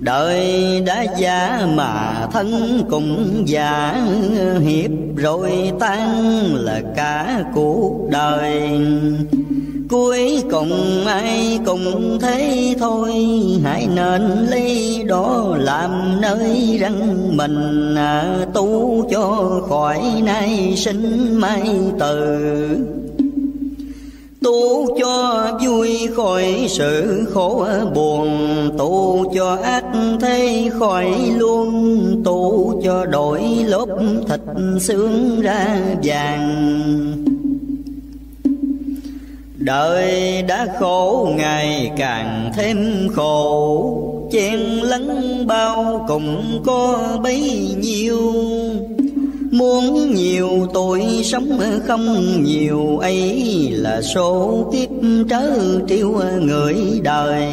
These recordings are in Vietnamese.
Đời đã già mà thân cũng già hiệp rồi tan là cả cuộc đời. Cuối cùng ai cũng thế thôi Hãy nên lấy đó làm nơi răng mình à, Tu cho khỏi nay sinh mai từ Tu cho vui khỏi sự khổ buồn, Tu cho ác thế khỏi luôn, Tu cho đổi lốp thịt xương ra vàng. Đời đã khổ, ngày càng thêm khổ. Chen lấn bao cũng có bấy nhiêu. Muốn nhiều tuổi sống không nhiều ấy Là số kiếp trớ tiêu người đời.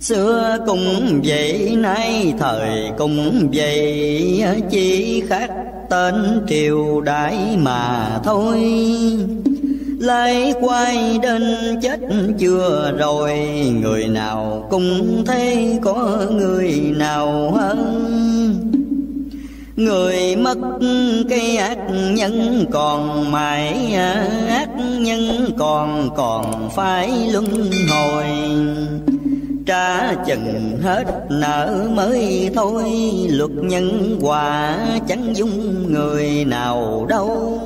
Xưa cũng vậy, nay thời cũng vậy Chỉ khác tên triều đại mà thôi. Lấy quay đến chết chưa rồi Người nào cũng thấy có người nào hơn. Người mất cái ác nhân còn mãi, Ác nhân còn còn phải luân hồi. Trả chừng hết nợ mới thôi, Luật nhân quả chẳng dung người nào đâu.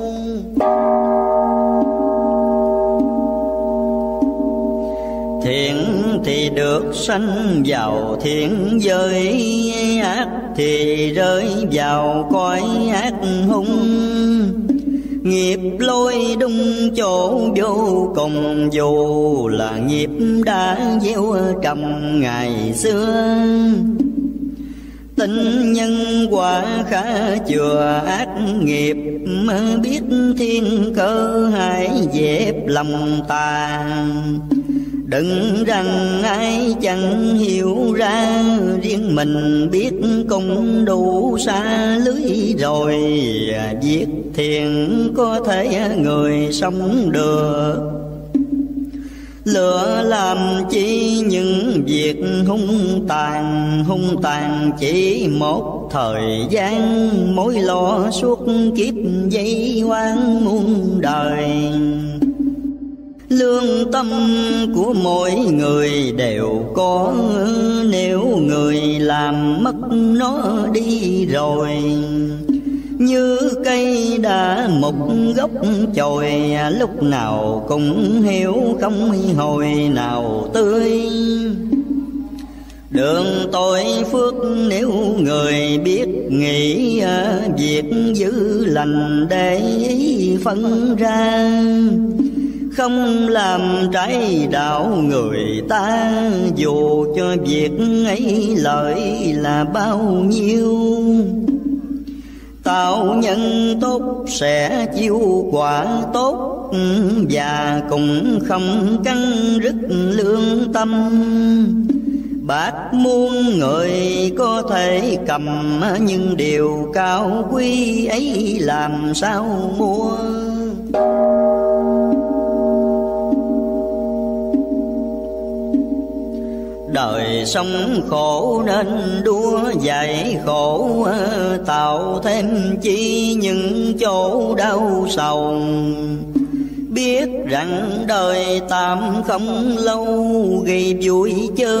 Thiện thì được sanh vào thiện giới. Ác thì rơi vào cõi ác hung. Nghiệp lôi đung chỗ vô cùng, Dù là nghiệp đã gieo trầm ngày xưa. Tình nhân quả khá chừa, ác nghiệp Biết thiên cơ hãy dẹp lòng tàn. Đừng rằng ai chẳng hiểu ra, Riêng mình biết cũng đủ xa lưới rồi. Việc thiện có thể người sống được. Lựa làm chi những việc hung tàn Hung tàn chỉ một thời gian. Mối lo suốt kiếp dây hoang muôn đời. Lương tâm của mỗi người đều có. Nếu người làm mất nó đi rồi, Như cây đã một gốc chồi, Lúc nào cũng héo không hồi nào tươi. Đường tội phước nếu người biết nghĩ, Việc giữ lành để phân ra không làm trái đạo người ta, dù cho việc ấy lợi là bao nhiêu. Tạo nhân tốt sẽ chiêu quả tốt, và cũng không căng rứt lương tâm. Bát muôn người có thể cầm, nhưng điều cao quý ấy làm sao mua? Đời sống khổ nên đua dạy khổ ờ, tạo thêm chi những chỗ đau sầu. Biết rằng đời tạm không lâu, gây vui chớ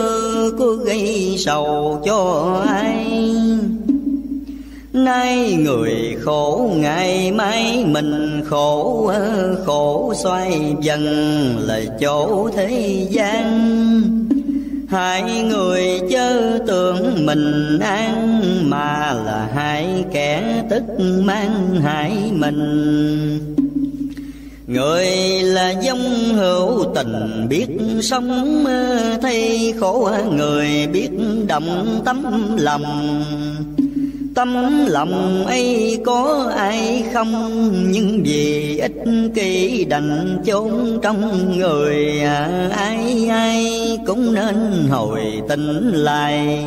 có gây sầu cho ai. Nay người khổ, ngày mai mình khổ ờ, khổ xoay dần là chỗ thế gian hai người chớ tưởng mình an, mà là hai kẻ tức mang hại mình. Người là giống hữu tình, biết sống thay khổ, người biết động tấm lòng. Tâm lòng ấy có ai không? Nhưng vì ích kỷ đành chốn trong người à, Ai ai cũng nên hồi tỉnh lại.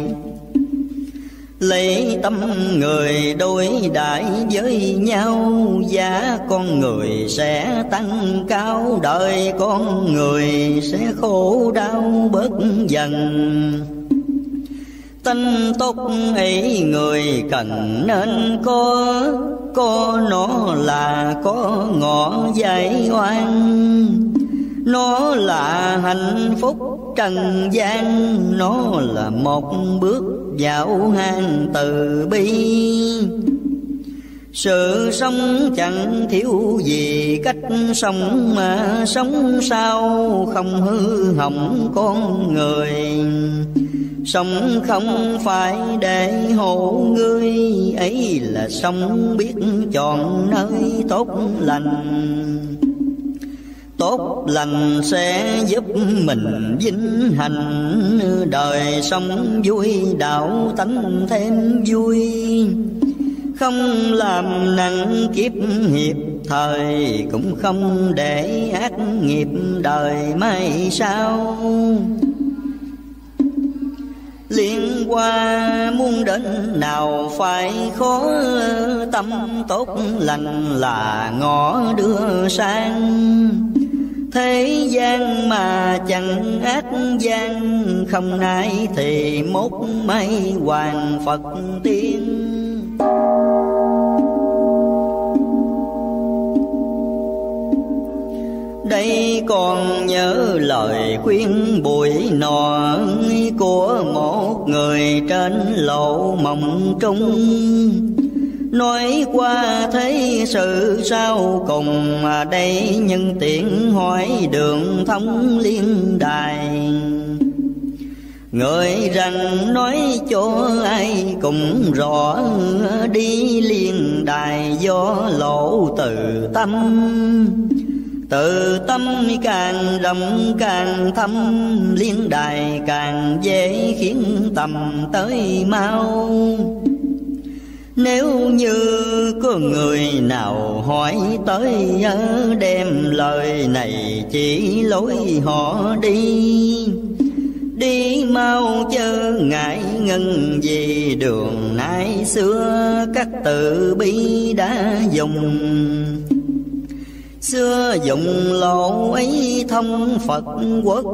Lấy tâm người đối đãi với nhau Giá con người sẽ tăng cao Đời con người sẽ khổ đau bớt dần. Tinh túc ấy người cần nên có Có nó là có ngõ giải oan. Nó là hạnh phúc trần gian, Nó là một bước vào hang từ bi sự sống chẳng thiếu gì, cách sống mà sống sao không hư hỏng con người. Sống không phải để hộ ngươi, ấy là sống biết chọn nơi tốt lành. Tốt lành sẽ giúp mình vinh hành Đời sống vui, đạo tánh thêm vui. Không làm nặng kiếp hiệp thời Cũng không để ác nghiệp đời mai sau. Liên qua muốn đến nào phải khó, tâm tốt lành là ngõ đưa sang. Thế gian mà chẳng ác gian, không nay thì mốt may hoàng phật tiên. Đây còn nhớ lời khuyên buổi nọ của một người trên lầu mộng trung. Nói qua thấy sự sao cùng mà đây nhân tiện hỏi đường thông liên đài. Người rằng nói cho ai cũng rõ, Đi liên đài do lộ từ tâm từ tâm càng rộng càng thâm, liên đài càng dễ khiến tầm tới mau. Nếu như có người nào hỏi tới đem lời này chỉ lối họ đi. Đi mau chớ ngại ngân gì, đường nay xưa các tự bi đã dùng. Xưa dụng lộ ấy thông Phật quốc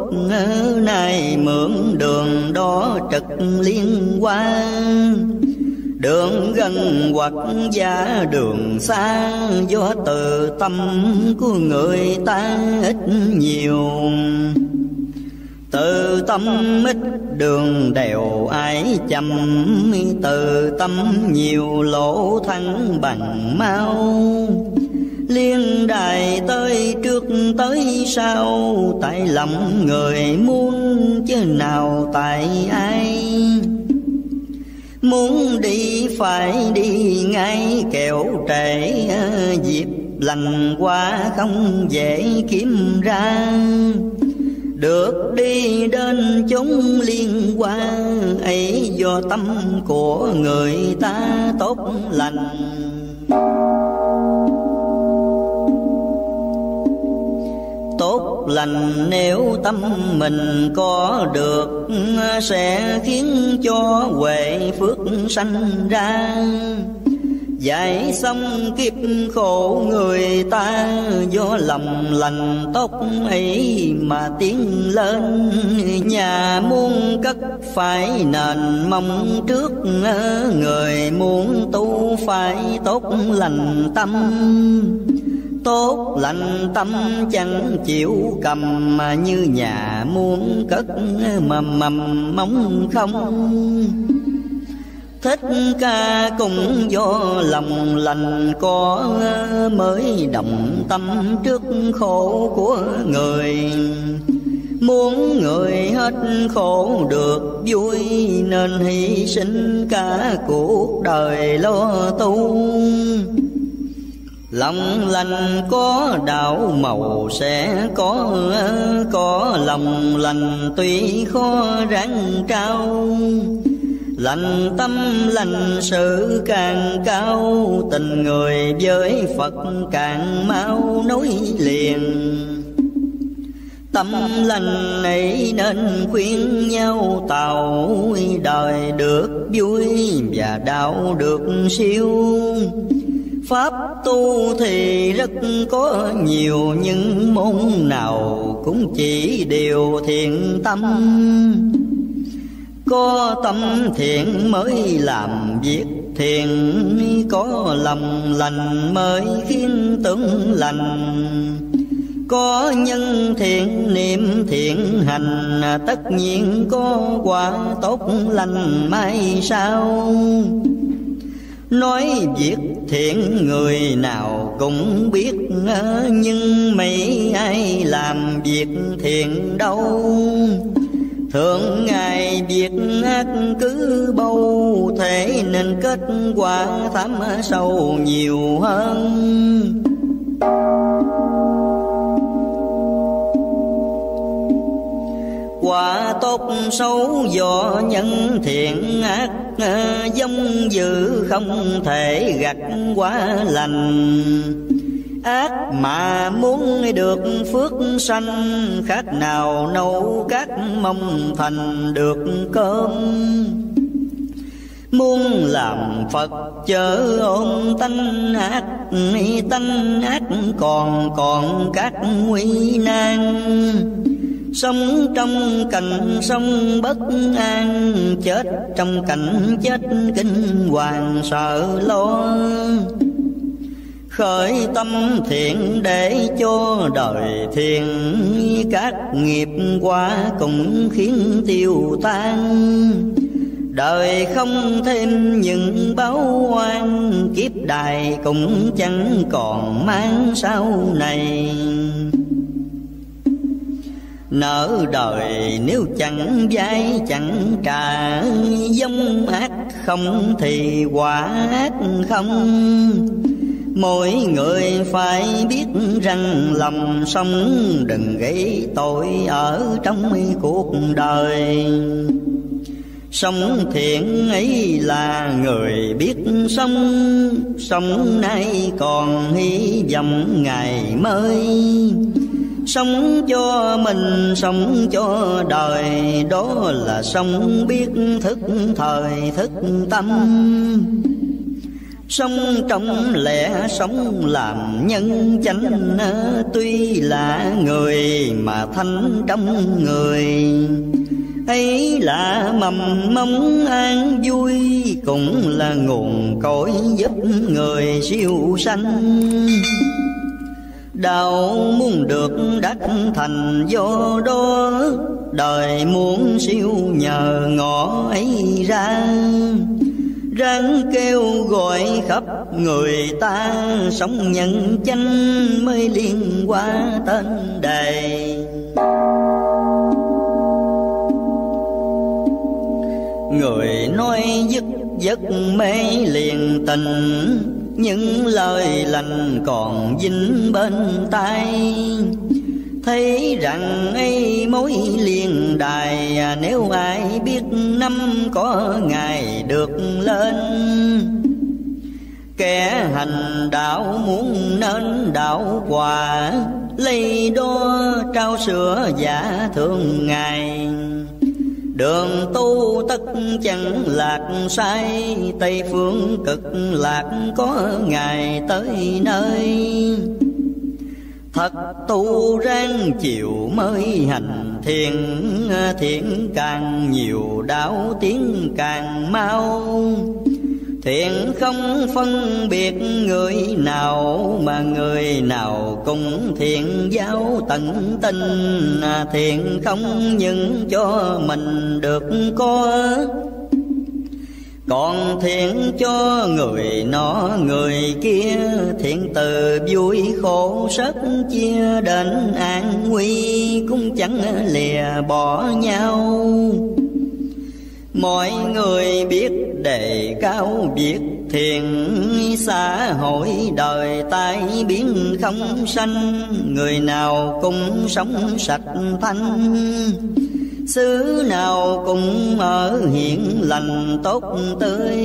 Nay mượn đường đó trực liên quan. Đường gần hoặc giá đường xa, Do từ tâm của người ta ít nhiều. Từ tâm ít đường đều ai chậm Từ tâm nhiều lỗ thắng bằng mau liên đài tới trước tới sau, tại lòng người muốn chứ nào tại ai. Muốn đi phải đi ngay kẹo trễ, dịp lành qua không dễ kiếm ra. Được đi đến chúng liên quan ấy do tâm của người ta tốt lành. Tốt lành nếu tâm mình có được, sẽ khiến cho huệ phước sanh ra. Giải xong kiếp khổ người ta, Do lòng lành tốt ấy mà tiến lên. Nhà muốn cất phải nền mong trước, Người muốn tu phải tốt lành tâm. Tốt, lành tâm chẳng chịu cầm mà Như nhà muốn cất mầm mầm mong không. Thích ca cũng do lòng lành có, Mới động tâm trước khổ của người. Muốn người hết khổ được vui, Nên hy sinh cả cuộc đời lo tu. Lòng lành có đạo màu sẽ có Có lòng lành tuy khó ráng trao. Lành tâm lành sự càng cao, Tình người với Phật càng mau nối liền. Tâm lành này nên khuyên nhau tàu Đời được vui và đạo được siêu. Pháp tu thì rất có nhiều, Nhưng môn nào cũng chỉ điều thiện tâm. Có tâm thiện mới làm việc thiện, có lòng lành mới khiến tưởng lành. Có nhân thiện, niệm thiện hành, tất nhiên có quả tốt lành mai sau. Nói việc thiện người nào cũng biết ờ, nhưng mấy ai làm việc thiện đâu. Thường ngày việc ác cứ bâu thế nên kết quả thắm sâu nhiều hơn. Quả tốt xấu do nhân thiện ác ờ, giống dữ không thể gặt quá lành. Ác mà muốn được phước sanh, khác nào nấu cát mong thành được cơm. Muốn làm Phật chớ ôm tanh ác Tanh ác còn còn các nguy nan. Sống trong cảnh sống bất an, Chết trong cảnh chết kinh hoàng sợ lo. Khởi tâm thiện để cho đời thiền Các nghiệp qua cũng khiến tiêu tan. Đời không thêm những báo oan, Kiếp đài cũng chẳng còn mang sau này nở đời nếu chẳng vay chẳng trả Giống ác không thì quả ác không. Mỗi người phải biết rằng lòng sống Đừng gây tội ở trong cuộc đời. Sống thiện ấy là người biết sống Sống nay còn hy vọng ngày mới. Sống cho mình, sống cho đời. Đó là sống biết thức thời, thức tâm. Sống trong lẽ sống làm nhân chánh Tuy là người mà thanh trong người. Ấy là mầm mống an vui cũng là nguồn cội giúp người siêu sanh đạo muốn được đắc thành do đó đời muốn siêu nhờ ngõ ấy ra. Ráng kêu gọi khắp người ta, sống nhân chánh mới liên qua tên đề người nói dứt giấc mê liền tình những lời lành còn dính bên tay thấy rằng ấy mối liền đài à, nếu ai biết năm có ngày được lên. Kẻ hành đạo muốn nên đạo quả lấy đo trao sữa giả thường ngày. Đường tu tất chẳng lạc, sai Tây phương cực lạc có ngày tới nơi. Thật tu ráng chịu mới hành thiền Thiện càng nhiều, đạo tiếng càng mau. Thiện không phân biệt người nào Mà người nào cũng thiện giáo tận tình à, Thiện không những cho mình được có, còn thiện cho người nọ người kia. Thiện từ vui khổ rất chia đến an nguy cũng chẳng lìa bỏ nhau mọi người biết đề cao việc thiền xã hội đời tai biến không sanh, người nào cũng sống sạch thanh. Xứ nào cũng ở hiện lành, tốt tươi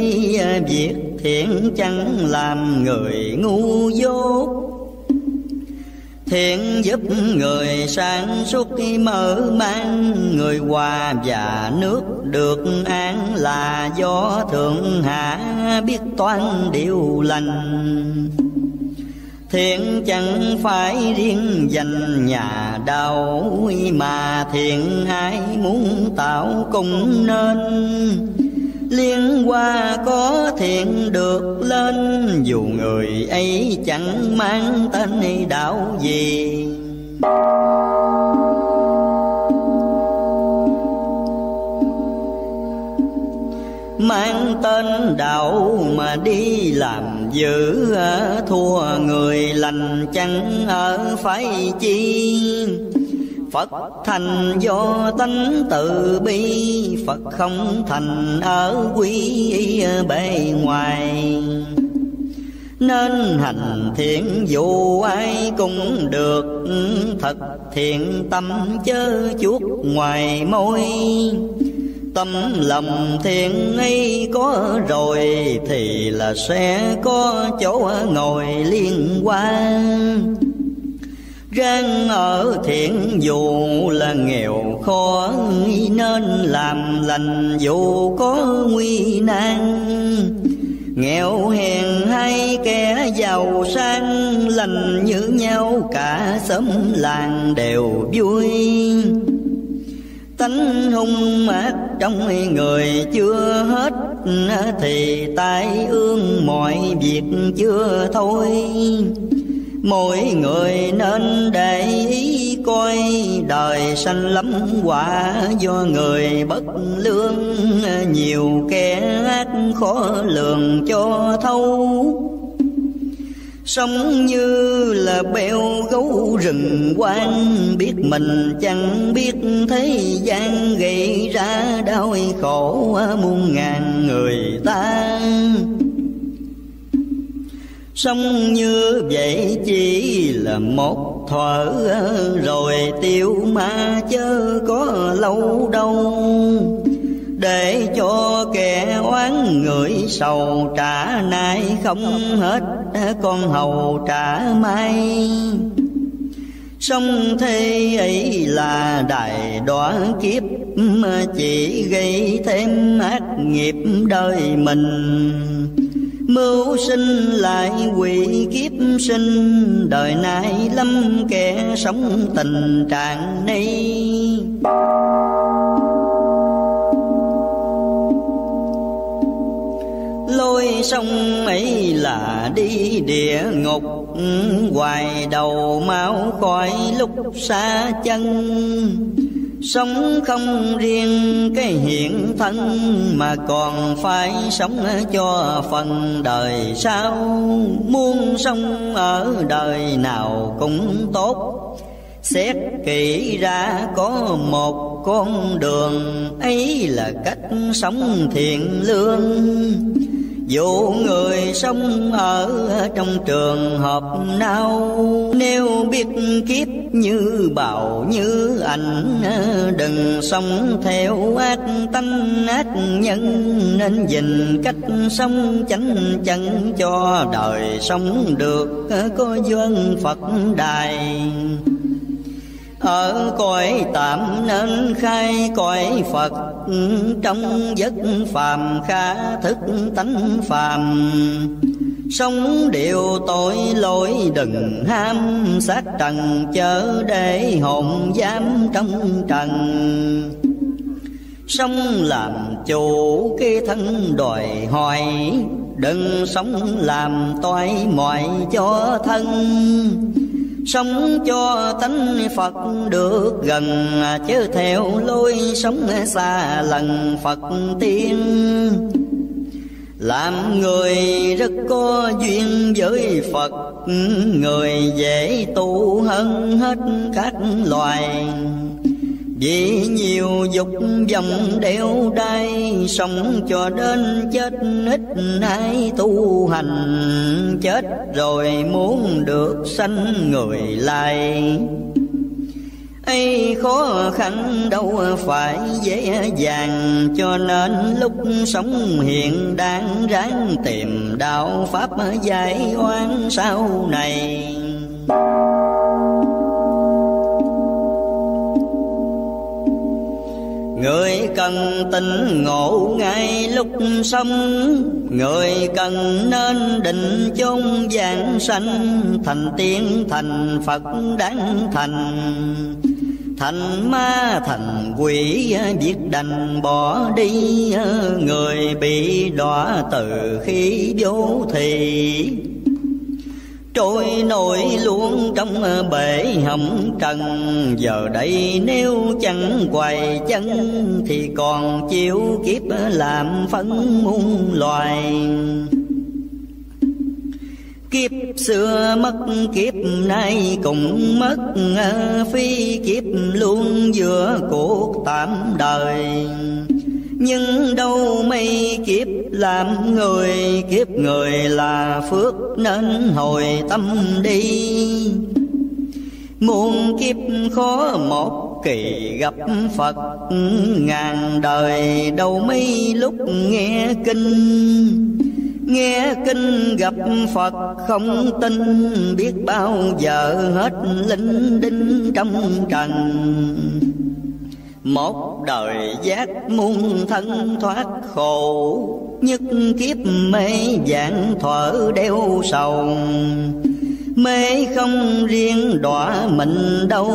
việc thiện chẳng làm người ngu dốt. Thiện giúp người sáng suốt mở mang, Người hòa và nước được an Là do thượng hạ biết toán điều lành. Thiện chẳng phải riêng dành nhà đau Mà thiện ai muốn tạo cũng nên. Liên hoa có thiện được lên, Dù người ấy chẳng mang tên đạo gì. Mang tên đạo mà đi làm dữ, thua người lành chẳng ở phải chi Phật thành do tánh từ bi. Phật không thành ở quý bề ngoài. Nên hành thiện dù ai cũng được, Thật thiện tâm chớ chuốt ngoài môi. Tâm lòng thiện ấy có rồi Thì là sẽ có chỗ ngồi liên quan Ráng ở thiện dù là nghèo khó, Nên làm lành dù có nguy nan. Nghèo hèn hay kẻ giàu sang, Lành như nhau cả xóm làng đều vui. Tánh hung ác trong người chưa hết, thì tai ương mọi việc chưa thôi mỗi người nên để ý coi, đời sanh lắm quả do người bất lương. Nhiều kẻ ác khó lường cho thâu Sống như là bèo gấu rừng quang, Biết mình chẳng biết thế gian gây ra đau khổ muôn ngàn người ta. Sống như vậy chỉ là một thuở Rồi tiêu ma chớ có lâu đâu. Để cho kẻ oán người sầu trả nay không hết, con hầu trả mai Sống thế ấy là đại đọa kiếp Chỉ gây thêm ác nghiệp đời mình. Mưu sinh lại quỷ kiếp sinh. Đời nay lâm kẻ sống tình trạng này. Lôi sông ấy là đi địa ngục, hoài đầu máu khỏi lúc xa chân. Sống không riêng cái hiện thân Mà còn phải sống cho phần đời sau. Muốn sống ở đời nào cũng tốt. Xét kỹ ra có một con đường, Ấy là cách sống thiện lương. Dù người sống ở trong trường hợp nào, Nếu biết kiếp như bào, như ảnh Đừng sống theo ác tánh ác nhân Nên dình cách sống chánh chân cho đời sống được. Có duyên Phật đài. Ở cõi tạm nên khai cõi Phật. Trong giấc phàm khá thức tánh phàm. Sống điều tội lỗi, đừng ham sát trần, chớ để hồn giam trong trần. Sống làm chủ cái thân đòi hỏi, Đừng sống làm toái mọi cho thân. Sống cho tánh Phật được gần, Chứ theo lối sống xa lần Phật tiên. Làm người rất có duyên với Phật, Người dễ tu hơn hết các loài. Vì nhiều dục vọng đeo đai, Sống cho đến chết ít ai tu hành, Chết rồi muốn được sanh người lại ấy khó khăn đâu phải dễ dàng, cho nên lúc sống hiện đang ráng tìm đạo pháp giải oan sau này. Người cần tỉnh ngộ ngay lúc sống, Người cần nên định chung giảng sanh, Thành tiên, thành Phật đáng thành. Thành ma, thành quỷ, biết đành bỏ đi, Người bị đọa từ khi vô thị trôi nổi luôn trong ờ, bể hầm trần. Giờ đây nếu chẳng quay chân thì còn chịu kiếp làm phấn muôn loài. Kiếp xưa mất kiếp nay cũng mất ờ, Phi kiếp luôn giữa cuộc tạm đời nhưng đâu mấy kiếp làm người, kiếp người là phước nên hồi tâm đi. Muôn kiếp khó một kỳ gặp phật, ngàn đời đâu mấy lúc nghe kinh. Nghe kinh gặp phật không tin, biết bao giờ hết linh đinh trong trần một đời giác muôn thân thoát khổ, Nhất kiếp mê dạng thở đeo sầu. Mê không riêng đọa mình đâu,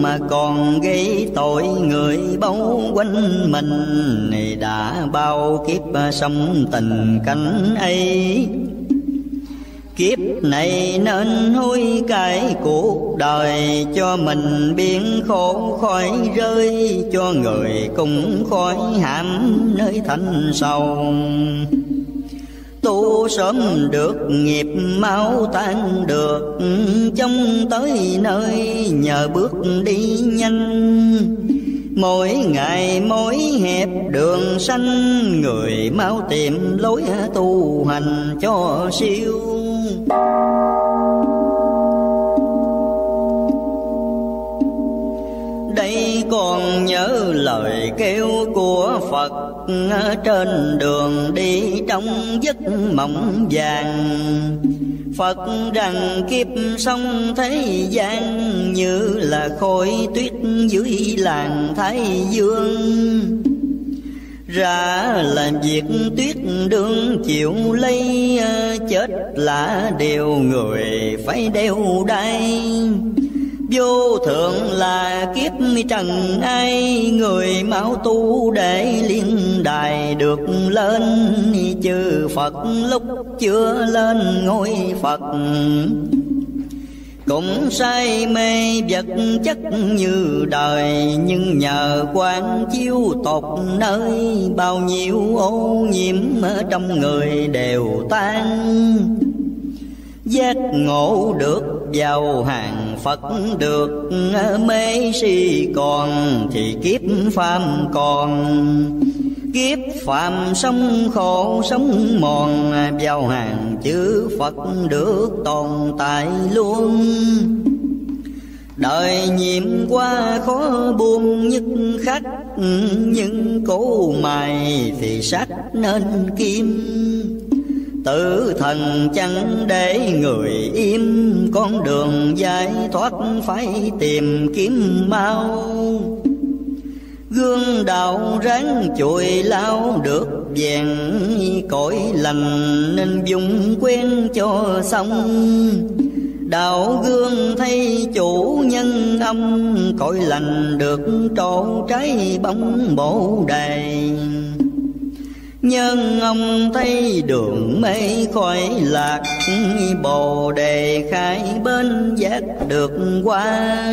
Mà còn gây tội người bao quanh mình. Đã bao kiếp sống tình cảnh ấy Kiếp này nên hối cải cuộc đời Cho mình biến khổ khỏi rơi, Cho người cùng khỏi hãm nơi thanh sầu. Tu sớm được nghiệp máu tan được Trong tới nơi nhờ bước đi nhanh. Mỗi ngày mỗi hẹp đường xanh, Người mau tìm lối tu hành cho siêu đây còn nhớ lời kêu của Phật Trên đường đi trong giấc mộng vàng. Phật rằng kiếp sống thế gian Như là khối tuyết dưới làng Thái Dương ra làm việc tuyết đương chịu lấy à, chết là điều người phải đeo đai. Vô thượng là kiếp trần ai, người mau tu để liên đài được lên. Chư phật lúc chưa lên ngôi phật cũng say mê vật chất như đời, nhưng nhờ quan chiếu tột nơi, bao nhiêu ô nhiễm ở trong người đều tan. Giác ngộ được, vào hàng Phật được, mê si còn thì kiếp phàm còn. Kiếp phạm sống khổ sống mòn, Vào hàng chữ Phật được tồn tại luôn. Đời nhiệm qua khó buông nhất khắc, Nhưng cố mài thì sắc nên kim. Tử thần chẳng để người im, Con đường giải thoát phải tìm kiếm mau. Gương đạo ráng chùi lao được vàng cõi lành Nên dùng quen cho xong. Đạo gương thay chủ nhân âm, Cõi lành được trổ trái bóng bổ đầy Nhân ông thấy đường mây khỏi lạc, Bồ đề khai bên giác được qua.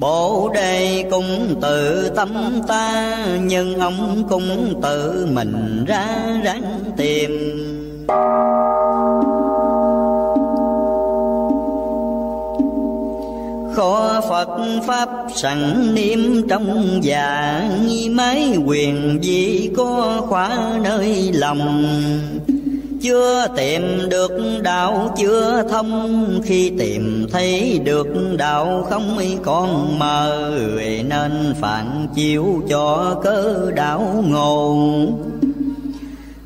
Bộ đề cũng tự tâm ta, Nhưng ông cũng tự mình ra ráng tìm. Khó Phật Pháp sẵn niệm trong dạ, già Mấy quyền gì có khóa nơi lòng chưa tìm được đạo, chưa thông. Khi tìm thấy được đạo không còn mờ nên phản chiếu cho cơ đạo ngôn.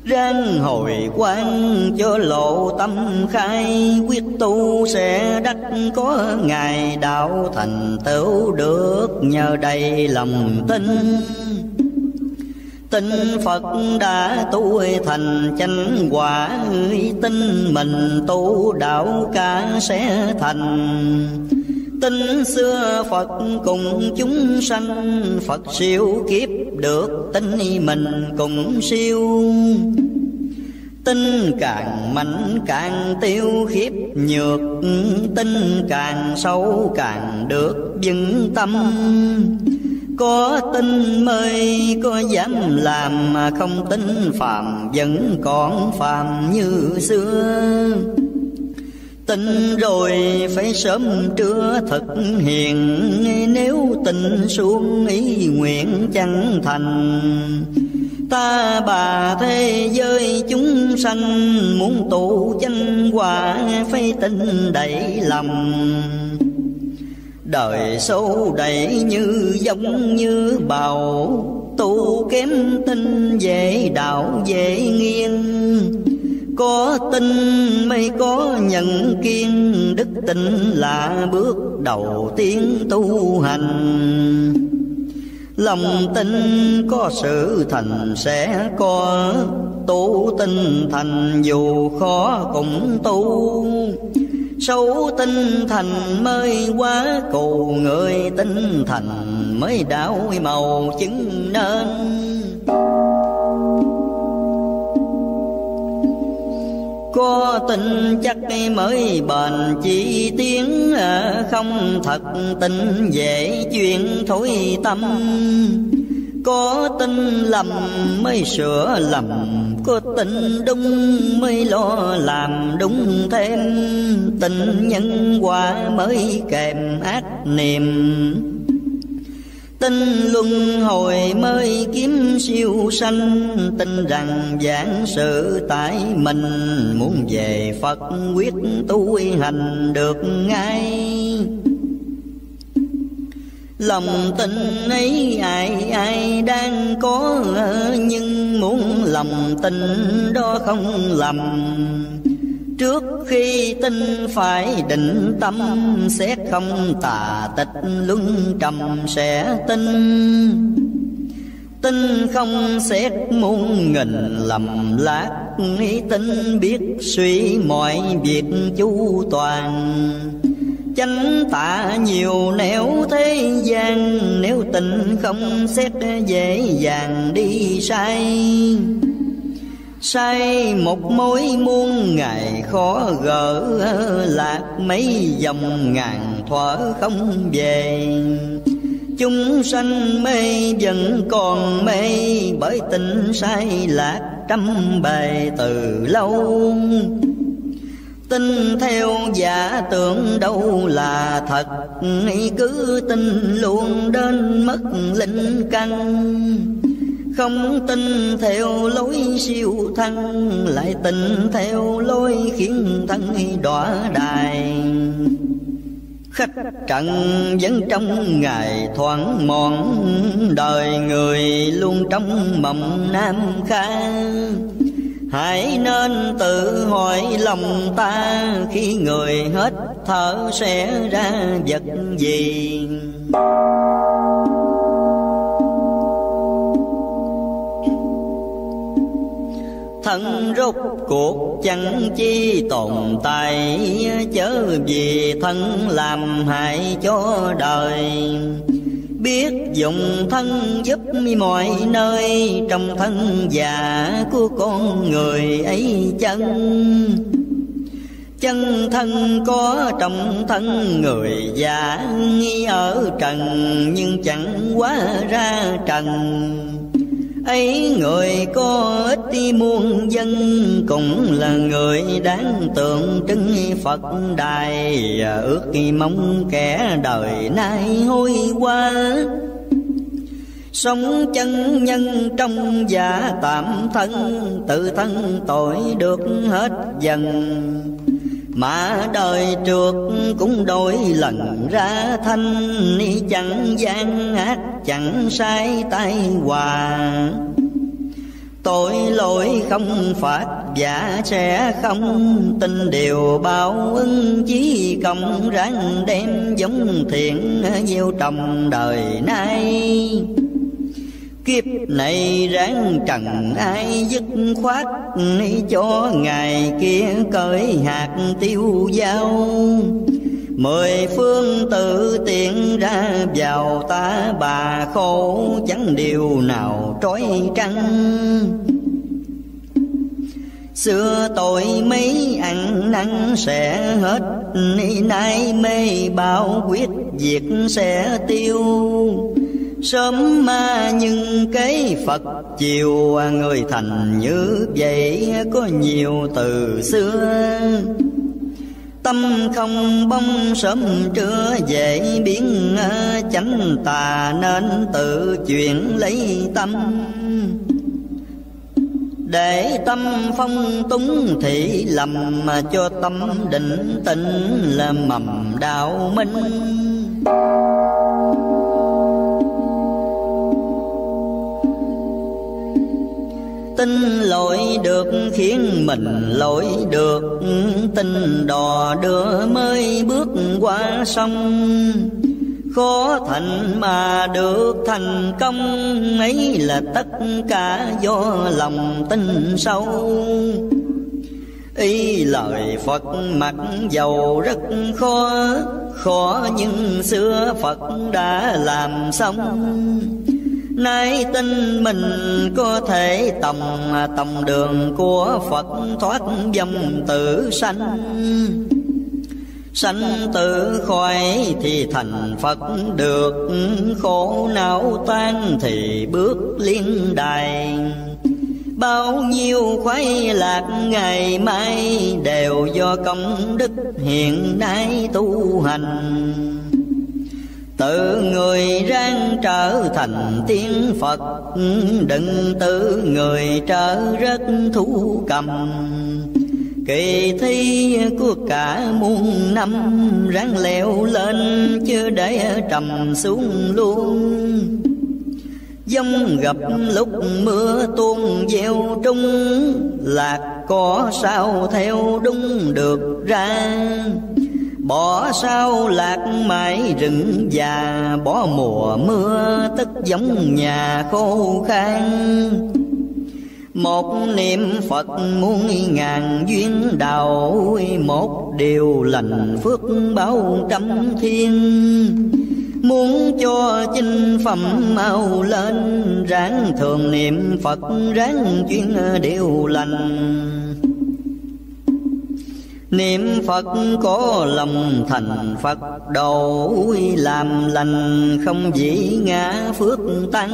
Ráng hồi quan cho lộ tâm khai, quyết tu sẽ đắc có ngày đạo thành tựu được. Nhờ đầy lòng tin Tin Phật đã tu thành chánh quả Tin mình tu đạo cả sẽ thành. Tin xưa Phật cùng chúng sanh, Phật siêu kiếp được tin mình cùng siêu. Tin càng mạnh càng tiêu khiếp, nhược tin càng sâu càng được vững tâm có tin mây, có dám làm mà không tin phàm, vẫn còn phàm như xưa. Tin rồi phải sớm trưa thực hiện, Nếu tình xuống ý nguyện chẳng thành. Ta bà thế giới chúng sanh, Muốn tụ chân quả phải tin đầy lòng. Đời sâu đầy như giống như bào. Tu kém tinh dễ đạo dễ nghiêng. Có tin mới có nhận kiên. Đức tin là bước đầu tiên tu hành. Lòng tin có sự thành sẽ có. Tu tinh thành dù khó cũng tu. Sâu tinh thành mới quá cù Người tinh thành mới đảo màu chứng nên. Có tin chắc mới bền chỉ tiếng à, Không thật tin dễ chuyện thối tâm. Có tin lầm mới sửa lầm, có tình đúng mới lo làm đúng thêm. Tình nhân quả mới kèm ác niềm Tin luân hồi mới kiếm siêu sanh, Tin rằng giảng sự tại mình. Muốn về Phật quyết tu hành được ngay. Lòng tin ấy ai ai đang có Nhưng muốn lòng tin đó không lầm. Trước khi tin phải định tâm sẽ không tà tịch, luân trầm sẽ tin. Tin không xét muôn nghìn lầm lát Tin biết suy mọi việc chu toàn chánh tạ nhiều nẻo thế gian. Nếu tình không xét dễ dàng đi sai sai một mối muôn ngày khó gỡ. Lạc mấy dòng ngàn thuở không về, chúng sanh mê vẫn còn mê. Bởi tình sai lạc trăm bề từ lâu tin theo giả tưởng đâu là thật. Cứ tin luôn đến mất linh căn. Không tin theo lối siêu thân, lại tin theo lối khiến thân đọa đài. Khách trận vẫn trong ngày thoáng mòn, đời người luôn trong mộng nam khang hãy nên tự hỏi lòng ta khi người hết thở sẽ ra vật gì? Thân rốt cuộc chẳng chi tồn tại, chớ vì thân làm hại cho đời biết dùng thân giúp mọi nơi, trong thân già của con người ấy chân. Chân thân có trong thân người già ở trần, nhưng chẳng quá ra trần ấy người có ít muôn dân, cũng là người đáng tượng trưng phật đài. Ước mong kẻ đời nay hôi qua sống chân nhân trong giả tạm thân, tự thân tội được hết dần mà đời trượt cũng đôi lần ra thanh chẳng gian ác, chẳng sai tay hoàng tội lỗi không phạt giả sẽ không tin. Điều báo ứng chí công ráng đem giống thiện gieo trong đời nay. Kiếp này ráng trần ai dứt khoát Cho ngày kia cởi hạt tiêu dao. Mười phương tự tiện ra vào ta, bà khổ Chẳng điều nào trói trăng. Xưa tội mấy ăn năn sẽ hết Nay mê bao quyết diệt sẽ tiêu. Sớm ma nhưng cái Phật chiều Người thành như vậy có nhiều từ xưa. Tâm không bông sớm trưa dễ biến, chánh tà Nên tự chuyện lấy tâm. Để tâm phong túng thị lầm mà cho tâm định tĩnh là mầm đạo minh. Tin lỗi được, khiến mình lỗi được. Tin đò đưa mới bước qua sông. Khó thành mà được thành công, ấy là tất cả do lòng tin sâu. Ý lời phật mặc dầu rất khó khó nhưng xưa phật đã làm xong nay tin mình có thể tòng tòng đường của phật thoát dòng tử sanh. Sanh tử khỏi thì thành Phật, được Khổ não tan thì bước liên đài. Bao nhiêu khoái lạc ngày mai Đều do công đức hiện nay tu hành. Tự người ráng trở thành tiên Phật, Đừng tự người trở rất thú cầm. Kỳ thi của cả muôn năm ráng leo lên chưa để trầm xuống luôn. Dông gặp lúc mưa tuôn gieo trung Lạc có sao theo đúng được ra. Bỏ sao lạc mãi rừng già, Bỏ mùa mưa tức giống nhà khô khan. Một niệm Phật muôn ngàn duyên đạo, Một điều lành phước bao trăm thiên. Muốn cho chinh phẩm mau lên, Ráng thường niệm Phật, ráng chuyên điều lành. Niệm Phật có lòng thành Phật, đầu Làm lành, không dĩ ngã phước tăng.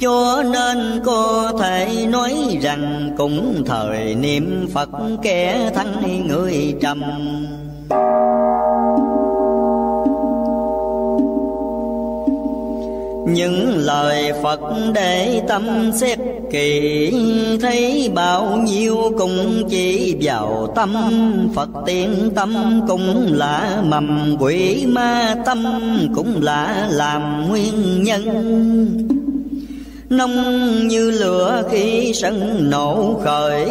Cho nên có thể nói rằng cũng thời niệm Phật kẻ thắng người trầm. Những lời Phật để tâm xét kỳ thấy bao nhiêu cũng chỉ vào tâm. Phật tiên tâm cũng là mầm, quỷ ma tâm cũng là làm nguyên nhân. Nông như lửa khi sân nổ khởi,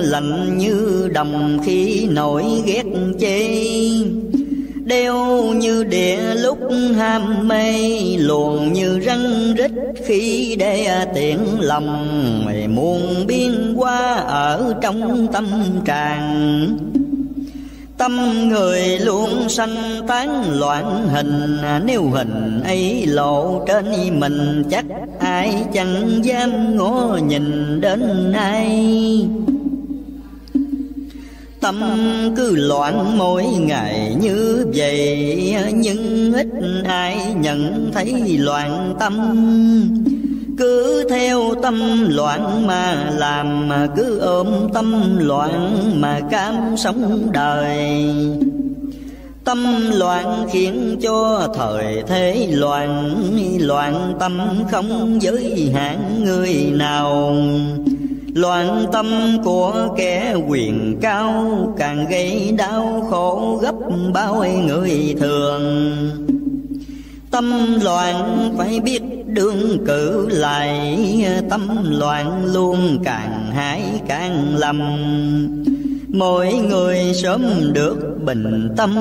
lạnh như đồng khi nổi ghét chê. Đeo như địa lúc ham mê, luồn như răng rít khi để tiện lòng, mày muôn biên qua ở trong tâm tràng Tâm người luôn sanh tán loạn hình, Nếu hình ấy lộ trên mình, Chắc ai chẳng dám ngó nhìn đến ai. Tâm cứ loạn mỗi ngày như vậy. Nhưng ít ai nhận thấy loạn tâm. Cứ theo tâm loạn mà làm, mà cứ ôm tâm loạn mà cam sống đời. Tâm loạn khiến cho thời thế loạn loạn tâm không giới hạn người nào loạn tâm của kẻ quyền cao, càng gây đau khổ gấp bao người thường. Tâm loạn phải biết đương cử lại, tâm loạn luôn càng hại càng lầm. Mỗi người sớm được bình tâm,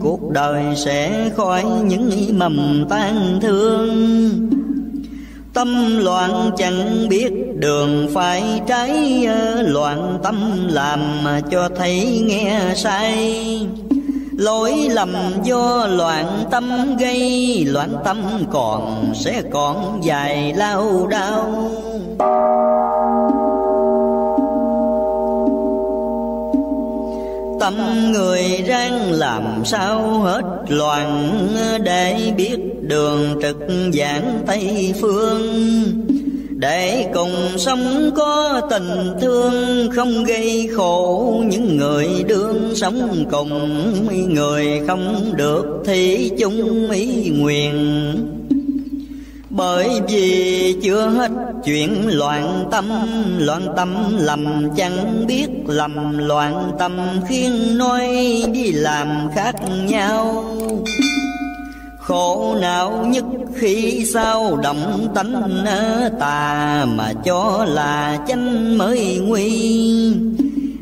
cuộc đời sẽ khỏi những mầm tan thương. Tâm loạn chẳng biết đường phải trái Loạn tâm làm cho thấy nghe sai. Lỗi lầm do loạn tâm gây, Loạn tâm còn sẽ còn dài lao đau Tâm người ráng làm sao hết loạn, Để biết đường trực giảng Tây Phương. Để cùng sống có tình thương, không gây khổ những người đương sống cùng. Người không được thì chung ý nguyện bởi vì chưa hết chuyện loạn tâm loạn tâm lầm chẳng biết, lầm loạn tâm khiến nói đi làm khác nhau. Khổ não nhất khi sao động tánh tà mà cho là chánh mới nguy.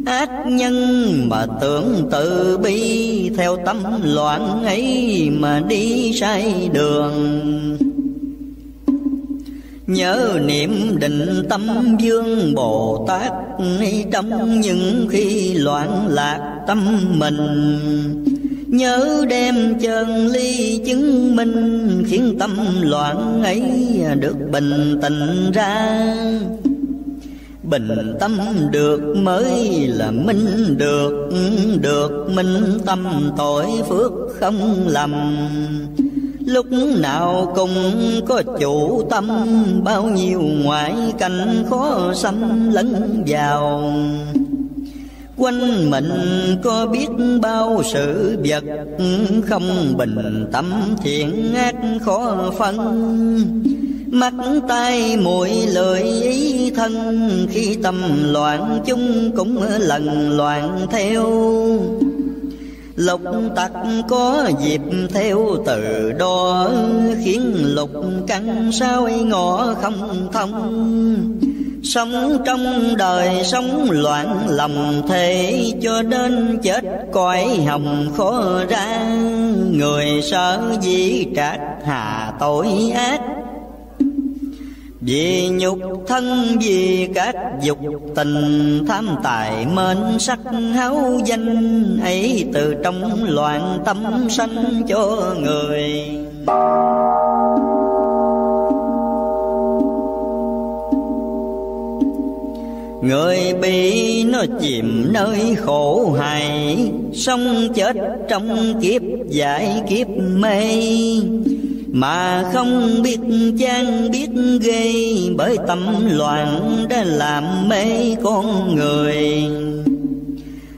Ác nhân mà tưởng tự bi, theo tâm loạn ấy mà đi sai đường. Nhớ niệm định tâm dương Bồ Tát Trong những khi loạn lạc tâm mình. Nhớ đem chân ly chứng minh Khiến tâm loạn ấy được bình tĩnh ra. Bình tâm được mới là minh được Được minh tâm tội phước không lầm. Lúc nào cũng có chủ tâm, Bao nhiêu ngoại cảnh khó xâm lấn vào. Quanh mình có biết bao sự vật, Không bình tâm thiện ác khó phân. Mắt tay mũi lời ý thân, Khi tâm loạn chúng cũng lần loạn theo. Lục tặc có dịp theo từ đó, Khiến lục căn sao ngõ không thông. Sống trong đời sống loạn lòng thế, Cho đến chết cõi hồng khó ra. Người sợ dĩ trách hà tội ác vì nhục thân, vì các dục tình, tham tài, mến sắc, háo danh, ấy từ trong loạn tâm sanh cho người. Người bị nó chìm nơi khổ hại, Sống chết trong kiếp giải kiếp mê. Mà không biết chán biết ghê, Bởi tâm loạn đã làm mê con người.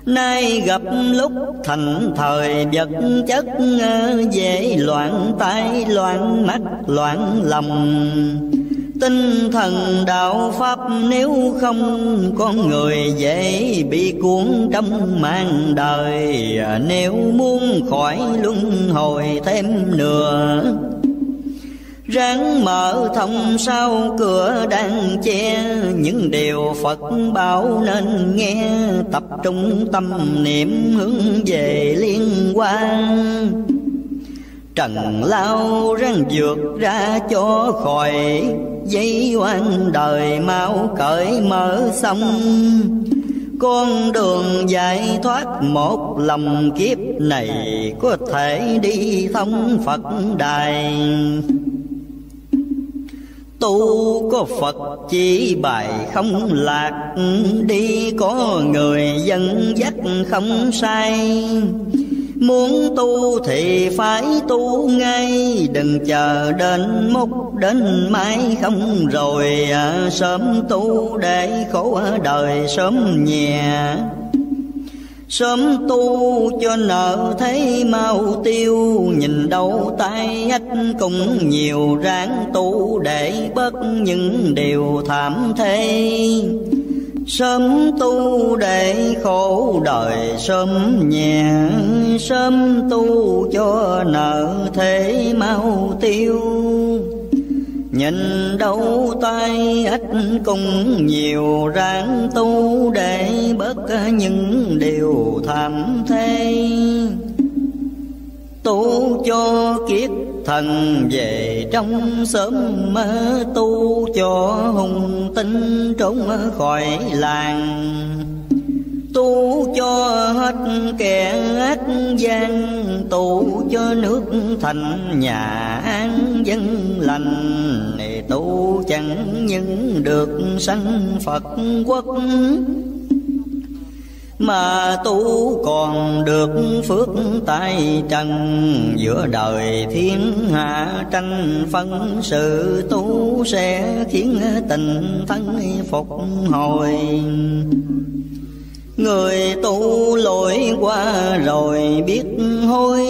Nay gặp lúc thành thời, vật chất Dễ loạn tay loạn mắt, loạn lòng. Tinh thần đạo Pháp nếu không Con người dễ bị cuốn trong mang đời, Nếu muốn khỏi luân hồi thêm nữa Ráng mở thông sau cửa đang che. Những điều Phật bảo nên nghe. Tập trung tâm niệm hướng về liên quan. Trần lao răng vượt ra cho khỏi Dây oan đời mau cởi mở xong. Con đường giải thoát một lòng kiếp này Có thể đi thông Phật đài. Tu có Phật chỉ bài không lạc, Đi có người dân dắt không sai. Muốn tu thì phải tu ngay, Đừng chờ đến mốc đến mai không rồi à, Sớm tu để khổ đời sớm nhẹ. Sớm tu cho nợ thấy mau tiêu, Nhìn đâu tay ách cũng nhiều. Ráng tu Để bớt những điều thảm thế Sớm tu để khổ đời sớm nhẹ. Sớm tu cho nợ thế mau tiêu. Nhìn đâu tay ít cùng nhiều, ráng tu để bớt những điều thảm thế Tu cho kiết thần về trong sớm mơ, tu cho hùng tinh trốn khỏi làng tu cho hết kẻ ác gian, tu cho nước thành nhà an dân lành. Này tu chẳng những được sanh phật quốc, mà tu còn được phước tay trần. Giữa đời thiên hạ tranh phân, sự tu sẽ khiến tình thân phục hồi. Người tu lỗi qua rồi biết hối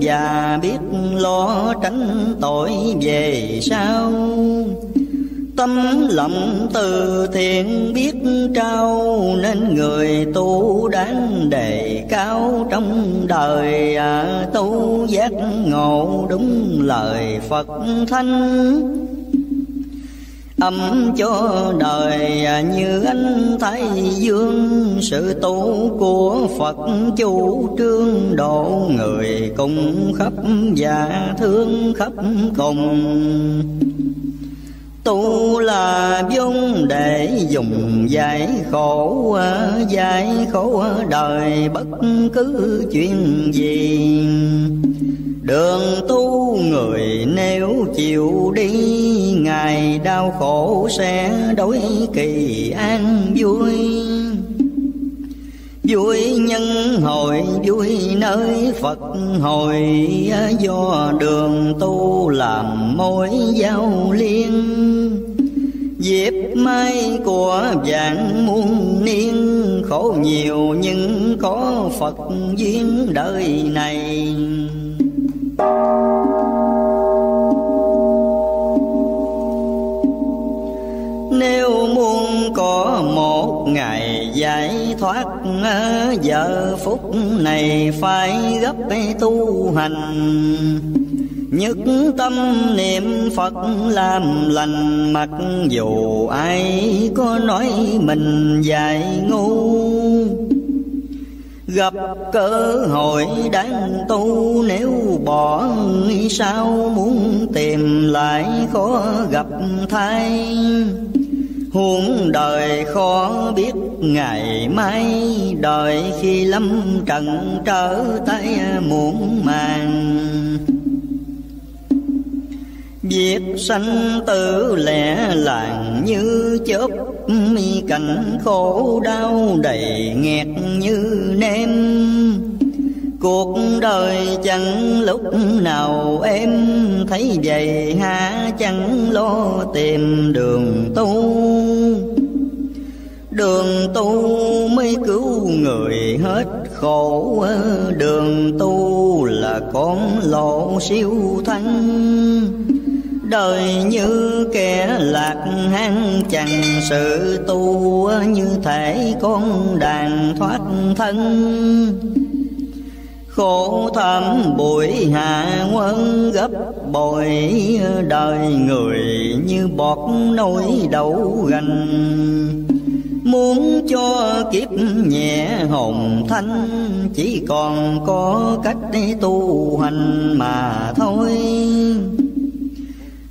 Và biết lo tránh tội về sau. Tâm lòng từ thiện biết trao Nên người tu đáng đề cao trong đời. À, Tu giác ngộ đúng lời Phật thanh. Âm cho đời như anh thấy dương. Sự tu của Phật chủ trương độ người cùng khắp và thương khắp cùng. Tu là vốn để dùng giải khổ Giải khổ đời bất cứ chuyện gì. Đường tu người nếu chịu đi Ngày đau khổ sẽ đối kỳ an vui. Vui nhân hội, vui nơi Phật hồi Do đường tu làm mối giao liên. Diệp mai của vạn muôn niên, Khổ nhiều nhưng có Phật duyên đời này nếu muốn có một ngày giải thoát ờ, giờ phút này phải gấp tu hành. Nhất tâm niệm phật làm lành, mặc dù ai có nói mình dài ngu Gặp cơ hội đáng tu, nếu bỏ sao muốn tìm lại khó gặp thay. Huống đời khó biết ngày mai, Đời khi lâm trần trở tay muộn màng. Việc sanh tử lẻ làng như chớp, mi cảnh khổ đau đầy nghẹt như nêm. Cuộc đời chẳng lúc nào em thấy vậy hả chẳng lo tìm đường tu. Đường tu mới cứu người hết khổ, Đường tu là con lộ siêu thanh Đời như kẻ lạc hang chẳng sự tu Như thể con đàn thoát thân. Khổ thầm bụi hạ quân gấp bội, Đời người như bọt nổi đầu gành. Muốn cho kiếp nhẹ hồn thanh, Chỉ còn có cách tu hành mà thôi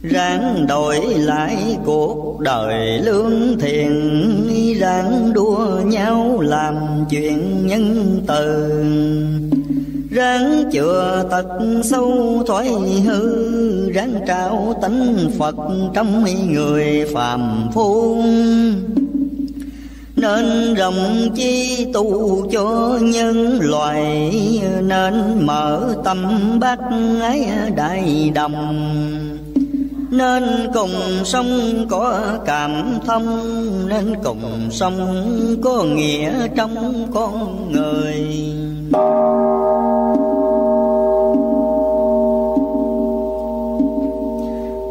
ráng đổi lại cuộc đời lương thiện, ráng đua nhau làm chuyện nhân từ. Ráng chữa tật sâu thoái hư, ráng trao tánh phật trong người phàm phu. Nên rộng chi tu cho nhân loại, nên mở tâm bác ái đại đồng nên cùng sông có cảm thông, nên cùng sông có nghĩa trong con người.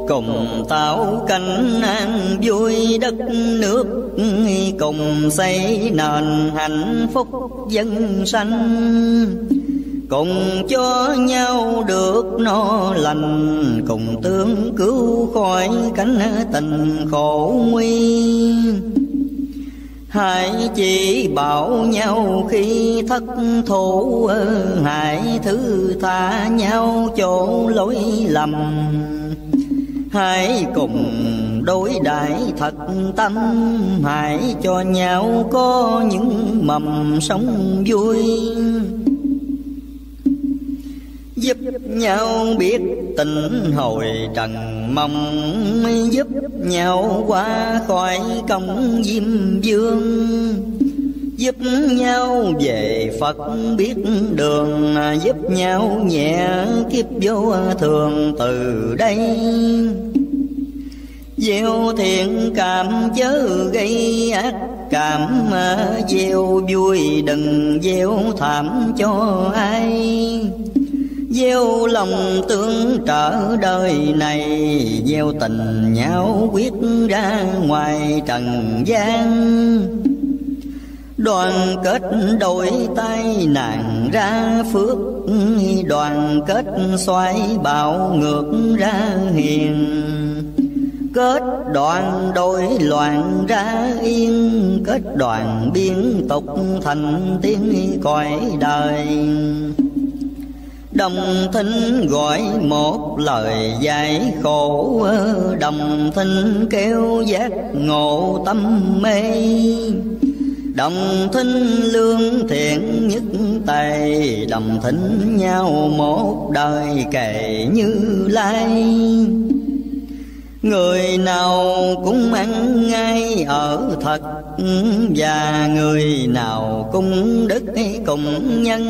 Cùng tạo cảnh an vui, đất nước cùng xây nền hạnh phúc dân sanh cùng cho nhau được no lành, cùng tương cứu khỏi cánh tình khổ nguy. Hãy chỉ bảo nhau khi thất thủ, Hãy thứ tha nhau chỗ lỗi lầm. Hãy cùng đối đãi thật tâm, Hãy cho nhau có những mầm sống vui. Giúp nhau biết tình hồi trần mong, Giúp nhau qua khỏi công diêm dương Giúp nhau về Phật biết đường, Giúp nhau nhẹ kiếp vô thường từ đây. Gieo thiện cảm chớ gây ác cảm, Gieo vui đừng gieo thảm cho ai. Gieo lòng tương trở đời này, Gieo tình nhau quyết ra ngoài trần gian. Đoàn kết đổi tay nạn ra phước, Đoàn kết xoay bạo ngược ra hiền. Kết đoàn đổi loạn ra yên, Kết đoàn biến tục thành tiếng cõi đời. Đồng thinh gọi một lời giải khổ, Đồng thinh kêu giác ngộ tâm mê. Đồng thinh lương thiện nhất tài Đồng thinh nhau một đời kề như lai. Người nào cũng ăn ngay ở thật, Và người nào cũng đức cùng nhân.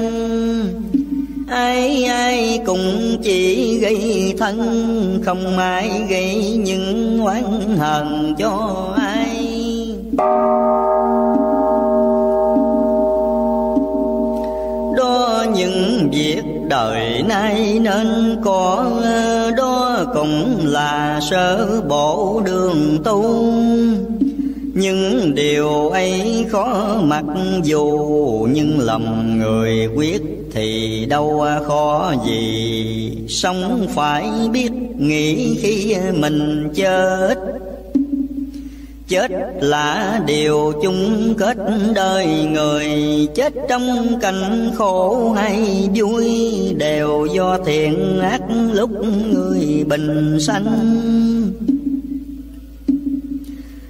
Ai ai cũng chỉ gây thân, Không ai gây những oán hờn cho ai. Đó những việc đời nay nên có, Đó cũng là sơ bộ đường tu nhưng điều ấy khó mặc dù, nhưng lòng người quyết thì đâu khó gì. Sống phải biết nghĩ khi mình chết. Chết là điều chung kết đời người. Chết trong cảnh khổ hay vui Đều do thiện ác lúc người bình sanh.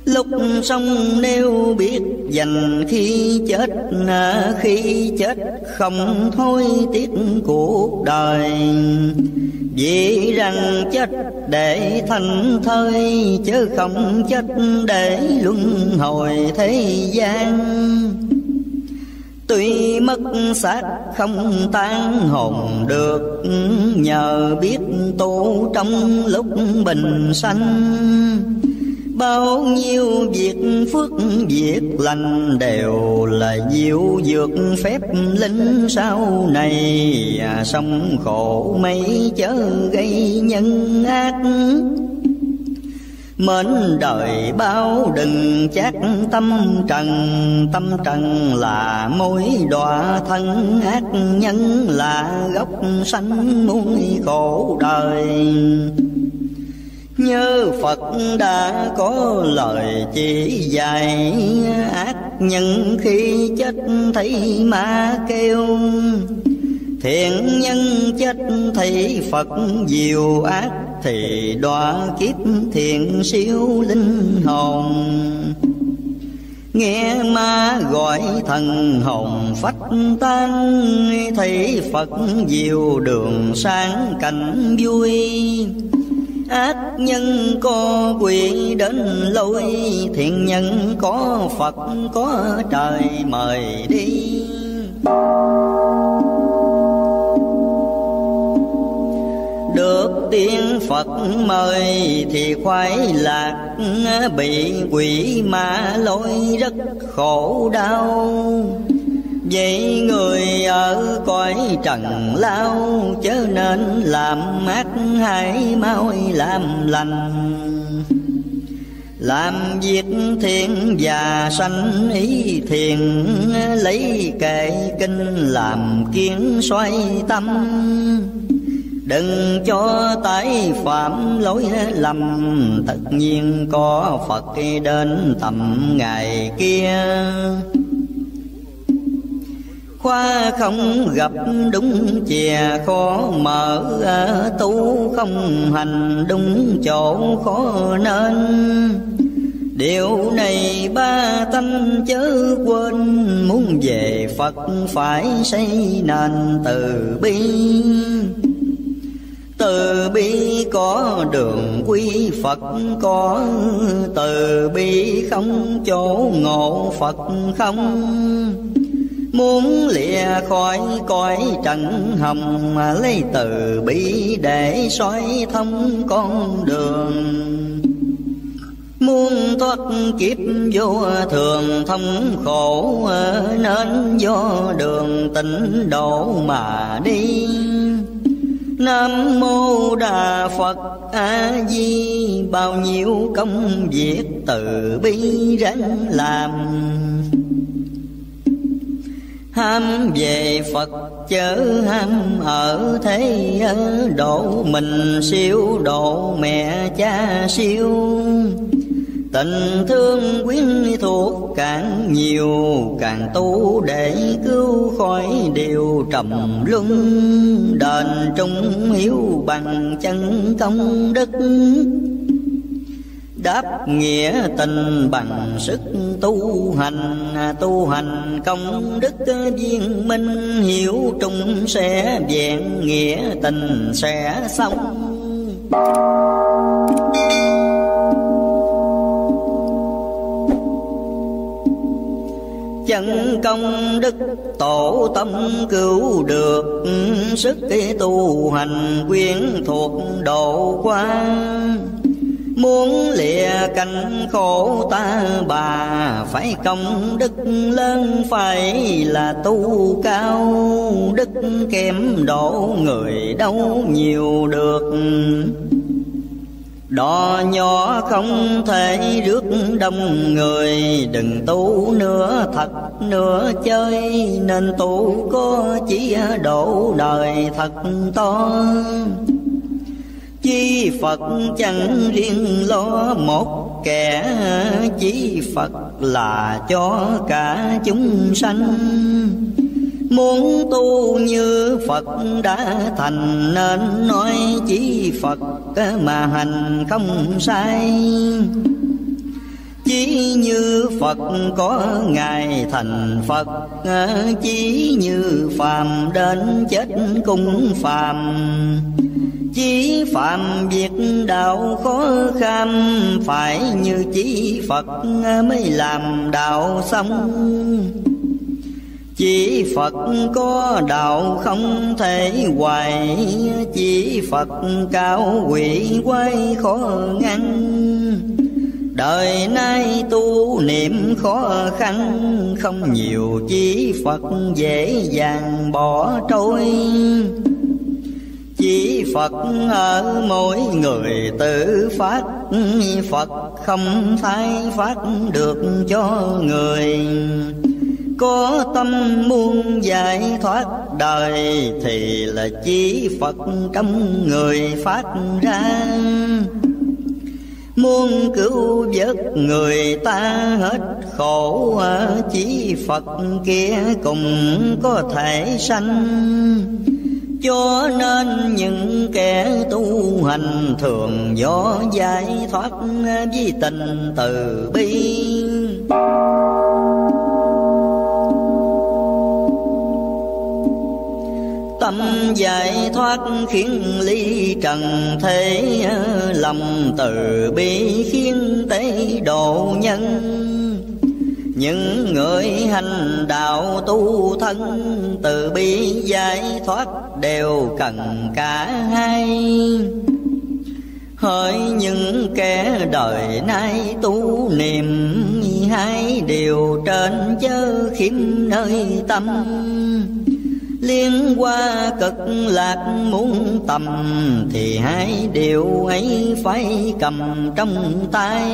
Lúc sống nếu biết dành khi chết Khi chết, không thôi tiếc cuộc đời. Vì rằng chết để thành thơi, Chứ không chết để luân hồi thế gian. Tuy mất xác không tan, hồn được Nhờ biết tu trong lúc bình sanh. Bao nhiêu việc phước việc lành đều là diệu dược phép linh sau này. À, Sống khổ mấy chớ gây nhân ác. Mến đời bao đừng chắc tâm trần Tâm trần là mối đọa thân ác nhân là gốc sanh muôn khổ đời. Nhớ Phật đã có lời chỉ dạy. Ác nhân khi chết thấy ma kêu. Thiện nhân chết thấy Phật diệu. Ác Thì đọa kiếp thiện siêu linh hồn. Nghe ma gọi thần hồn phách tan. Thấy Phật diệu đường sáng cảnh vui ác nhân có quỷ đến lôi thiện nhân có phật, có trời mời đi. Được tiên Phật mời thì khoái lạc, Bị quỷ ma lôi rất khổ đau. Vậy người ở cõi trần lao Chớ nên làm ác hãy mau làm lành. Làm việc thiện và sanh ý thiền Lấy kệ kinh làm kiến xoay tâm. Đừng cho tái phạm lỗi lầm, Tất nhiên có Phật đến tầm ngày kia. Khoa không gặp đúng chè khó mở à, Tu không hành đúng chỗ khó nên. Điều này ba tâm chớ quên, Muốn về Phật phải xây nền từ bi. Từ bi có đường quy Phật có, Từ bi không chỗ ngộ Phật không. Muốn lìa khỏi cõi trần hồng Mà lấy từ bi để soi thông con đường. Muốn thoát kiếp vô thường thông khổ Nên do đường tịnh độ mà đi. Nam mô Đà Phật A Di bao nhiêu công việc từ bi ráng làm ham về Phật chớ ham ở thế độ mình siêu, độ mẹ cha siêu. Tình thương quyến thuộc càng nhiều, Càng tu để cứu khỏi điều trầm luân. Đền trung hiếu bằng chân công đức. Đáp nghĩa tình bằng sức tu hành Tu hành công đức viên minh, Hiểu trung sẽ vẹn nghĩa tình sẽ xong chân công đức tổ tâm cứu được, sức tu hành quyến thuộc độ qua. Muốn lìa cảnh khổ ta, bà Phải công đức lớn, phải là tu cao. Đức kém đổ người đâu nhiều được. Đò nhỏ không thể rước đông người, Đừng tu nữa, thật nữa chơi. Nên tu có chỉ đổ đời thật to. Chi Phật chẳng riêng lo một kẻ, Chi Phật là cho cả chúng sanh. Muốn tu như Phật đã thành Nên, nói chỉ Phật mà hành không sai. Chỉ như Phật có Ngài thành Phật, Chỉ như phàm đến chết cũng phàm. Chí phạm việc đạo khó khăn, Phải như chí Phật mới làm đạo xong. Chỉ Phật có đạo không thể hoài, Chỉ Phật cao quỷ quay khó ngăn. Đời nay tu niệm khó khăn, Không nhiều chỉ Phật dễ dàng bỏ trôi. Chỉ Phật ở mỗi người tự phát, Phật không thay phát được cho người. Có tâm muốn giải thoát đời thì là chỉ Phật trong người phát ra. Muốn cứu vớt người ta hết khổ Chỉ Phật kia cùng có thể sanh. Cho nên những kẻ tu hành thường do giải thoát với tình từ bi. Tâm giải thoát khiến ly trần thế, lòng từ bi khiến tế độ nhân những người hành đạo tu thân từ bi giải thoát đều cần cả hai. Hỡi những kẻ đời nay tu niệm hai điều trên chớ khiếm nơi tâm. Liên qua cực lạc muốn tầm thì hai điều ấy phải cầm trong tay.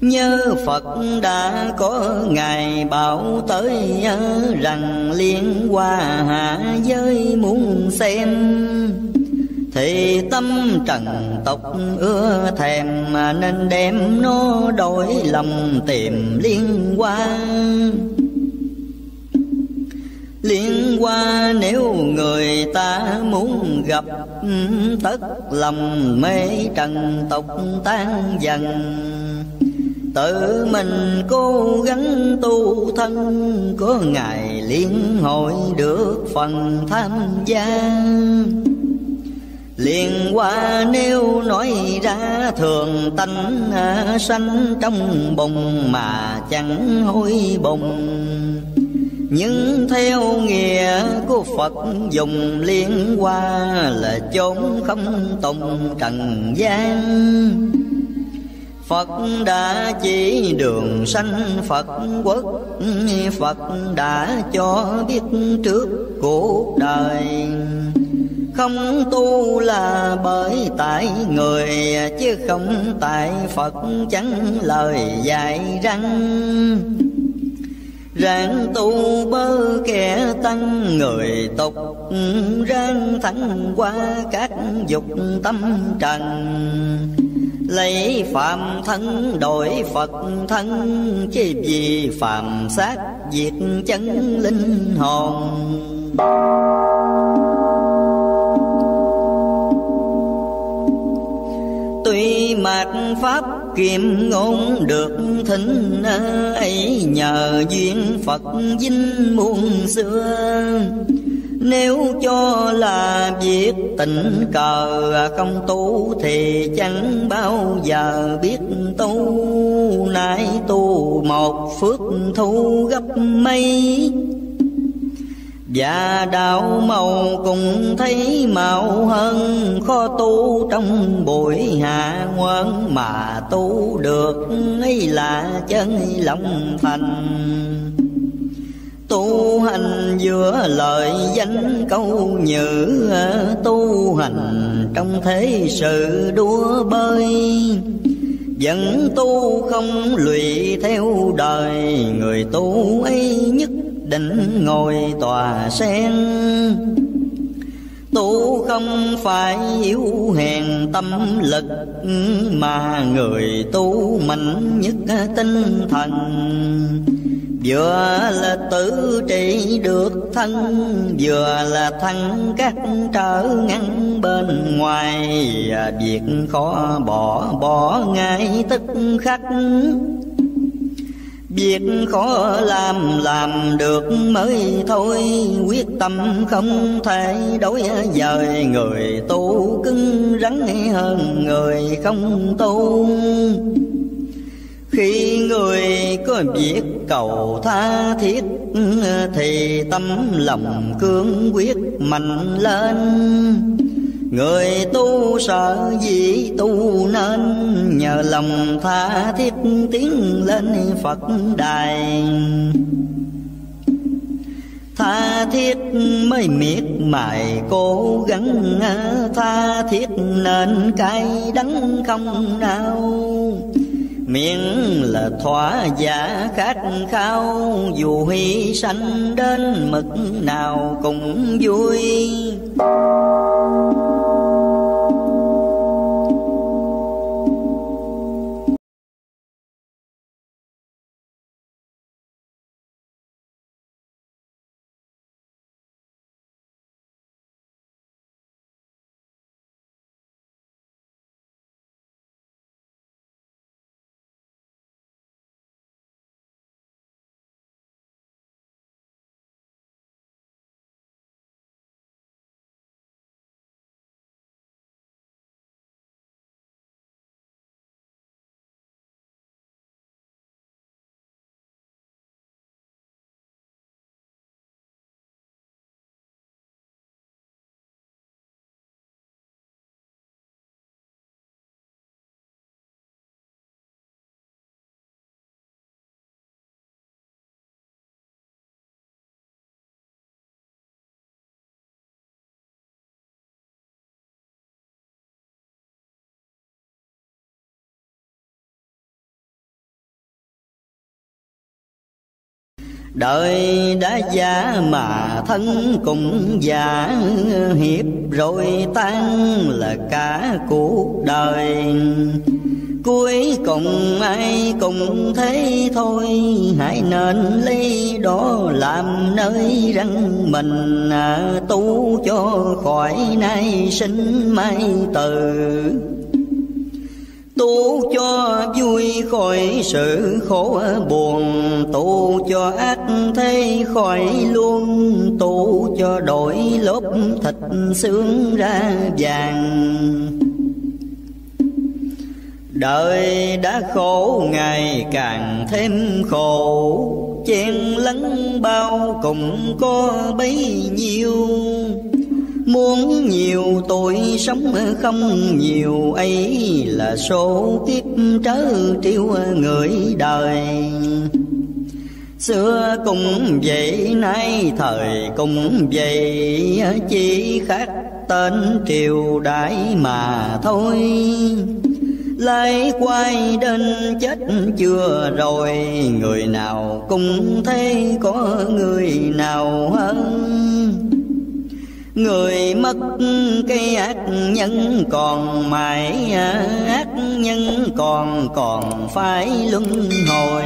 Nhớ Phật đã có ngày bảo tới rằng liên hoa hạ giới muốn xem. Thì tâm trần tộc ưa thèm mà nên đem nó đổi lòng tìm liên quan liên hoa nếu người ta muốn gặp, tất lòng mê trần tộc tan dần tự mình cố gắng tu thân, có ngày liên hội được phần tham gia. Liền qua nếu nói ra, thường tánh sanh trong bồng mà chẳng hối bồng nhưng theo nghĩa của Phật dùng liên qua là chốn không tùng trần gian. Phật đã chỉ đường sanh Phật quốc. Phật đã cho biết trước cuộc đời. Không tu là bởi tại người, chứ không tại Phật chẳng lời dạy răng Ráng tu bơ kẻ tăng người tục Ráng thắng qua các dục tâm trần. Lấy phạm thân, đổi Phật thân Chỉ vì phạm sát diệt chân linh hồn. Tuy mạt pháp kiềm ngôn được thính, ấy Nhờ duyên Phật vinh muôn xưa. Nếu cho là việc tình cờ, không tu Thì chẳng bao giờ biết tu. Nãy tu một phước thu gấp mấy. Và đạo màu cùng thấy màu hơn, Khó tu trong buổi hạ ngoan Mà tu được, ấy là chân lòng thành. Tu hành giữa lời danh, câu nhữ, Tu hành trong thế sự đua bơi. Vẫn tu không lụy theo đời, Người tu ấy nhất định ngồi tòa sen. Tu không phải yếu hèn tâm lực, mà người tu mạnh nhất tinh thần vừa là tự trị được thân, vừa là thân các trở ngăn bên ngoài. À, việc khó bỏ bỏ ngay tức khắc. Việc khó làm làm được mới thôi. Quyết tâm không thể đối dời. Người tu cứng rắn hơn người không tu. Khi người có biết cầu tha thiết, Thì tâm lòng cương quyết mạnh lên. Người tu sợ gì tu nên, Nhờ lòng tha thiết tiến lên Phật đài. Tha thiết mới miệt mài, cố gắng, Tha thiết nên cay đắng không nào Miệng là thỏa giả khát khao Dù hy sanh đến mực nào cũng vui. Đời đã già mà thân cũng già Hiệp rồi tan là cả cuộc đời. Cuối cùng ai cũng thế thôi Hãy nên lấy đó làm nơi răng mình. À, Tu cho khỏi nay sinh mai từ tu cho vui khỏi sự khổ buồn, tu cho ác thế khỏi luôn, tu cho đổi lốp thịt xương ra vàng. Đời đã khổ, ngày càng thêm khổ. Chen lấn bao cũng có bấy nhiêu. Muốn nhiều tuổi sống không nhiều ấy là số kiếp trớ tiêu người đời Xưa cũng vậy, nay thời cũng vậy, Chỉ khác tên triều đại mà thôi. Lại quay đến chết chưa rồi, Người nào cũng thấy có người nào hơn. Người mất cái ác nhân còn mãi ác nhân còn còn phải luân hồi.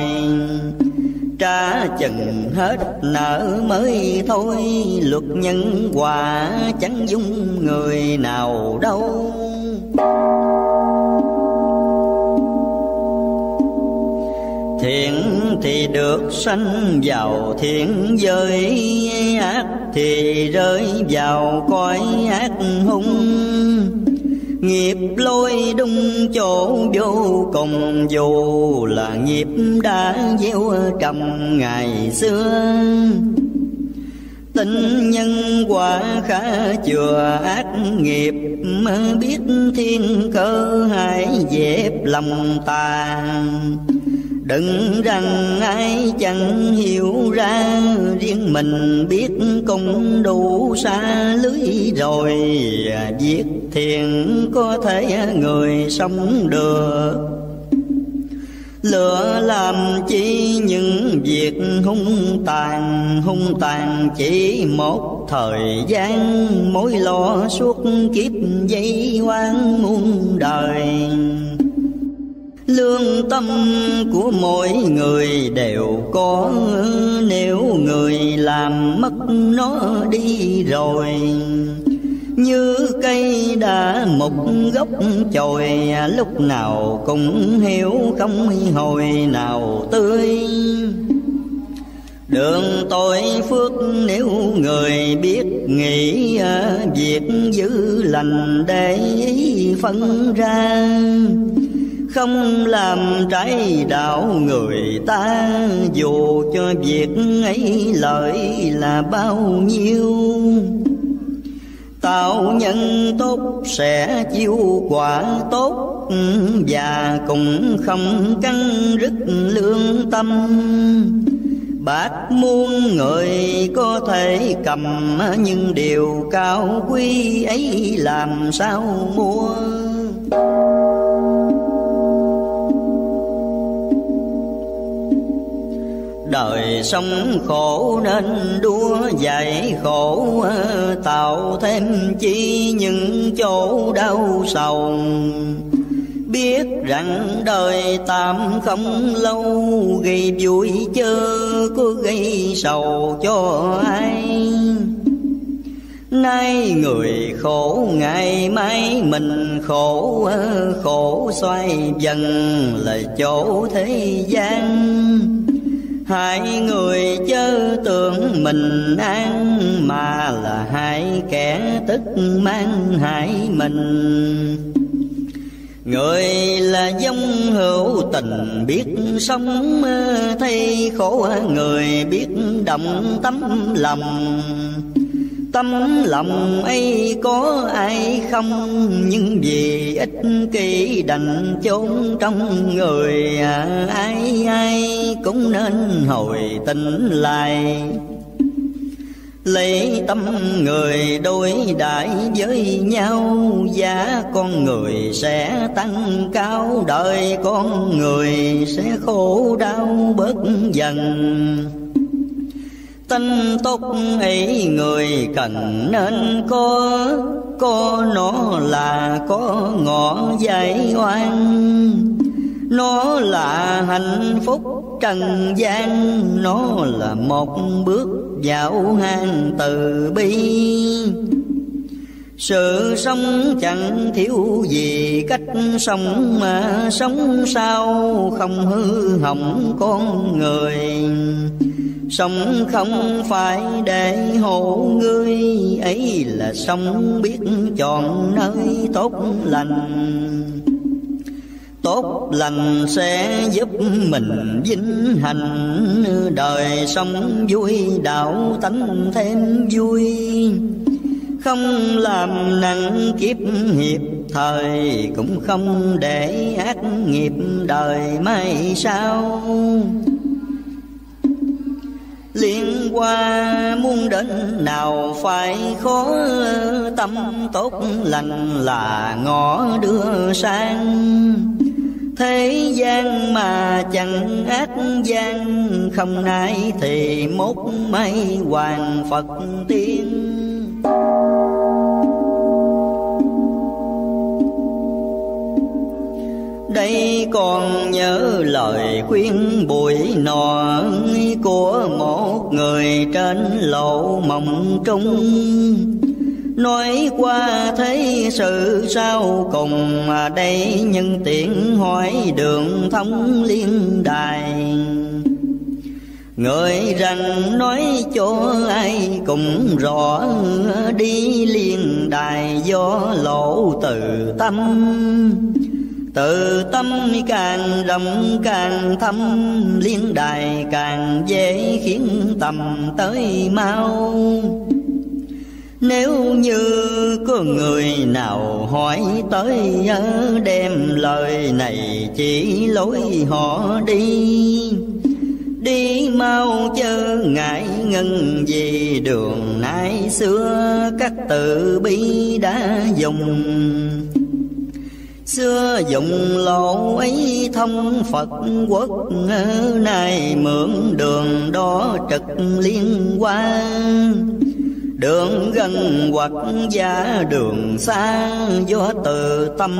Trả chừng hết nợ mới thôi, luật nhân quả chẳng dung người nào đâu. Thiện thì được sanh vào thiện giới ác, thì rơi vào cõi ác hung. Nghiệp lôi đung chỗ vô cùng, dù là nghiệp đã gieo trong ngày xưa. Tình nhân quả khá chừa, ác nghiệp Biết thiên cơ hãy dẹp lòng tàn. Đừng rằng ai chẳng hiểu ra, Riêng mình biết cũng đủ xa lưới rồi. Việc thiện có thể người sống được. Lựa làm chi những việc hung tàn Hung tàn chỉ một thời gian. Mối lo suốt kiếp dây hoang muôn đời. Lương tâm của mỗi người đều có. Nếu người làm mất nó đi rồi, Như cây đã một gốc chồi, Lúc nào cũng hiểu không hồi nào tươi. Đường tội phước nếu người biết nghĩ, Việc giữ lành để phân ra không làm trái đạo người ta. Dù cho việc ấy lợi là bao nhiêu, tạo nhân tốt sẽ chiêu quả tốt, và cũng không căng rứt lương tâm. Bát muôn người có thể cầm, nhưng điều cao quý ấy làm sao mua? Đời sống khổ nên đua dạy khổ, tạo thêm chi những chỗ đau sầu. Biết rằng đời tạm không lâu, gây vui chớ có gây sầu cho ai. Nay người khổ, ngày mai mình khổ khổ xoay dần là chỗ thế gian hai người chớ tưởng mình an, mà là hai kẻ tức mang hại mình. Người là giống hữu tình, biết sống thấy khổ, người biết động tấm lòng. Tâm lòng ấy có ai không? Nhưng vì ích kỷ đành chốn trong người à, Ai ai cũng nên hồi tỉnh lại. Lấy tâm người đối đại với nhau Giá con người sẽ tăng cao Đời con người sẽ khổ đau bớt dần. Tinh tốt ấy người cần nên có Có nó là có ngõ giải oan. Nó là hạnh phúc trần gian, Nó là một bước vào hang từ bi. Sự sống chẳng thiếu gì, cách sống mà sống sao không hư hỏng con người. Sống không phải để hộ ngươi, ấy là sống biết chọn nơi tốt lành. Tốt lành sẽ giúp mình vinh hành Đời sống vui, đạo tánh thêm vui. Không làm nặng kiếp hiệp, thời cũng không để ác nghiệp đời mai sau liên qua muôn đến nào phải khó, tâm tốt lành là ngõ đưa sang. Thế gian mà chẳng ác gian, không ai thì mốt may hoàng phật tiên. Đây còn nhớ lời khuyên buổi nọ của một người trên lầu mộng trung. Nói qua thấy sự sau cùng mà đây nhân tiện hỏi đường thông liên đài. Người rằng nói cho ai cũng rõ Đi liên đài do lộ từ tâm từ tâm càng rộng càng thâm, Liên đài càng dễ khiến tầm tới mau. Nếu như có người nào hỏi tới Đem lời này chỉ lối họ đi. Đi mau chớ ngại ngân gì đường nay xưa Các tự bi đã dùng. Xưa dùng lộ ấy thông Phật quốc Nay mượn đường đó trực liên quan. Đường gần hoặc giá đường xa, Do từ tâm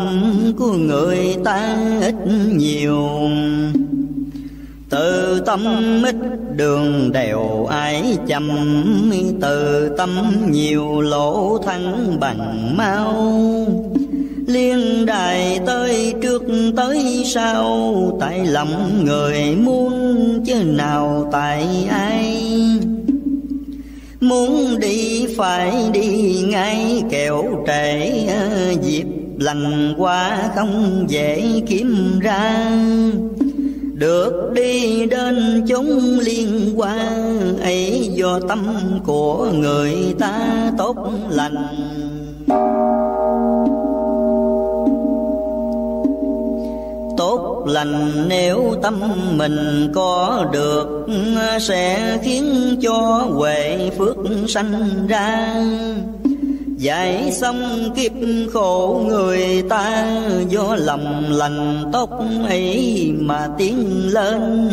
của người ta ít nhiều. Từ tâm ít, đường đèo ái chậm Từ tâm nhiều, lỗ thăng bằng mau. Liên đài tới trước tới sau, Tại lòng người muốn chứ nào tại ai. Muốn đi phải đi ngay kẹo trễ, Dịp lành qua không dễ kiếm ra. Được đi đến chúng liên quan ấy do tâm của người ta tốt lành. Tốt lành nếu tâm mình có được, sẽ khiến cho huệ phước sanh ra. Giải xong kiếp khổ người ta, Do lòng lành tốt ấy mà tiến lên.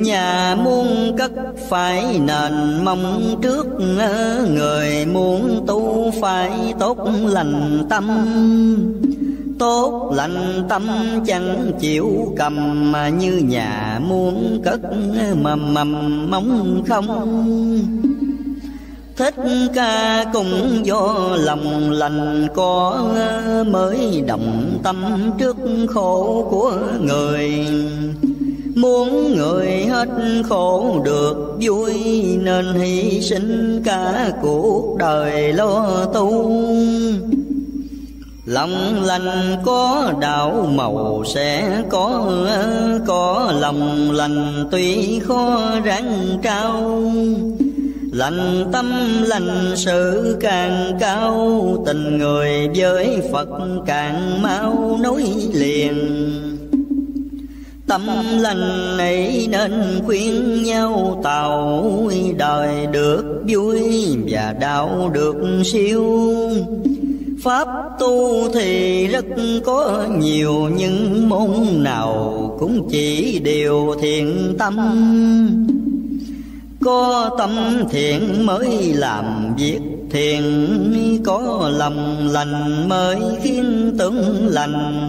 Nhà muốn cất phải nền mong trước, Người muốn tu phải tốt lành tâm. Tốt, lành tâm chẳng chịu cầm, Mà như nhà muốn cất mầm mầm mong không. Thích ca cũng do lòng lành có, mới động tâm trước khổ của người. Muốn người hết khổ được vui, Nên hy sinh cả cuộc đời lo tu. Lòng lành có đạo, màu sẽ có Có lòng lành tuy khó ráng trao lành tâm lành sự càng cao, tình người với phật càng mau nối liền. Tâm lành này nên khuyên nhau tàu đời được vui và đạo được siêu. Pháp tu thì rất có nhiều, Nhưng môn nào cũng chỉ điều thiện tâm. Có tâm thiện mới làm việc thiện, có lòng lành mới khiến tưởng lành.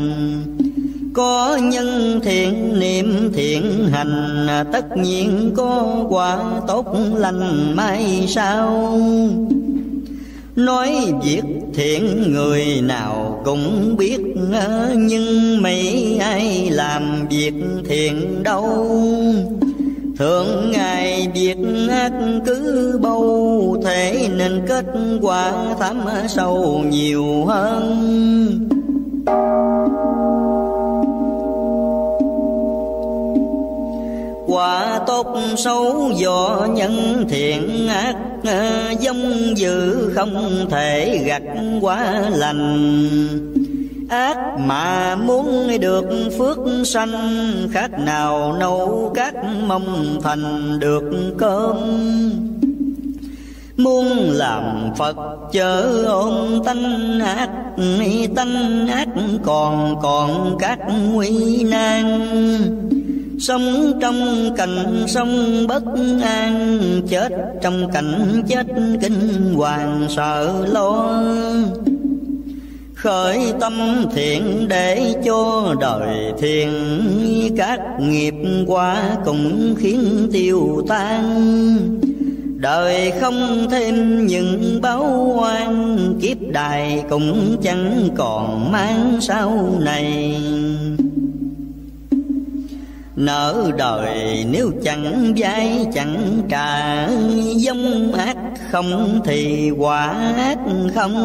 Có nhân thiện, niệm thiện hành, tất nhiên có quả tốt lành mai sau. Nói việc thiện người nào cũng biết ờ, nhưng mấy ai làm việc thiện đâu. Thường ngày việc ác cứ bâu Thế nên kết quả thắm sâu nhiều hơn. Quả tốt xấu do nhân thiện ác À, giống dữ không thể gặt quá lành. Ác mà muốn được phước sanh, khác nào nấu các mong thành được cơm. Muốn làm Phật chớ ôm tánh ác Tánh ác còn còn các nguy nan. Sống trong cảnh sống bất an, Chết trong cảnh chết kinh hoàng sợ lo. Khởi tâm thiện để cho đời thiền Các nghiệp qua cũng khiến tiêu tan. Đời không thêm những báo oan, Kiếp đài cũng chẳng còn mang sau này nở đời nếu chẳng vay chẳng trả Giống ác không thì quả ác không.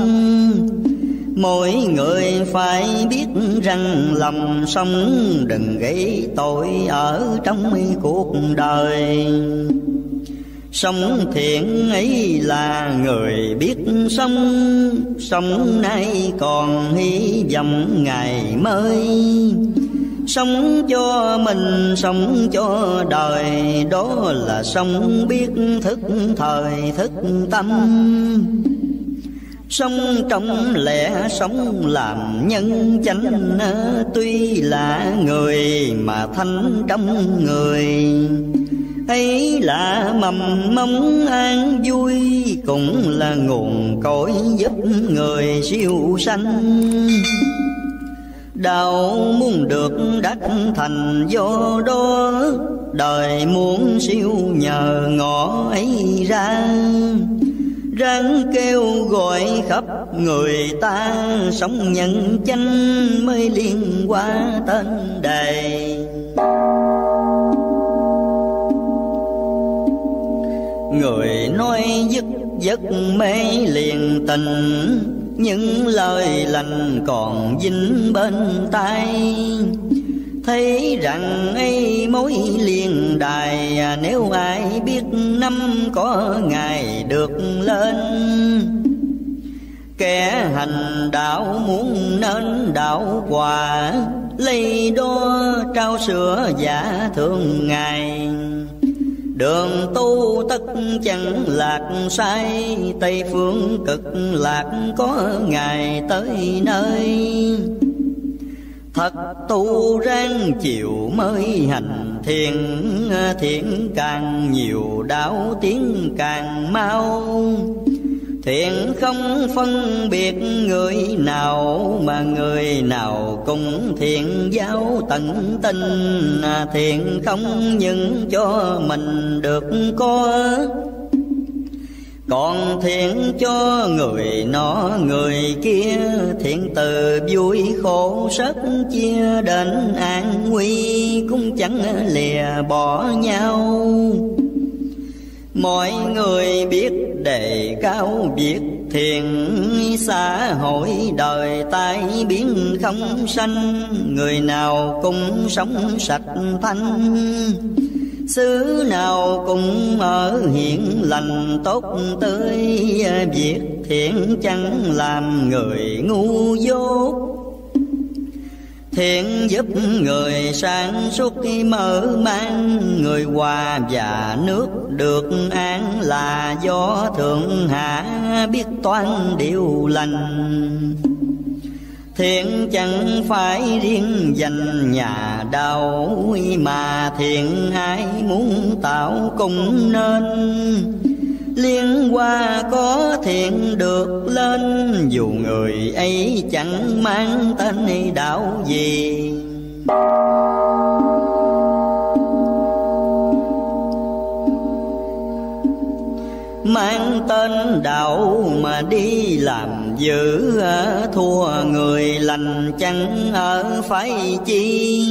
Mỗi người phải biết rằng lòng sống Đừng gây tội ở trong cuộc đời. Sống thiện ấy là người biết sống Sống nay còn hy vọng ngày mới. Sống cho mình, sống cho đời. Đó là sống biết thức thời, thức tâm. Sống trong lẽ sống làm nhân chánh Tuy là người mà thanh trong người. Ấy là mầm mong an vui cũng là nguồn cội giúp người siêu sanh đạo muốn được đắc thành do đó đời muốn siêu nhờ ngõ ấy ra. Ráng kêu gọi khắp người ta sống nhận chánh mới liên qua tên đề người nói dứt giấc mê liền tình những lời lành còn dính bên tay, thấy rằng ấy mối liền đài à, nếu ai biết năm có ngày được lên kẻ hành đạo muốn nên đạo quả lấy đo trao sữa giả thường ngày. Đường tu tất chẳng lạc sai, Tây phương cực lạc có ngày tới nơi. Thật tu ráng chịu mới hành thiền Thiện càng nhiều, đạo tiếng càng mau. Thiện không phân biệt người nào Mà người nào cũng thiện giáo tận tình. Thiện không những cho mình được có, còn thiện cho người nọ người kia. Thiện từ vui khổ rất chia đến an nguy cũng chẳng lìa bỏ nhau mọi người biết đề cao việc thiền xã hội đời tai biến không sanh, người nào cũng sống sạch thanh. Xứ nào cũng ở hiện lành, tốt tươi, việc thiện chẳng làm người ngu dốt. Thiện giúp người sáng suốt mở mang. Người hòa và nước được an Là do thượng hạ biết toán điều lành. Thiện chẳng phải riêng dành nhà đau Mà thiện ai muốn tạo cũng nên. Liên hoa có thiện được lên, Dù người ấy chẳng mang tên đạo gì. Mang tên đạo mà đi làm dữ, thua người lành chẳng ở phải chi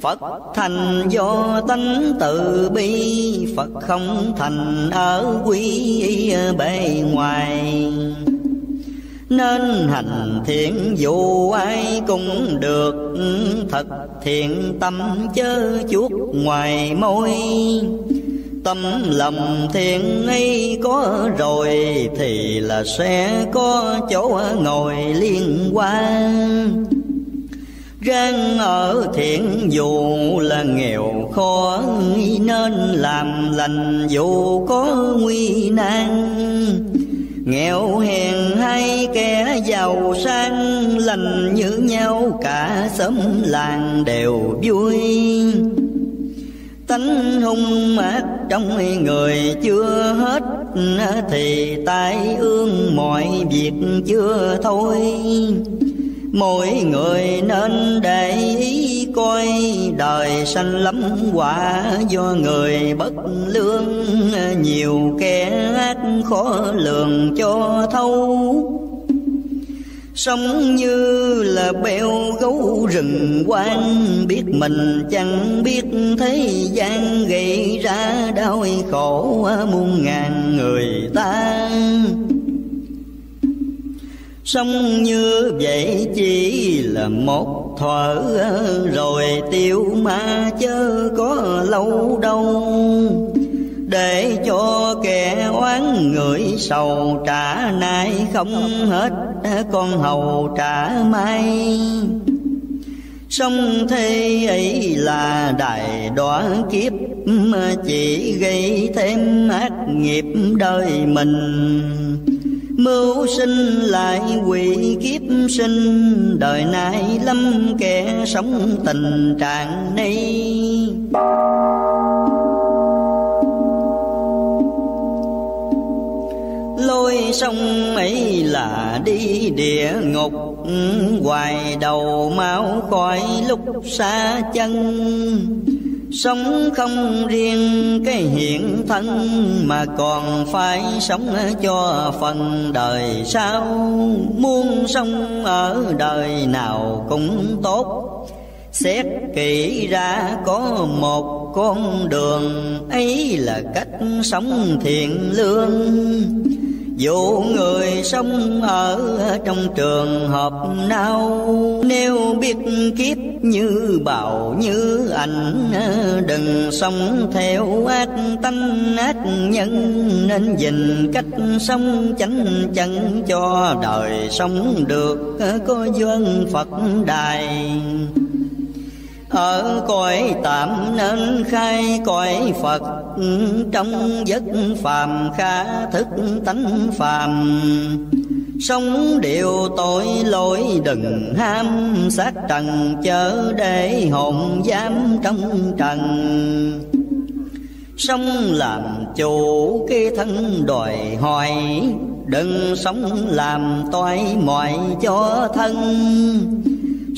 Phật thành do tánh từ bi, Phật không thành ở quy bề ngoài. Nên hành thiện dù ai cũng được, Thật thiện tâm chớ chuốt ngoài môi. Tâm lòng thiện ấy có rồi Thì là sẽ có chỗ ngồi liên quan Ráng ở thiện dù là nghèo khó, Nên làm lành dù có nguy nan. Nghèo hèn hay kẻ giàu sang, Lành như nhau, cả xóm làng đều vui. Tánh hung ác trong người chưa hết, thì tai ương mọi việc chưa thôi mỗi người nên để ý coi, đời sanh lắm quả do người bất lương. Nhiều kẻ ác khó lường cho thâu Sống như là beo gấu rừng quan Biết mình chẳng biết thế gian gây ra đau khổ muôn ngàn người ta. Sống như vậy chỉ là một thuở Rồi tiêu ma chớ có lâu đâu. Để cho kẻ oán người sầu trả nay không hết, con hầu trả mai Sông thế ấy là đại đoá kiếp Chỉ gây thêm ác nghiệp đời mình. Mưu sinh lại quỷ kiếp sinh, Đời nay lâm kẻ sống tình trạng này. Lôi sông ấy là đi địa ngục, hoài đầu máu khỏi lúc xa chân. Sống không riêng cái hiện thân Mà còn phải sống cho phần đời sau. Muốn sống ở đời nào cũng tốt. Xét kỹ ra có một con đường, Ấy là cách sống thiện lương dù người sống ở trong trường hợp nào, Nếu biết kiếp như bào như ảnh, Đừng sống theo ác tâm, ác nhân Nên dình cách sống chánh chân cho đời sống được, Có duyên Phật đài ở cõi tạm nên khai cõi Phật, trong giấc phàm khá thức tánh phàm. Sống điều tội lỗi đừng ham sát trần, chớ để hồn giam trong trần. Sống làm chủ cái thân đòi hỏi, Đừng sống làm toại mọi cho thân.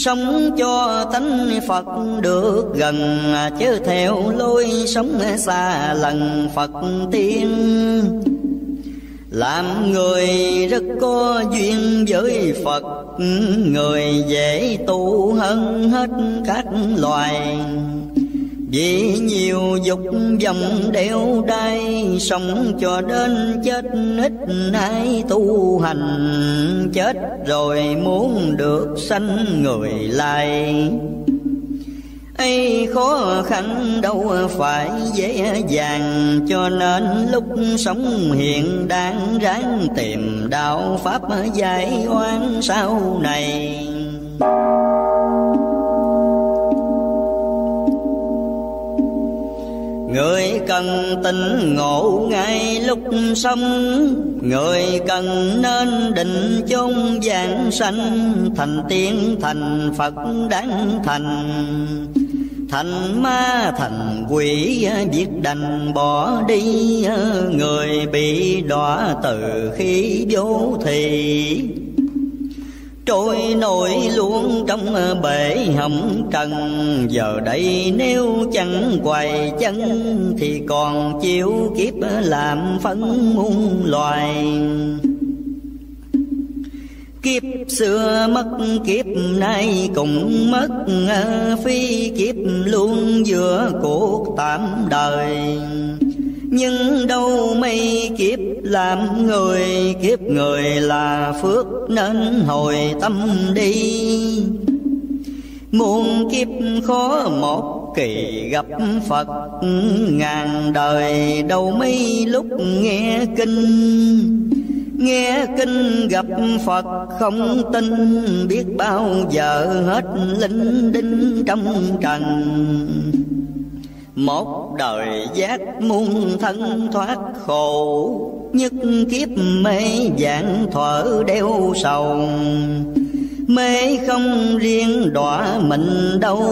Sống cho tánh Phật được gần Chứ theo lối sống xa lần Phật tiên. Làm người rất có duyên với Phật, Người dễ tu hơn hết các loài vì nhiều dục vọng đeo đai Sống cho đến chết ít ai tu hành. Chết rồi muốn được sanh người lại. Ấy khó khăn đâu phải dễ dàng, cho nên lúc sống hiện đang ráng tìm đạo pháp giải oan sau này. Người cần tỉnh ngộ ngay lúc sống, Người cần nên định chốn giảng sanh, Thành tiên, thành Phật đáng thành. Thành ma, thành quỷ, biết đành bỏ đi, Người bị đọa từ khi vô thị trôi nổi luôn trong bể hầm trần. Giờ đây nếu chẳng quay chân thì còn chịu kiếp làm phân muôn loài. Kiếp xưa mất kiếp nay cũng mất Phi kiếp luôn giữa cuộc tạm đời nhưng đâu mấy kiếp làm người, kiếp người là phước nên hồi tâm đi. Muôn kiếp khó một kỳ gặp phật, ngàn đời đâu mấy lúc nghe kinh. Nghe kinh gặp Phật không tin, Biết bao giờ hết linh đinh trong trần một đời giác muôn thân thoát khổ, Nhất kiếp mê dạng thở đeo sầu. Mê không riêng đọa mình đâu,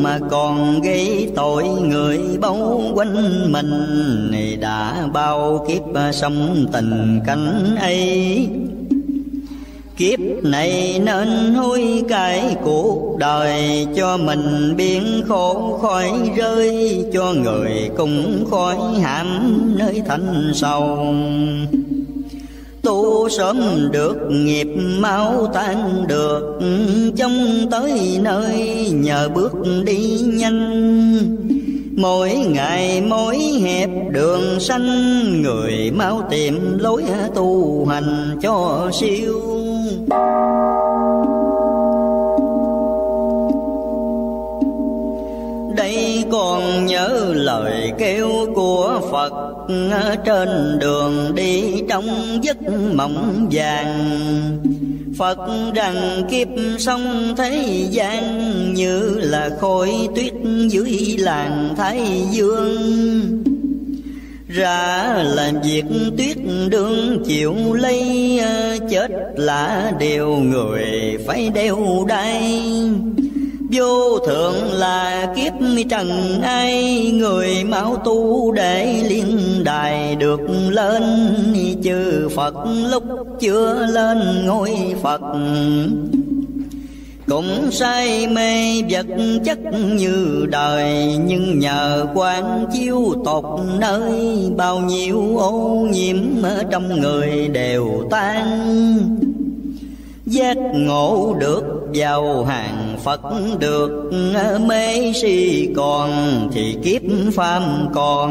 Mà còn gây tội người bao quanh mình. Đã bao kiếp sống tình cảnh ấy Kiếp này nên hối cải cuộc đời Cho mình biến khổ khỏi rơi, Cho người cùng khỏi hãm nơi thanh sầu. Tu sớm được, nghiệp mau tan được Trong tới nơi nhờ bước đi nhanh. Mỗi ngày, mỗi hẹp đường xanh Người mau tìm lối tu hành cho siêu. Đây còn nhớ lời kêu của Phật, Trên đường đi trong giấc mộng vàng. Phật rằng kiếp sống thế gian Như là khối tuyết dưới làng Thái Dương. Ra làm việc tuyết đương chịu lấy ờ, chết là điều người phải đeo đai vô thượng là kiếp trần ai, người mau tu để liên đài được lên. Chư phật lúc chưa lên ngôi phật, cũng say mê vật chất như đời. Nhưng nhờ quán chiếu tột nơi bao nhiêu ô nhiễm ở trong người đều tan. Giác ngộ được vào hàng Phật được mê si còn thì kiếp phàm còn.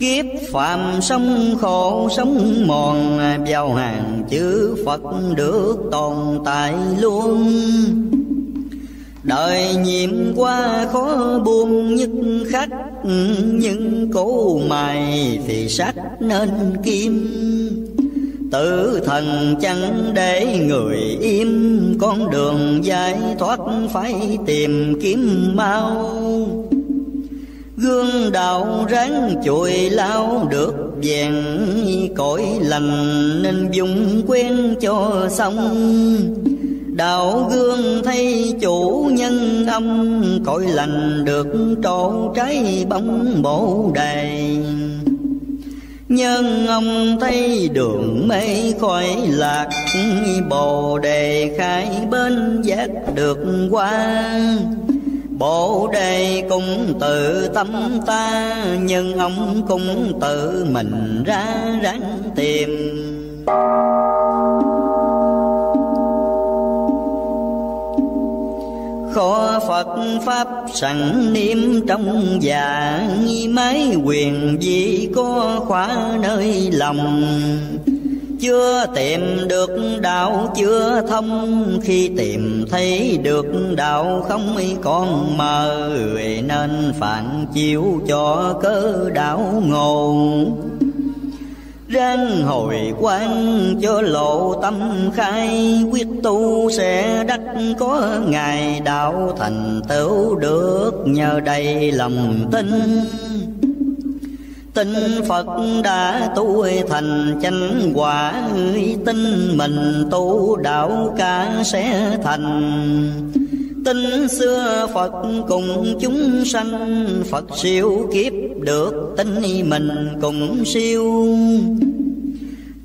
Kiếp phàm sống khổ sống mòn Vào hàng chữ Phật được tồn tại luôn. Đời nhiệm qua khó buông nhất khách Nhưng cố mài thì sắc nên kim. Tử thần chẳng để người im, Con đường giải thoát phải tìm kiếm mau. Gương đạo ráng chùi lao được vẹn, cõi lành Nên dùng quen cho xong. Đạo gương thay chủ nhân âm, Cõi lành được trổ trái bóng bổ đầy Nhân ông thấy đường mây khỏi lạc, Bồ đề khai bên giác được qua. Bồ đề cũng tự tâm ta, Nhưng ông cũng tự mình ra ráng tìm. Khó Phật Pháp sẵn niệm trong dạ Mái quyền gì có khóa nơi lòng. Chưa tìm được đạo, chưa thông, khi tìm thấy được đạo không còn mờ, nên phản chiếu cho cơ đạo ngộ. Ráng hồi quan cho lộ tâm khai, Quyết tu sẽ đắc có ngày đạo thành tựu được. Nhờ đầy lòng tin Tin Phật đã tu thành chánh quả Tin mình tu đạo cả sẽ thành. Tin xưa Phật cùng chúng sanh. Phật siêu kiếp được tin mình cùng siêu.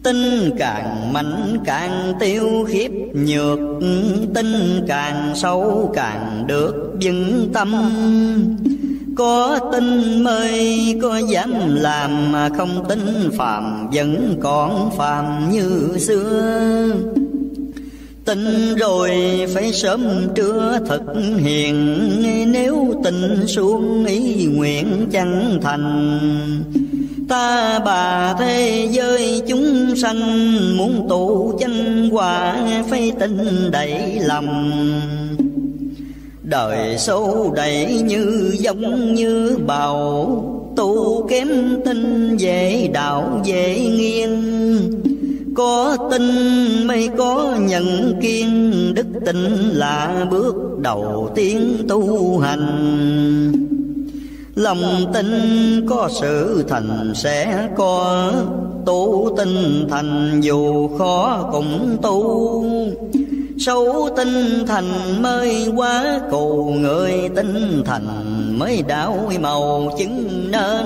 Tin càng mạnh càng tiêu khiếp, nhược Tin càng sâu càng được vững tâm. Có tin mới, có dám làm mà không tin phàm vẫn còn phàm như xưa. Tin rồi phải sớm trưa thực hiện. Nếu tình xuống ý nguyện chẳng thành, Ta bà thế giới chúng sanh Muốn tụ chân quả phải tin đầy lòng. Đời sâu đầy như giống như bào Tu kém tin về đạo dễ nghiêng. Có tin mới có nhận kiên. Đức tin là bước đầu tiên tu hành. Lòng tin có sự thành sẽ có Tu tinh thành dù khó cũng tu. Sâu tinh thành mới quá, cầu Người tinh thành mới đảo màu chứng nên.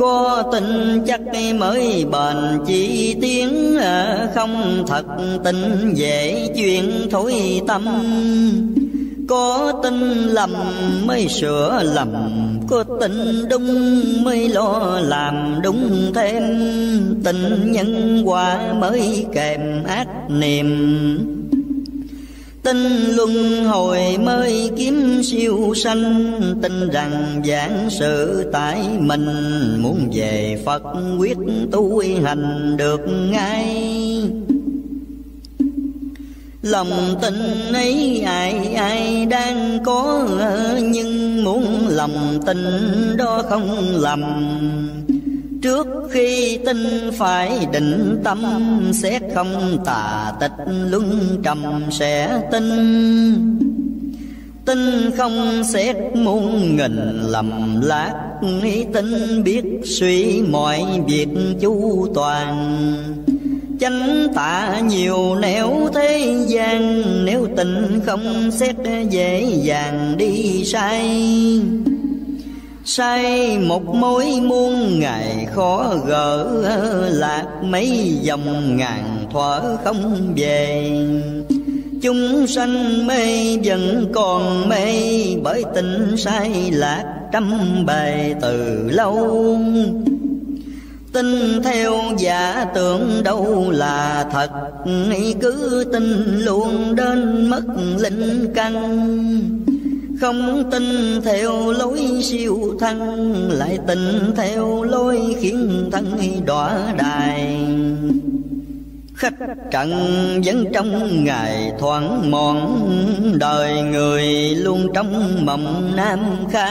Có tin chắc mới bền, chỉ tiếng à, Không thật tin, dễ chuyện thối tâm. Có tin lầm mới sửa lầm, có tình đúng mới lo làm đúng thêm. Tình nhân quả mới kèm ác niềm tinh luân hồi mới kiếm siêu sanh, Tin rằng giảng sự tại mình. Muốn về Phật quyết tu hành được ngay. Lòng tin ấy ai ai đang có, Nhưng muốn lòng tin đó không lầm. Trước khi tin phải định tâm Xét không tà tịch, luân trầm sẽ tin. Tin không xét muôn nghìn lầm lạc Tin biết suy mọi việc chu toàn. Chánh tạ nhiều nẻo thế gian, nếu tình không xét dễ dàng đi sai say một mối muôn ngày khó gỡ, lạc mấy dòng ngàn thuở không về. Chúng sanh mê vẫn còn mê, bởi tình sai lạc trăm bề từ lâu. Tin theo giả tưởng đâu là thật, Cứ tin luôn đến mất linh căn. Không tin theo lối siêu thân, Lại tin theo lối khiến thân đọa đài. Khách trận vẫn trong ngày thoáng mòn, Đời người luôn trong mộng nam kha.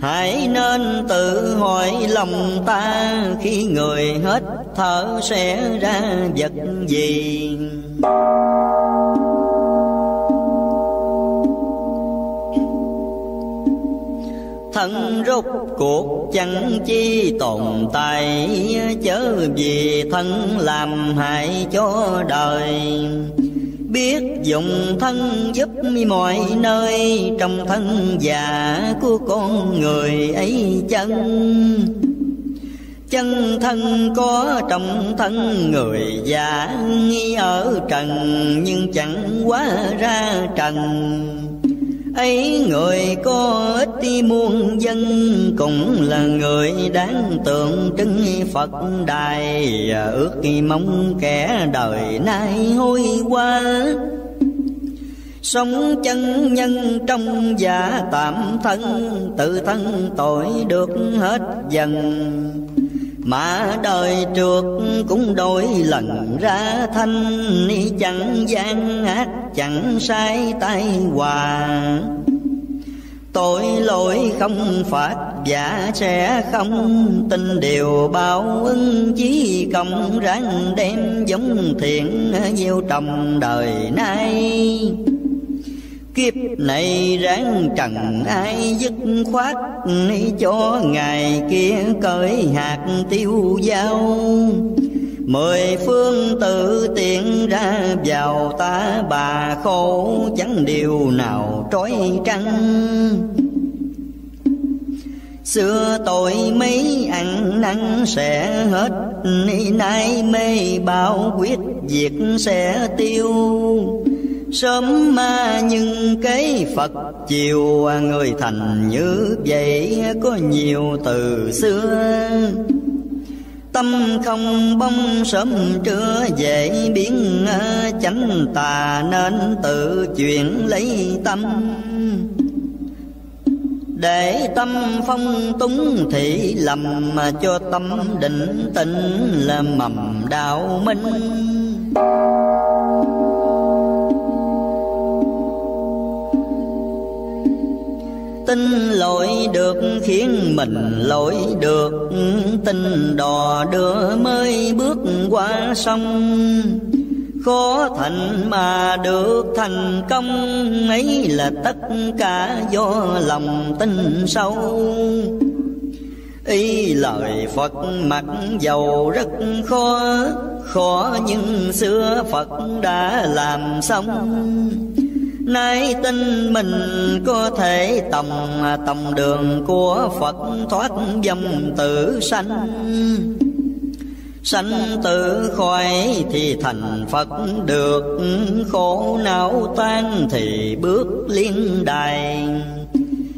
Hãy nên tự hỏi lòng ta Khi người hết thở sẽ ra vật gì? Thân rốt cuộc chẳng chi tồn tại, chớ vì thân làm hại cho đời. Biết dùng thân giúp mọi nơi, trong thân già của con người ấy chân. Chân thân có trong thân người già, nghi ở trần, nhưng chẳng quá ra trần. Ấy người có đi muôn dân cũng là người đáng tượng trưng, phật đài ước mong kẻ đời nay hôi qua sống chân nhân trong giả tạm thân, tự thân tội được hết dần. Mà đời trượt cũng đổi lần ra thanh, chẳng gian ác, chẳng sai tay hòa tội lỗi không phạt giả sẽ không tin. Điều báo ứng chí công ráng đem giống thiện gieo trồng đời nay. Kiếp này ráng trần ai dứt khoát cho ngày kia cởi hạt tiêu dao. Mười phương tự tiện ra vào ta, bà khổ chẳng điều nào trói trăng. Xưa tội mấy ăn năn sẽ hết, Nay mê bao quyết diệt sẽ tiêu. Sớm ma nhưng cái Phật chiều, Người thành như vậy có nhiều từ xưa. Tâm không bông sớm trưa dễ biến, chánh tà Nên tự chuyện lấy tâm để tâm phong túng thị lầm mà cho tâm định tĩnh là mầm đạo minh. Tin lỗi được khiến mình lỗi được, tin đò đưa mới bước qua sông khó thành mà được thành công, ấy là tất cả do lòng tin sâu. Ý lời Phật mặc dầu rất khó khó nhưng xưa Phật đã làm xong. Nay tin mình có thể tầm tầm đường của Phật thoát dâm tử sanh. Sanh tử khỏi thì thành Phật, được Khổ não tan thì bước liên đài.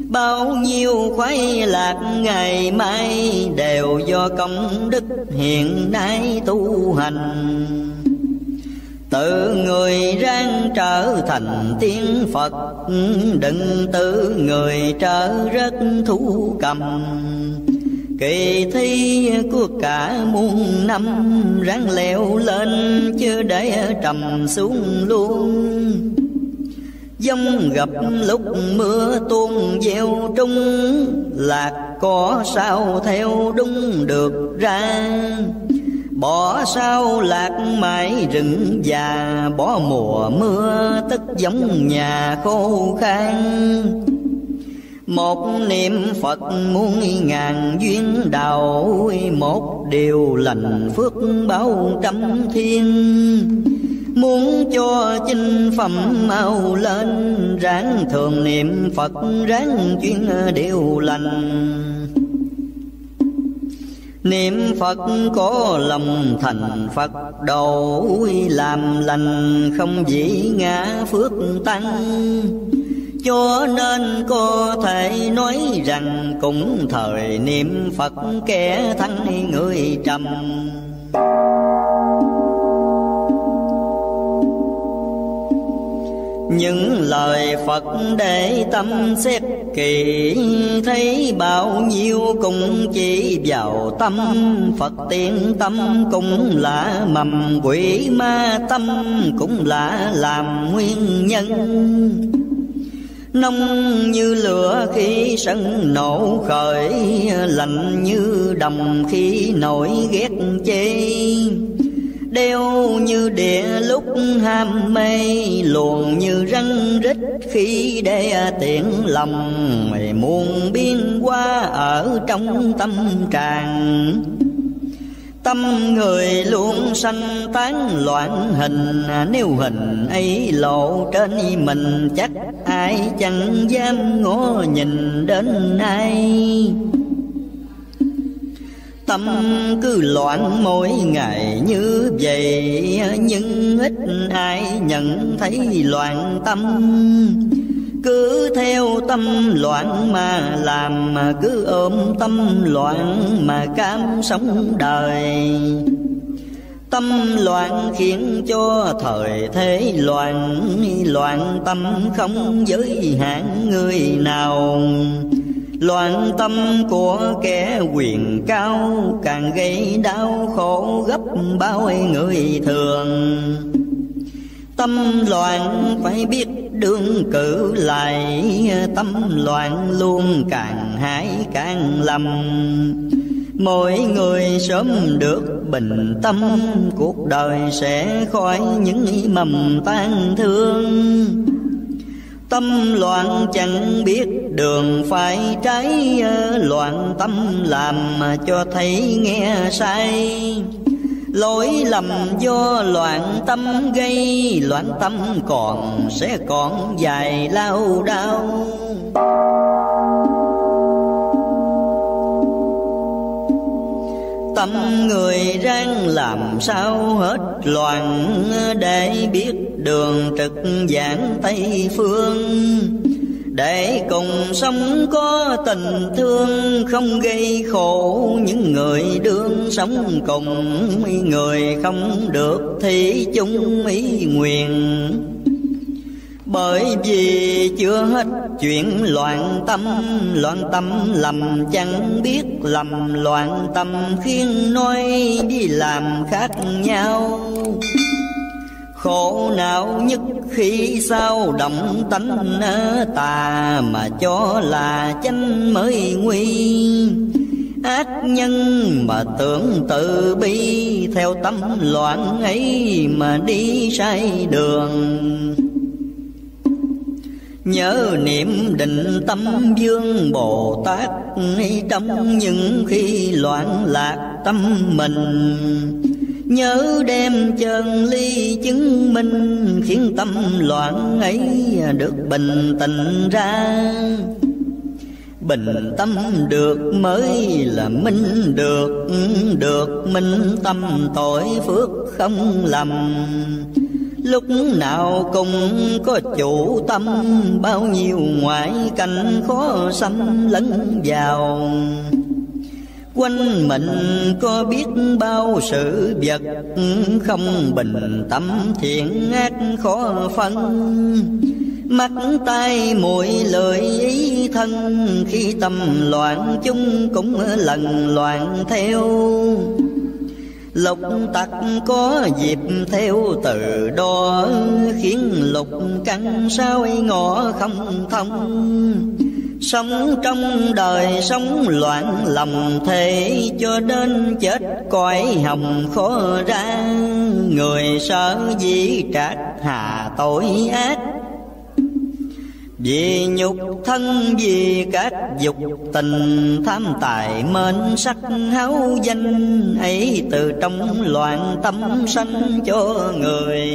Bao nhiêu khoái lạc ngày mai Đều do công đức hiện nay tu hành. Tự người ráng trở thành tiên Phật, Đừng tự người trở rất thú cầm. Kỳ thi của cả muôn năm, ráng leo lên chưa để trầm xuống luôn. Dông gặp lúc mưa tuôn gieo trung Lạc có sao theo đúng được ra. Bỏ sao lạc mãi rừng già, Bỏ mùa mưa tức giống nhà khô khan một niệm Phật muôn ngàn duyên đầu Một điều lành phước bao trăm thiên. Muốn cho chinh phẩm mau lên, Ráng thường niệm Phật, ráng chuyên điều lành. Niệm Phật có lòng thành Phật độ Làm lành, không dĩ ngã phước tăng cho nên có thể nói rằng cũng thời niệm Phật kẻ thắng người trầm. Những lời Phật để tâm xếp kỳ thấy bao nhiêu cũng chỉ vào tâm. Phật tiên tâm cũng là mầm, quỷ ma tâm cũng là làm nguyên nhân nông như lửa khi sân nổ, khởi lạnh như đồng khi nổi ghét chê. Đeo như địa lúc ham mê, luồn như răng rít khi để tiện lòng, mày muôn biên qua ở trong tâm trạng. Tâm người luôn sanh tán loạn hình. Nếu hình ấy lộ trên mình, Chắc ai chẳng dám ngó nhìn đến ai. Tâm cứ loạn mỗi ngày như vậy, Nhưng ít ai nhận thấy loạn tâm cứ theo tâm loạn mà làm, mà cứ ôm tâm loạn mà cam sống đời. Tâm loạn khiến cho thời thế loạn Loạn tâm không giới hạn người nào. Loạn tâm của kẻ quyền cao Càng gây đau khổ gấp bao người thường. Tâm loạn phải biết đương cử lại, tâm loạn luôn càng hãi càng lầm. Mỗi người sớm được bình tâm, cuộc đời sẽ khỏi những mầm tan thương. Tâm loạn chẳng biết đường phải trái, Loạn tâm làm cho thấy nghe sai. Lỗi lầm do loạn tâm gây, Loạn tâm còn sẽ còn dài lao đau. Tâm người ráng làm sao hết loạn Để biết đường trực giảng Tây Phương để cùng sống có tình thương, không gây khổ. Những người đương sống cùng người không được thì chung ý nguyện. Bởi vì chưa hết chuyện loạn tâm loạn tâm lầm chẳng biết lầm. Loạn tâm khiến nói đi làm khác nhau. Khổ não nhất khi sao động tánh tà Mà cho là chánh mới nguy. Ác nhân mà tưởng tự bi, Theo tâm loạn ấy mà đi sai đường. Nhớ niệm định tâm dương Bồ Tát, Trong những khi loạn lạc tâm mình Nhớ đem chân ly chứng minh Khiến tâm loạn ấy được bình tĩnh ra. Bình tâm được mới là minh, được Được minh tâm tội phước không lầm. Lúc nào cũng có chủ tâm, Bao nhiêu ngoại cảnh khó xâm lấn vào. Quanh mình có biết bao sự vật, Không bình tâm thiện ác khó phân. Mắt tay mũi lời ý thân Khi tâm loạn chung cũng lần loạn theo. Lục tặc có dịp theo từ đó, Khiến lục căn sao ngõ không thông. Sống trong đời sống loạn lòng thế Cho đến chết cõi hồng khó ra Người sợ dĩ trách hà tội ác. Vì nhục thân, vì các dục tình, tham tài, mến sắc, háo danh, ấy từ trong loạn tâm sanh cho người.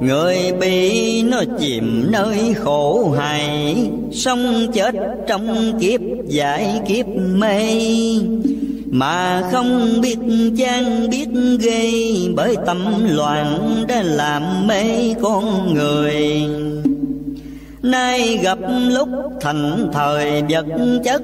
Người bị nó chìm nơi khổ hại, Sống chết trong kiếp giải kiếp mê. Mà không biết chan biết gây Bởi tâm loạn đã làm mê con người. Nay gặp lúc thành thời, vật chất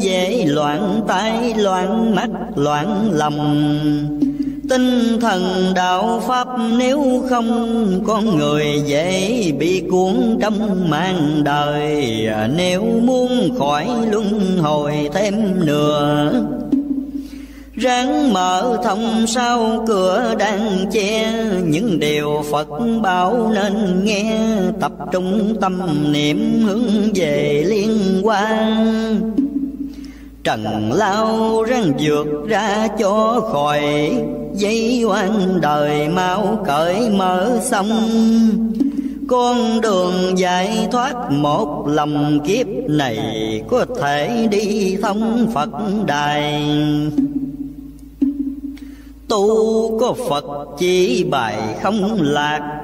Dễ loạn tay loạn, mắt loạn, lòng. Tinh thần đạo Pháp, nếu không Con người dễ bị cuốn trong mang đời. Nếu muốn khỏi luân hồi thêm nữa, Ráng mở thông sau cửa đang che. Những điều Phật bảo nên nghe, Tập trung tâm niệm hướng về liên quan. Trần lao ráng vượt ra cho khỏi Dây oan đời mau cởi mở xong. Con đường giải thoát một lòng kiếp này Có thể đi thông Phật đài. Tu có Phật chỉ bài không lạc,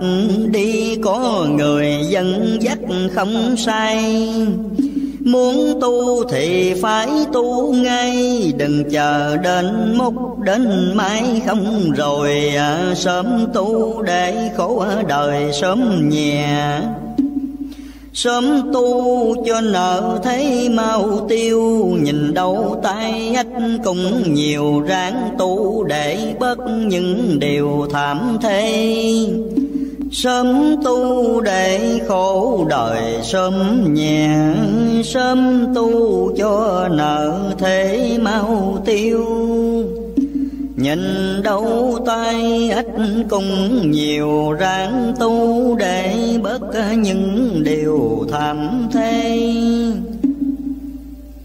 Đi có người dân dắt không sai. Muốn tu thì phải tu ngay Đừng chờ đến múc đến mai không rồi à, Sớm tu để khổ đời sớm nhẹ. Sớm tu cho nợ thấy mau tiêu Nhìn đâu tay ách cũng nhiều ráng tu Để bớt những điều thảm thay Sớm tu để khổ đời, sớm nhẹ, Sớm tu cho nợ thế mau tiêu. Nhìn đâu tay ít cùng nhiều, ráng tu để bớt những điều tham thế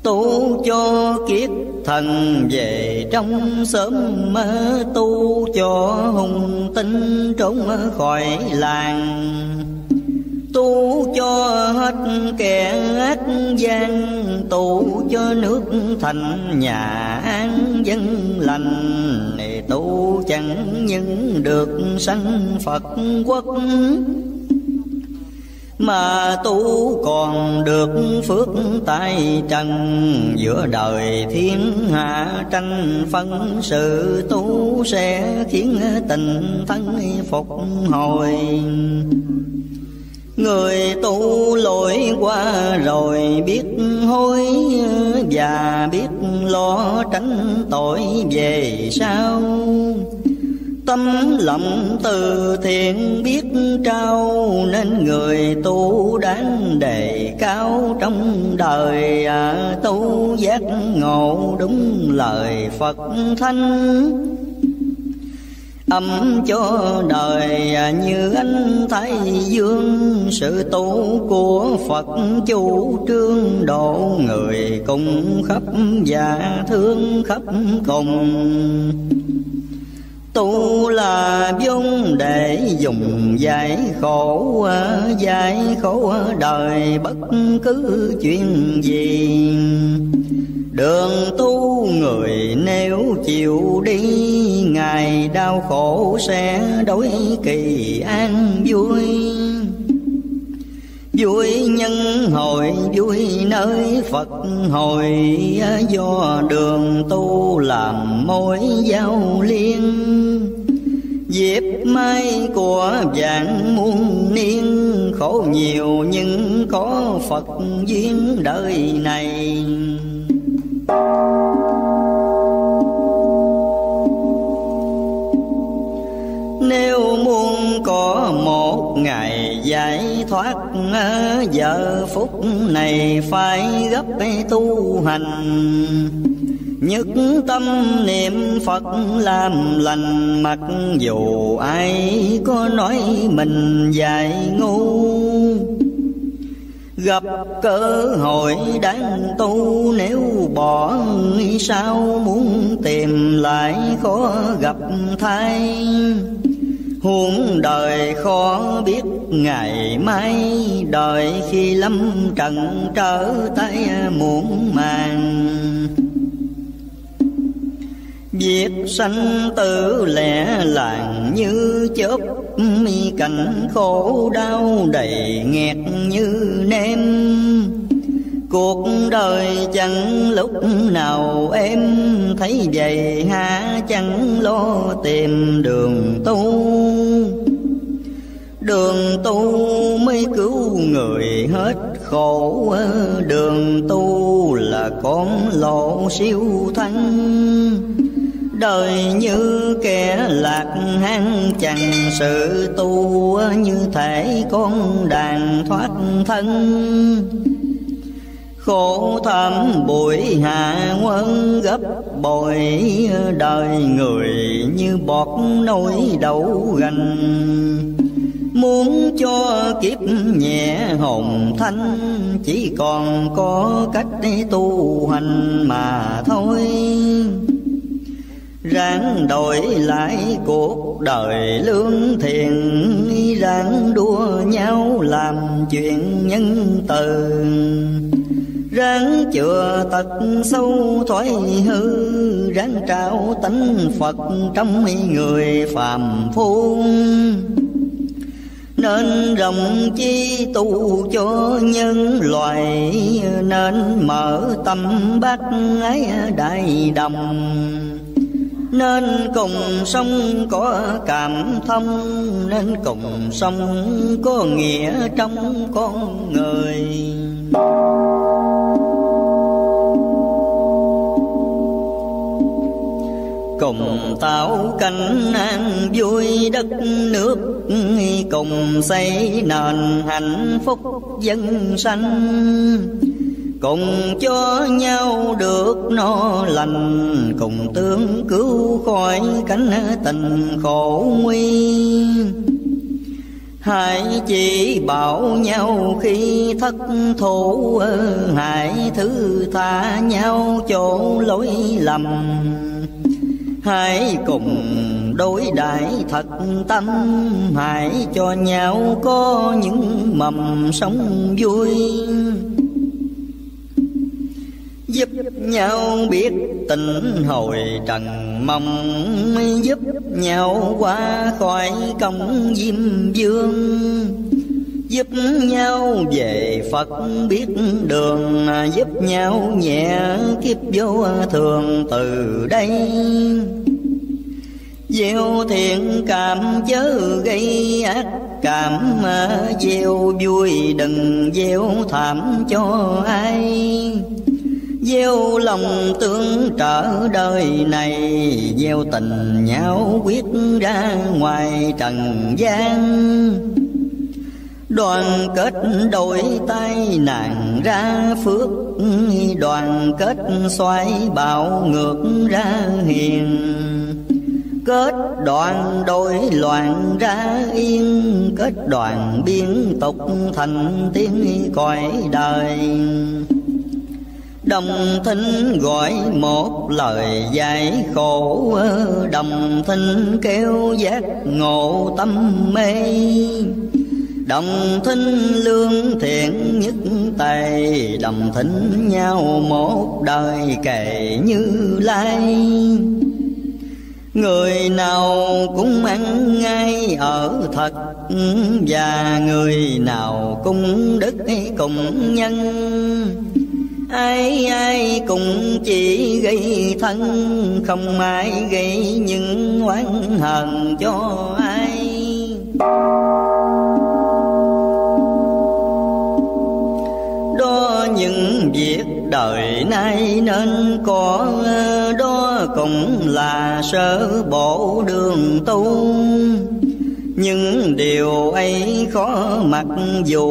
tu cho kiết thần về trong sớm mơ tu cho hùng tinh trốn khỏi làng. Tu cho hết kẻ ác gian, tu cho nước thành nhà an dân lành. Này tu chẳng những được sanh phật quốc mà tu còn được phước tay trần, giữa đời thiên hạ tranh phân, sự tu sẽ khiến tình thân phục hồi. Người tu lỗi qua rồi biết hối Và biết lo tránh tội về sau. Tâm lòng từ thiện biết trao Nên người tu đáng đề cao trong đời. À, Tu giác ngộ đúng lời Phật thanh Âm cho đời à, như anh thái dương. Sự tu của Phật chủ trương độ người cùng khắp và thương khắp cùng. Tu là vốn để dùng giải khổ Giải khổ đời bất cứ chuyện gì. Đường tu người nếu chịu đi Ngày đau khổ sẽ đối kỳ an vui. Vui nhân hồi, vui nơi Phật hồi. Do đường tu làm mối giao liên Diệp mai của vạn muôn niên. Khổ nhiều nhưng có Phật duyên đời này. Nếu muốn có một ngày giải thoát giờ phút này phải gấp tu hành. Nhất tâm niệm phật làm lành, mặc dù ai có nói mình dại ngu. Gặp cơ hội đáng tu, nếu bỏ sao muốn tìm lại khó gặp thay Huống đời khó biết, ngày mai Đời khi lâm trần trở tay muộn màng. Việc sanh tử lẻ làng như chớp, mi cảnh khổ đau đầy nghẹt như nêm. Cuộc đời chẳng lúc nào em thấy vậy ha chẳng lo tìm đường tu. Đường tu mới cứu người hết khổ, Đường tu là con lộ siêu thanh đời như kẻ lạc hang, chẳng sự tu như thể con đàn thoát thân khổ thầm bụi hạ quân gấp bội đời người như bọt nổi đầu gành. Muốn cho kiếp nhẹ hồn thanh, chỉ còn có cách tu hành mà thôi. Ráng đổi lại cuộc đời lương thiện, ráng đua nhau làm chuyện nhân từ ráng chừa tật sâu thoái hư, ráng trao tánh phật trong người phàm phu. Nên rộng chi tu cho nhân loại, nên mở tâm bát ấy đại đồng nên cùng sông có cảm thông, nên cùng sông có nghĩa trong con người. Cùng tạo cảnh an vui, đất nước cùng xây nền hạnh phúc dân sanh cùng cho nhau được no lành, cùng tương cứu khỏi cánh tình khổ nguy. Hãy chỉ bảo nhau khi thất thủ, hãy thứ tha nhau chỗ lỗi lầm. Hãy cùng đối đãi thật tâm, hãy cho nhau có những mầm sống vui giúp nhau biết tình hồi trần mong, giúp nhau qua khỏi công diêm dương giúp nhau về Phật biết đường, giúp nhau nhẹ kiếp vô thường từ đây. Gieo thiện cảm chớ gây ác cảm gieo vui đừng gieo thảm cho ai gieo lòng tương trở đời này, gieo tình nhau quyết ra ngoài trần gian. Đoàn kết đổi tay nàng ra phước, đoàn kết xoay bạo ngược ra hiền. Kết đoàn đổi loạn ra yên, kết đoàn biến tục thành tiếng cõi đời. Đồng thinh gọi một lời dạy khổ, Đồng thinh kêu giác ngộ tâm mê. Đồng thinh lương thiện nhất tay Đồng thinh nhau một đời kể như lai. Người nào cũng ăn ngay ở thật, Và người nào cũng đức cùng nhân ai ai cũng chỉ gây thân, không ai gây những oán hờn cho ai. Đó những việc đời nay nên có, đó cũng là sơ bộ đường tu. Những điều ấy khó mặc dù,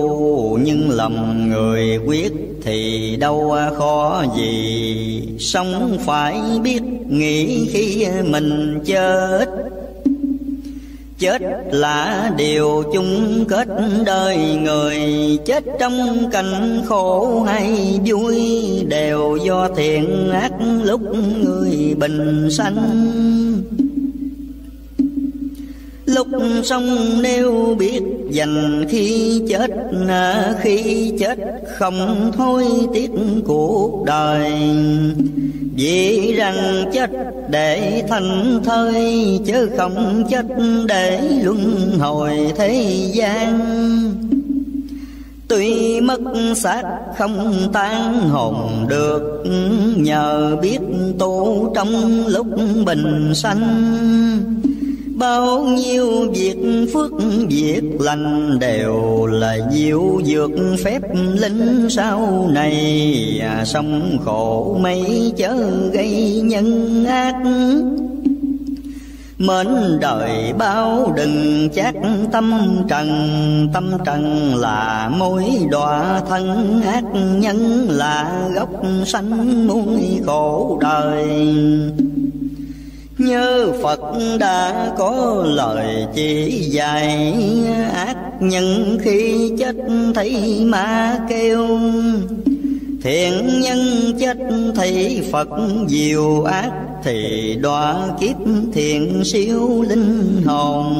nhưng lòng người quyết thì đâu à, khó gì. Sống phải biết nghĩ khi mình chết. Chết là điều chung kết đời người. Chết trong cảnh khổ hay vui đều do thiện ác lúc người bình sanh lúc sống nếu biết dành khi chết khi chết, không thôi tiếc cuộc đời. Vì rằng chết để thành thơi, chứ không chết để luân hồi thế gian. Tuy mất xác không tan hồn được, Nhờ biết tu trong lúc bình sanh. Bao nhiêu việc phước việc lành đều là diệu dược phép linh sau này. À, Sống khổ mấy chớ gây nhân ác. Mến đời bao đừng chắc tâm trần Tâm trần là mối đọa thân ác. Nhân là gốc sanh muôn khổ đời. Nhớ Phật đã có lời chỉ dạy, Ác nhân khi chết thấy ma kêu. Thiện nhân chết thấy Phật diệu ác Thì đọa kiếp thiện siêu linh hồn.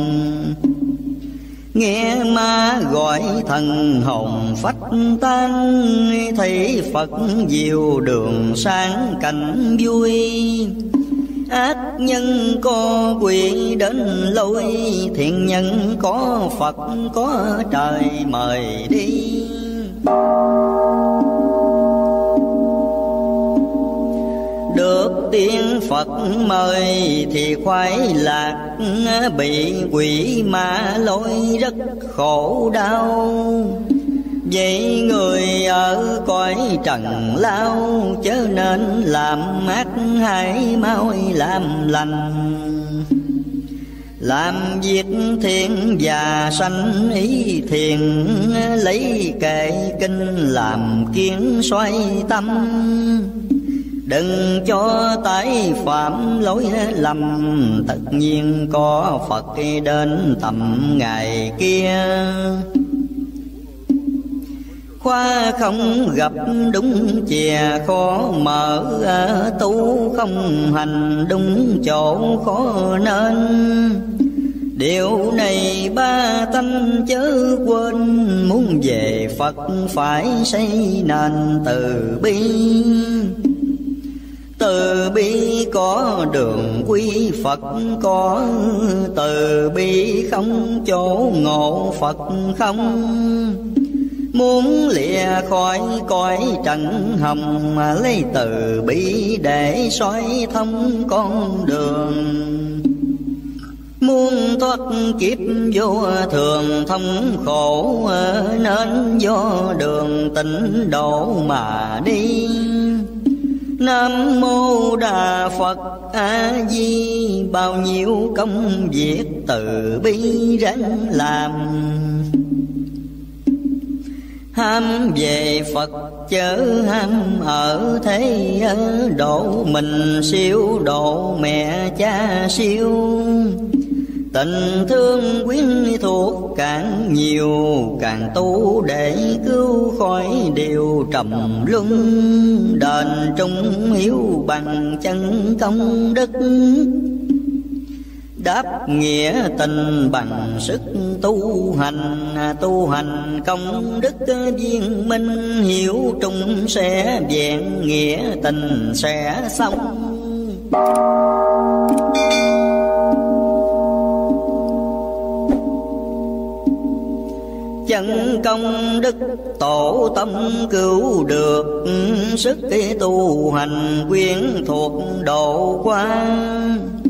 Nghe ma gọi thần hồn phách tan, Thấy Phật diệu đường sáng cảnh vui ác nhân có quỷ đến lôi thiện nhân có phật, có trời mời đi. Được tiên Phật mời thì khoái lạc, Bị quỷ ma lôi rất khổ đau. Vậy người ở cõi trần lao Chớ nên làm ác hãy mau làm lành. Làm việc thiện và sanh ý thiền lấy kệ kinh làm kiến xoay tâm. Đừng cho tái phạm lỗi lầm, tất nhiên có phật đến tầm ngày kia khoa không gặp đúng chè khó mở à, tu không hành đúng chỗ khó nên. Điều này ba tánh chớ quên, muốn về phật phải xây nền từ bi. Từ bi có đường quy Phật có, từ bi không chỗ ngộ Phật không. Muốn lìa khỏi cõi trần hồng mà Lấy từ bi để soi thông con đường. Muốn thoát kiếp vô thường thông khổ Nên do đường tịnh độ mà đi. Nam mô Đà Phật A Di bao nhiêu công việc từ bi ráng làm ham về Phật chớ ham ở thế độ, mình siêu độ mẹ cha siêu. Tình thương quyến thuộc càng nhiều, Càng tu để cứu khỏi điều trầm luân. Đền trung hiếu bằng chân công đức. Đáp nghĩa tình bằng sức tu hành. Tu hành công đức viên minh, Hiểu trung sẽ vẹn nghĩa tình sẽ xong chân công đức tổ tâm cứu được sức tu hành, quyến thuộc độ quan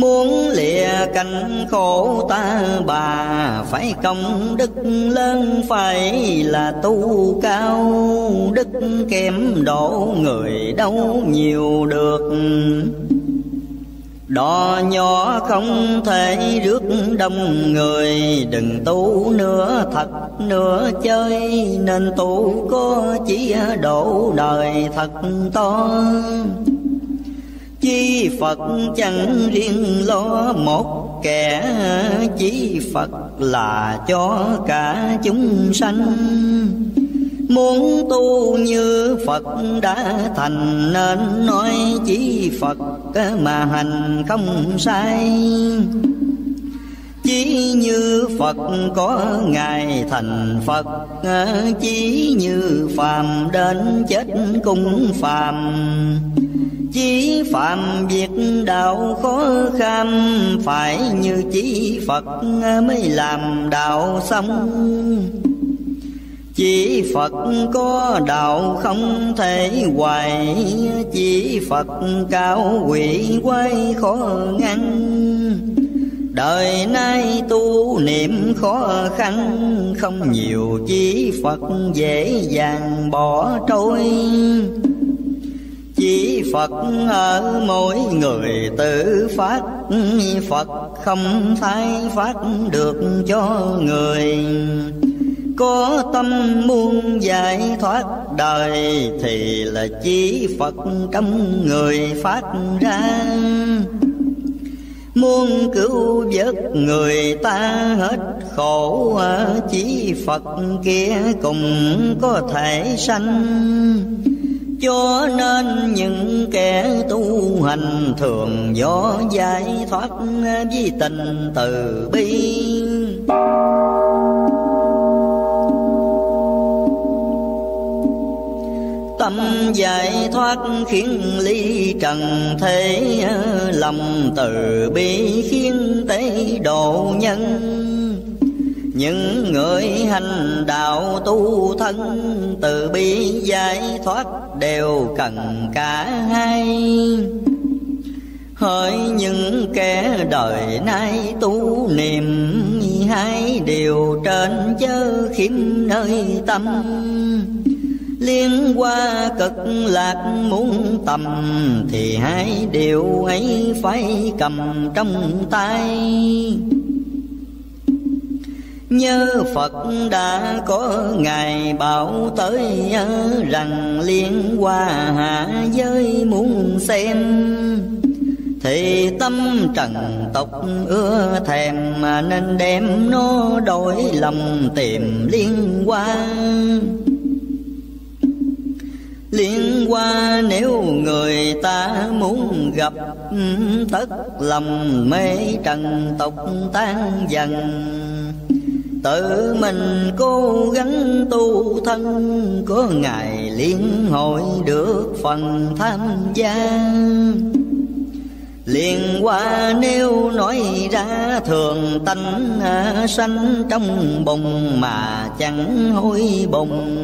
Muốn lìa cảnh khổ ta, bà Phải công đức lớn, phải là tu cao. Đức kém đổ người đâu nhiều được. Đò nhỏ không thể rước đông người, Đừng tu nữa, thật nữa chơi. Nên tu có chỉ độ đời thật to. Chi Phật chẳng riêng lo một kẻ. Chi Phật là cho cả chúng sanh. Muốn tu như Phật đã thành Nên, nói chỉ Phật mà hành không sai. Chỉ như Phật có Ngài thành Phật, Chỉ như phàm đến chết cũng phàm. Chí phạm việc đạo khó kham, Phải như chí Phật mới làm đạo xong. Chỉ Phật có đạo không thể hoài, Chỉ Phật cao quỷ quay khó ngăn. Đời nay tu niệm khó khăn, Không nhiều chỉ Phật dễ dàng bỏ trôi. Chỉ Phật ở mỗi người tự phát, Phật không thay phát được cho người. Có tâm muốn giải thoát đời thì là chỉ phật trong người phát ra. Muốn cứu vớt người ta hết khổ chỉ phật kia cùng có thể sanh cho nên những kẻ tu hành thường do giải thoát với tình từ bi. Tâm giải thoát khiến ly trần thế, lòng từ bi khiến tế độ nhân những người hành đạo tu thân từ bi giải thoát đều cần cả hai. Hỡi những kẻ đời nay tu niệm hai điều trên chớ khiếm nơi tâm. Liên qua cực lạc muốn tầm thì hai điều ấy phải cầm trong tay. Nhớ Phật đã có ngài bảo tới rằng liên qua hạ giới muốn xem. Thì tâm trần tộc ưa thèm mà nên đem nó đổi lòng tìm liên quan liên qua nếu người ta muốn gặp, tất lòng mê trần tộc tan dần tự mình cố gắng tu thân, có ngày liên hội được phần tham gia. Liền qua nếu nói ra, thường tánh à, sanh trong bụng mà chẳng hối bụng.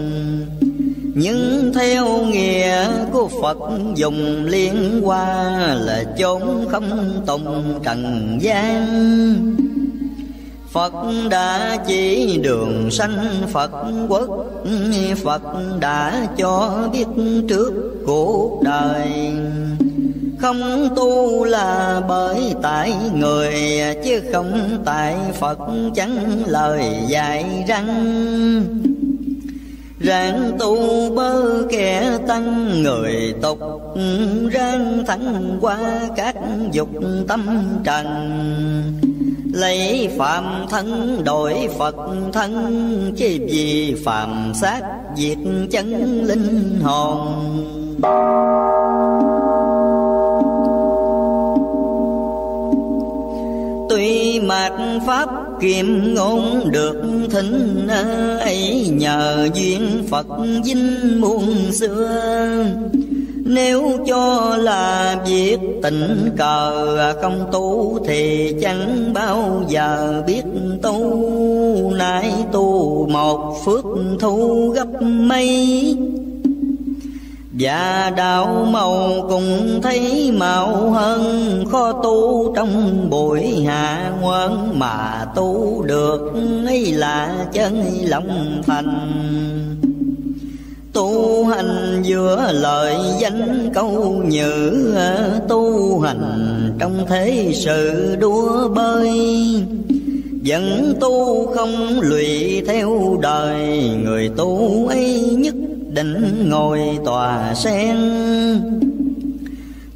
Nhưng theo nghĩa của Phật, dùng liên qua là chốn không tùng trần gian. Phật đã chỉ đường sanh Phật quốc. Phật đã cho biết trước cuộc đời. Không tu là bởi tại người, chứ không tại Phật chẳng lời dạy răng Ráng tu bơ kẻ tăng người tục, Ráng thắng qua các dục tâm trần. Lấy phạm thân, đổi Phật thân. Chỉ vì phạm sát, diệt chân linh hồn. Tuy mạt pháp kiềm ngôn được thính ấy nhờ duyên phật vinh muôn xưa nếu cho là việc tình cờ không tu thì chẳng bao giờ biết tu. Nãy tu một phước thu gấp mấy? Và đạo màu cùng thấy màu hơn, khó tu trong buổi hạ ngoan mà tu được, ấy là chân lòng thành tu hành giữa lời danh câu nhữ, tu hành trong thế sự đua bơi. Vẫn tu không lụy theo đời, người tu ấy nhất định ngồi tòa sen.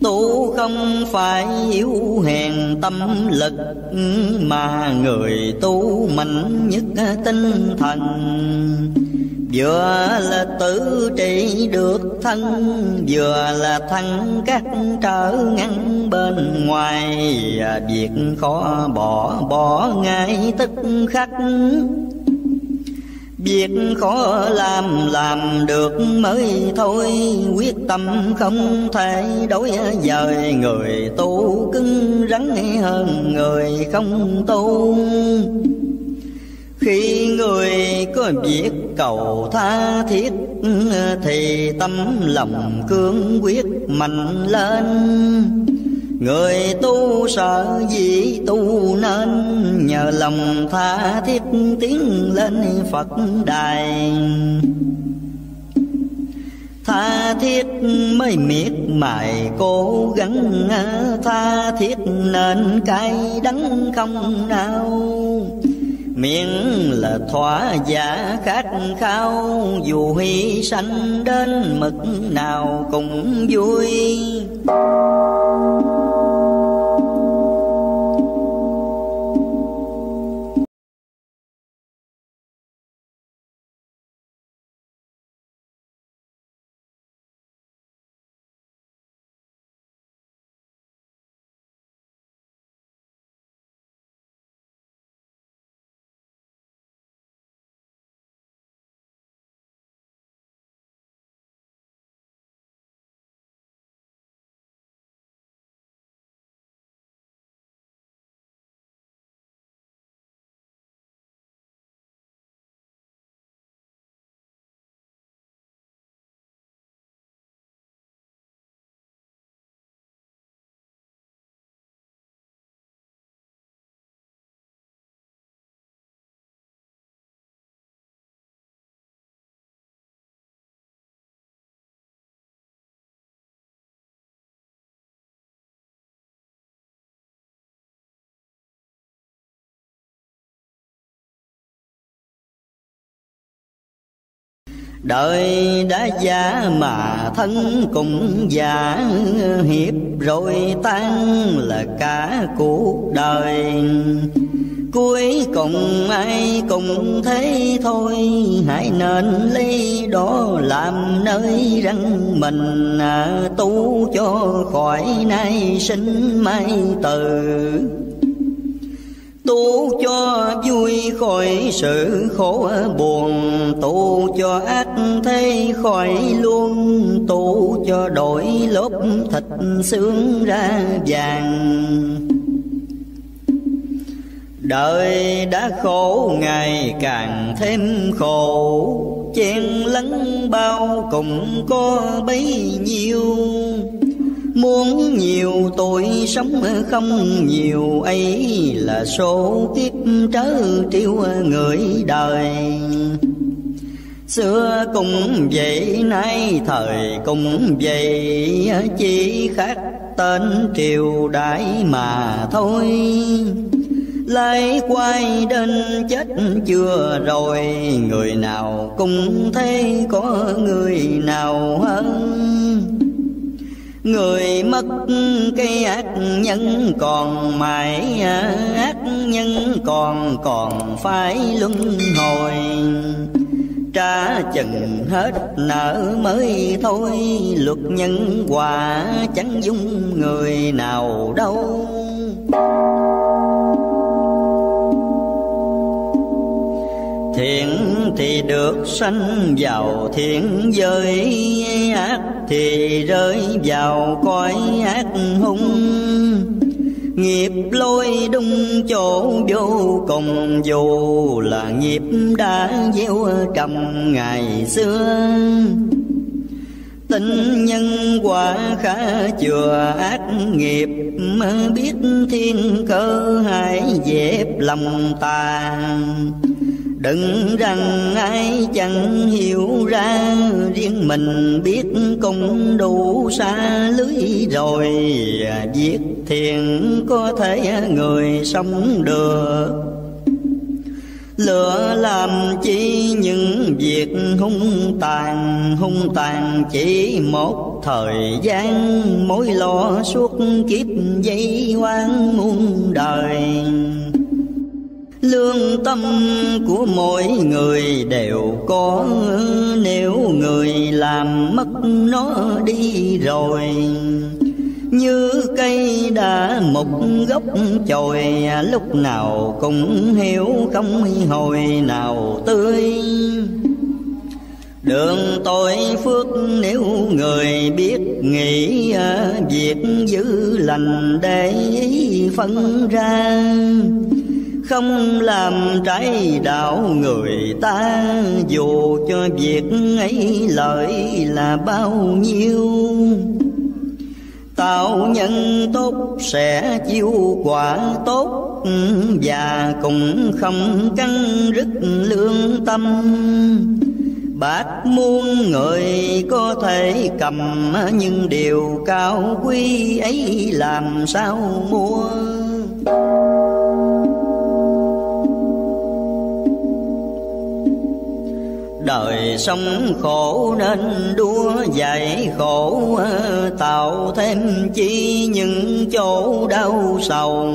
Tu không phải yếu hèn tâm lực, mà người tu mạnh nhất tinh thần vừa là tự trị được thân, vừa là thân các trở ngăn bên ngoài. Việc khó bỏ bỏ ngay tức khắc. Việc khó làm làm được mới thôi. Quyết tâm không thể đối dời. Người tu cứng rắn hơn người không tu. Khi người có việc cầu tha thiết, Thì tâm lòng cương quyết mạnh lên. Người tu sợ gì tu nên, Nhờ lòng tha thiết tiến lên Phật đài. Tha thiết mới miệt mài, cố gắng, Tha thiết nên cay đắng không nào Miệng là thỏa giả khát khao Dù hy sanh đến mực nào cũng vui. Đời đã già mà thân cũng già hiệp rồi tan là cả cuộc đời. Cuối cùng ai cũng thế thôi Hãy nên lấy đó làm nơi răng mình à, Tu cho khỏi nay sinh mai từ tu cho vui khỏi sự khổ buồn, tu cho ác thế khỏi luôn, tu cho đổi lớp thịt xương ra vàng. Đời đã khổ, ngày càng thêm khổ. Chen lẫn bao cũng có bấy nhiêu. Muốn nhiều tuổi sống không nhiều ấy là số kiếp trớ tiêu người đời Xưa cũng vậy, nay thời cũng vậy, Chỉ khác tên triều đại mà thôi. Lại quay đến chết chưa rồi, Người nào cũng thấy có người nào hơn. Người mất cái ác nhân còn mãi ác nhân còn còn phải luân hồi. Trả chừng hết nợ mới thôi, Luật nhân quả chẳng dung người nào đâu. Thiện thì được sanh vào thiện giới, Ác thì rơi vào cõi ác hung. Nghiệp lôi đung chỗ vô cùng, Dù là nghiệp đã gieo trầm ngày xưa. Tình nhân quả khá chừa, ác nghiệp Biết thiên cơ hãy dẹp lòng tàn. Đừng rằng ai chẳng hiểu ra, Riêng mình biết cũng đủ xa lưới rồi. Việc thiện có thể người sống được. Lựa làm chi những việc hung tàn Hung tàn chỉ một thời gian. Mối lo suốt kiếp dây quan muôn đời. Lương tâm của mỗi người đều có. Nếu người làm mất nó đi rồi, Như cây đã một gốc chồi, Lúc nào cũng hiểu không hồi nào tươi. Đường tội phước nếu người biết nghĩ, Việc giữ lành để phân ra không làm trái đạo người ta. Dù cho việc ấy lợi là bao nhiêu, tạo nhân tốt sẽ chiêu quả tốt, và cũng không căng rứt lương tâm. Bác muôn người có thể cầm, nhưng điều cao quý ấy làm sao mua? Đời sống khổ nên đua dạy khổ, tạo thêm chi những chỗ đau sầu.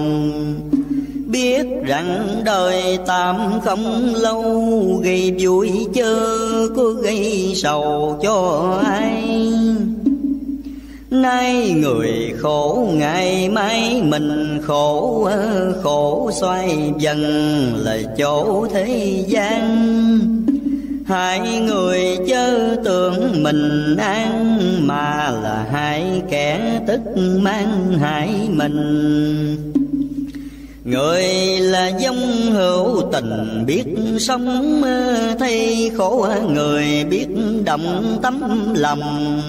Biết rằng đời tạm không lâu, gây vui chớ có gây sầu cho ai. Nay người khổ, ngày mai mình khổ khổ xoay dần là chỗ thế gian hai người chớ tưởng mình an mà là hai kẻ tức mang hại mình. Người là giống hữu tình biết sống thay khổ, người biết động tấm lòng.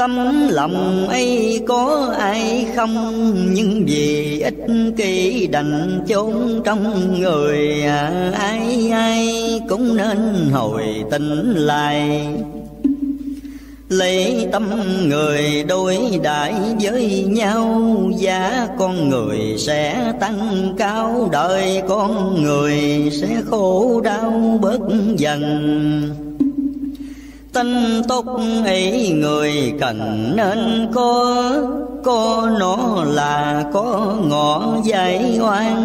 Tâm lòng ấy có ai không? Nhưng vì ích kỷ đành chốn trong người à, Ai ai cũng nên hồi tỉnh lại. Lấy tâm người đối đại với nhau Giá con người sẽ tăng cao Đời con người sẽ khổ đau bớt dần. Tinh túc ấy người cần nên có Có nó là có ngõ dạy oan.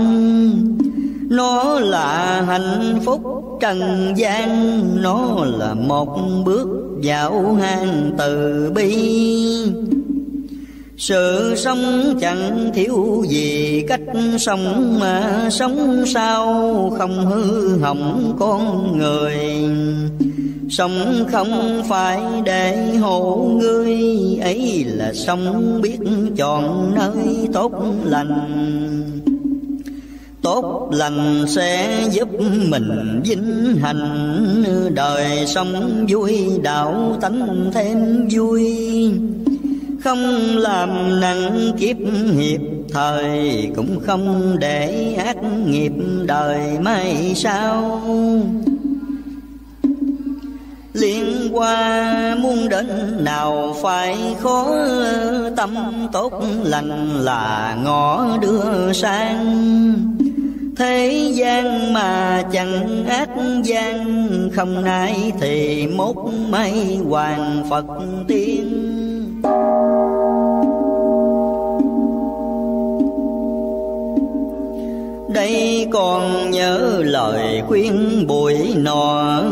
Nó là hạnh phúc trần gian, Nó là một bước vào hang từ bi. Sự sống chẳng thiếu gì, cách sống mà sống sao không hư hỏng con người. Sống không phải để hộ ngươi, ấy là sống biết chọn nơi tốt lành. Tốt lành sẽ giúp mình vinh hành Đời sống vui, đạo tánh thêm vui. Không làm nặng kiếp hiệp, thời cũng không để ác nghiệp đời mai sau liên qua muốn đến nào phải khó, tâm tốt lành là ngõ đưa sang. Thế gian mà chẳng ác gian, không nay thì mốt may hoàng phật tiên. Đây còn nhớ lời khuyên buổi nọ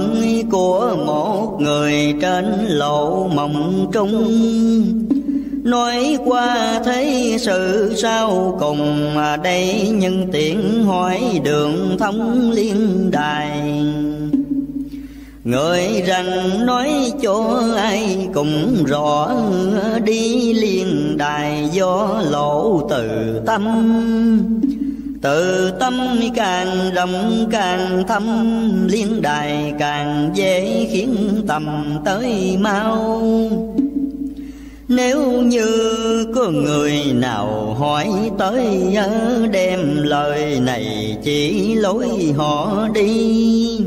của một người trên lầu mộng trung. Nói qua thấy sự sao cùng mà đây nhân tiện hỏi đường thông liên đài. Người rằng nói cho ai cũng rõ Đi liên đài do lộ từ tâm từ tâm càng rộng càng thâm, liên đài càng dễ khiến tầm tới mau. Nếu như có người nào hỏi tới đem lời này chỉ lối họ đi.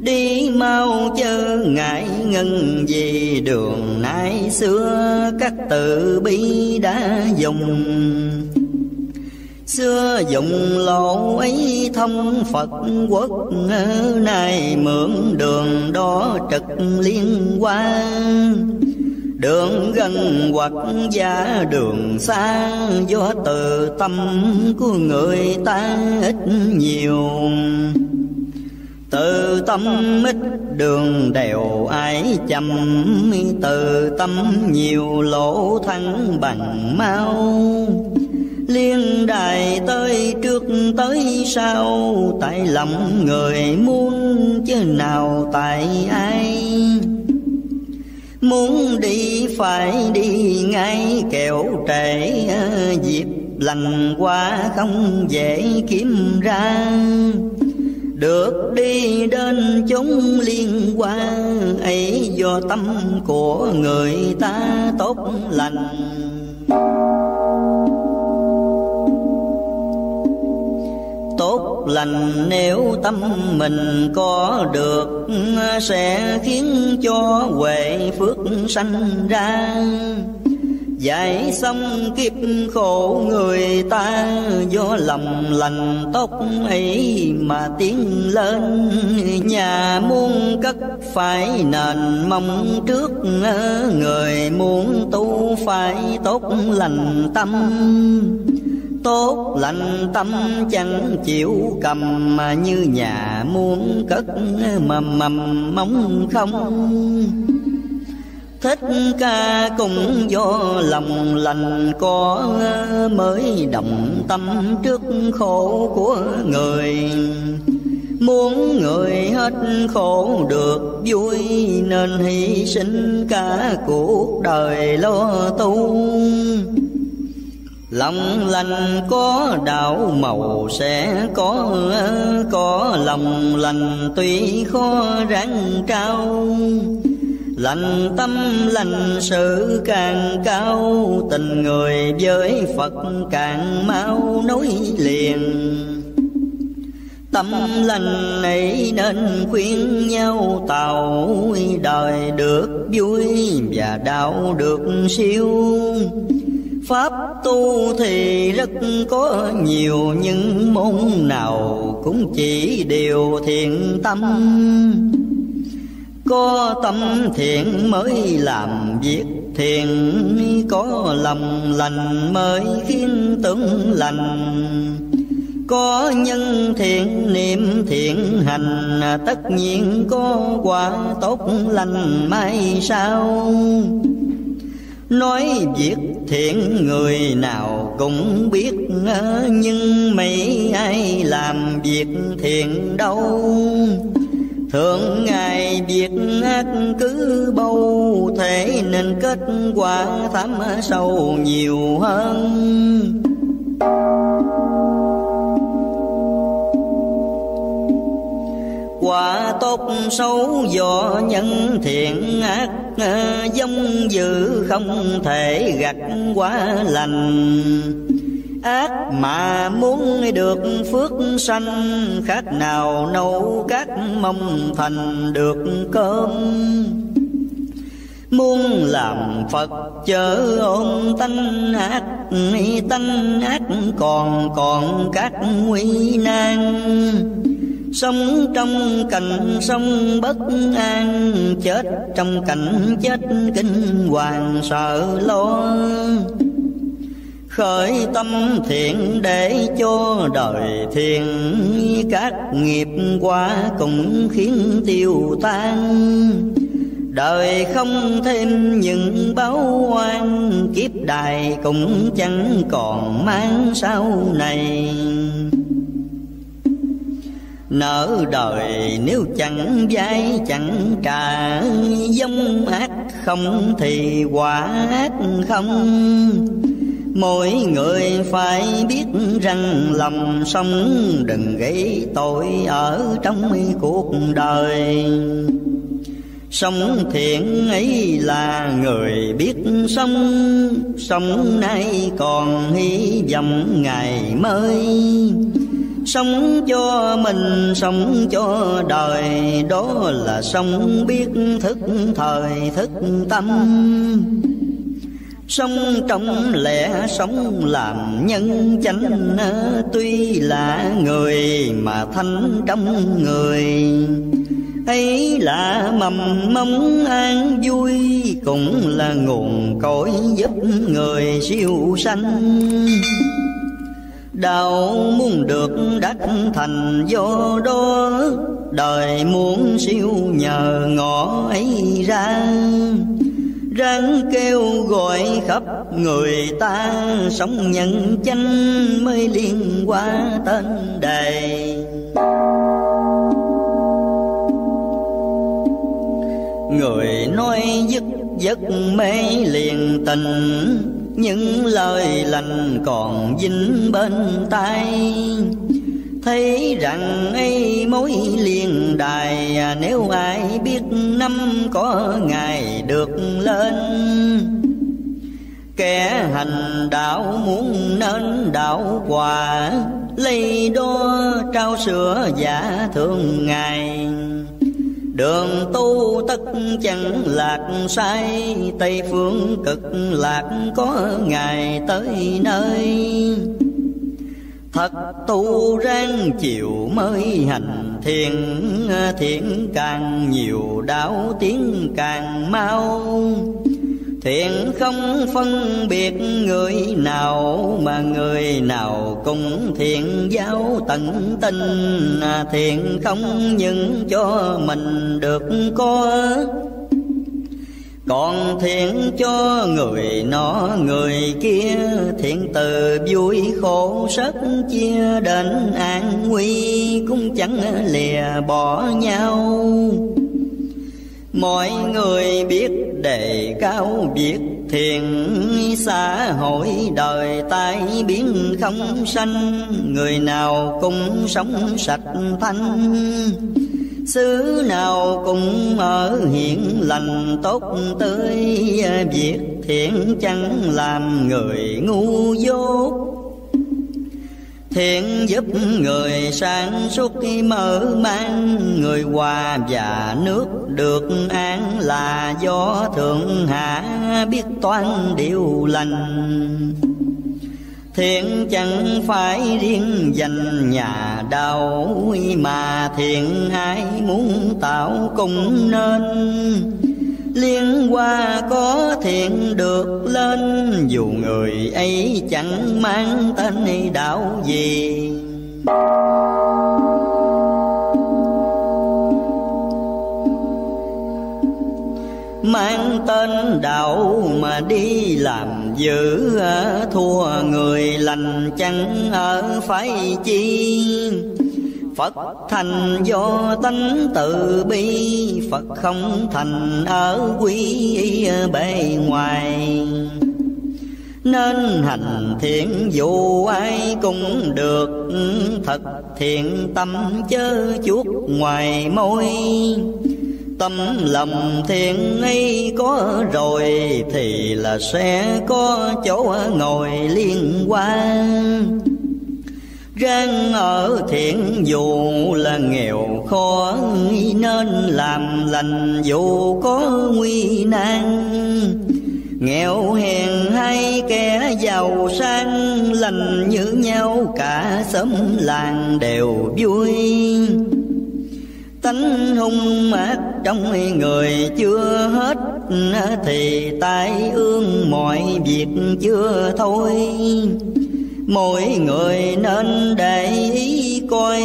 Đi mau chớ ngại ngân gì, đường nay xưa các tự bi đã dùng. Xưa dụng lộ ấy thông Phật quốc Nay mượn đường đó trực liên quan. Đường gần hoặc giá đường xa, Do từ tâm của người ta ít nhiều. Từ tâm ít, đường đều ái chậm Từ tâm nhiều, lỗ thăng bằng mau liên đài tới trước tới sau, tại lòng người muốn chứ nào tại ai. Muốn đi phải đi ngay kẹo trễ, dịp lành qua không dễ kiếm ra. Được đi đến chúng liên quan ấy do tâm của người ta tốt lành. Tốt lành. Nếu tâm mình có được, sẽ khiến cho huệ phước sanh ra. Giải xong kiếp khổ người ta, Do lòng lành tốt ấy mà tiến lên. Nhà muốn cất phải nền mong trước, Người muốn tu phải tốt lành tâm tốt. Lành tâm chẳng chịu cầm, mà như nhà muốn cất mầm mầm mong không. Thích ca cùng do lòng, lành có mới đồng tâm trước khổ của người. Muốn người hết khổ được vui, Nên hy sinh cả cuộc đời lo tu. Lòng lành có đạo, màu sẽ có Có lòng lành tuy khó ráng trao. Lành tâm lành sự càng cao, Tình người với Phật càng mau nối liền. Tâm lành này nên khuyên nhau tạo Đời được vui và đạo được siêu. Pháp tu thì rất có nhiều, Nhưng môn nào cũng chỉ điều thiện tâm. Có tâm thiện mới làm việc thiện, có lòng lành mới khiến tưởng lành. Có nhân thiện, niệm thiện hành, tất nhiên có quả tốt lành mai sau nói việc thiện người nào cũng biết, nhưng mấy ai làm việc thiện đâu. Thường ngày việc ác cứ bâu thế nên kết quả thảm sâu nhiều hơn. Quả tốt xấu do nhân thiện ác ờ, giống dữ không thể gặt quá lành. Ác mà muốn được phước sanh, khác nào nấu các mong thành được cơm. Muốn làm Phật chớ ôm tánh ác Tánh ác còn còn các nguy nan. Sống trong cảnh sống bất an, Chết trong cảnh chết kinh hoàng sợ lo. Khởi tâm thiện để cho đời thiền Các nghiệp qua cũng khiến tiêu tan. Đời không thêm những báo oan, Kiếp đài cũng chẳng còn mang sau này. Nợ đời nếu chẳng vay chẳng trả, Giống ác không thì quả ác không. Mỗi người phải biết rằng lòng sống Đừng gây tội ở trong cuộc đời. Sống thiện ấy là người biết sống Sống nay còn hy vọng ngày mới. Sống cho mình, sống cho đời. Đó là sống biết thức thời, thức tâm. Sống trong lẽ sống làm nhân chánh Tuy là người mà thanh trong người. Ấy là mầm mống an vui cũng là nguồn cội giúp người siêu sanh đạo muốn được đắc thành do đó đời muốn siêu nhờ ngõ ấy ra. Ráng kêu gọi khắp người ta sống nhận chánh mới liên qua tên đề người nói dứt giấc mê liền tình những lời lành còn dính bên tay thấy rằng ấy mối liền đài à, nếu ai biết năm có ngày được lên. Kẻ hành đạo muốn nên đạo quả lấy đo trao sữa giả thường ngày. Đường tu tất chẳng lạc, sai Tây phương cực lạc có ngày tới nơi. Thật tu ráng chịu mới hành thiền Thiện càng nhiều, đạo tiếng càng mau. Thiện không phân biệt người nào Mà người nào cũng thiện giáo tận tình à, Thiện không những cho mình được có, còn thiện cho người nọ người kia. Thiện từ vui khổ rất chia đến an nguy, cũng chẳng lìa bỏ nhau mọi người biết đề cao việc thiền xã hội đời tai biến không sanh, người nào cũng sống sạch thanh. Xứ nào cũng ở hiện lành, tốt tươi, việc thiện chẳng làm người ngu dốt. Thiện giúp người sáng suốt mở mang. Người hòa và nước được an Là do thượng hạ biết toán điều lành. Thiện chẳng phải riêng dành nhà đau, Mà thiện ai muốn tạo cũng nên. Liên qua có thiện được lên, Dù người ấy chẳng mang tên đạo gì. Mang tên đạo mà đi làm dữ thua người lành chẳng ở phải chi Phật thành do tánh từ bi, Phật không thành ở quý bề ngoài. Nên hành thiện dù ai cũng được, thật thiện tâm chớ chuốc ngoài môi. Tâm lòng thiện ấy có rồi Thì là sẽ có chỗ ngồi liên quan ráng ở thiện dù là nghèo khó, Nên làm lành dù có nguy nan. Nghèo hèn hay kẻ giàu sang, Lành như nhau, cả xóm làng đều vui. Tánh hung ác trong người chưa hết, thì tai ương mọi việc chưa thôi mỗi người nên để ý coi,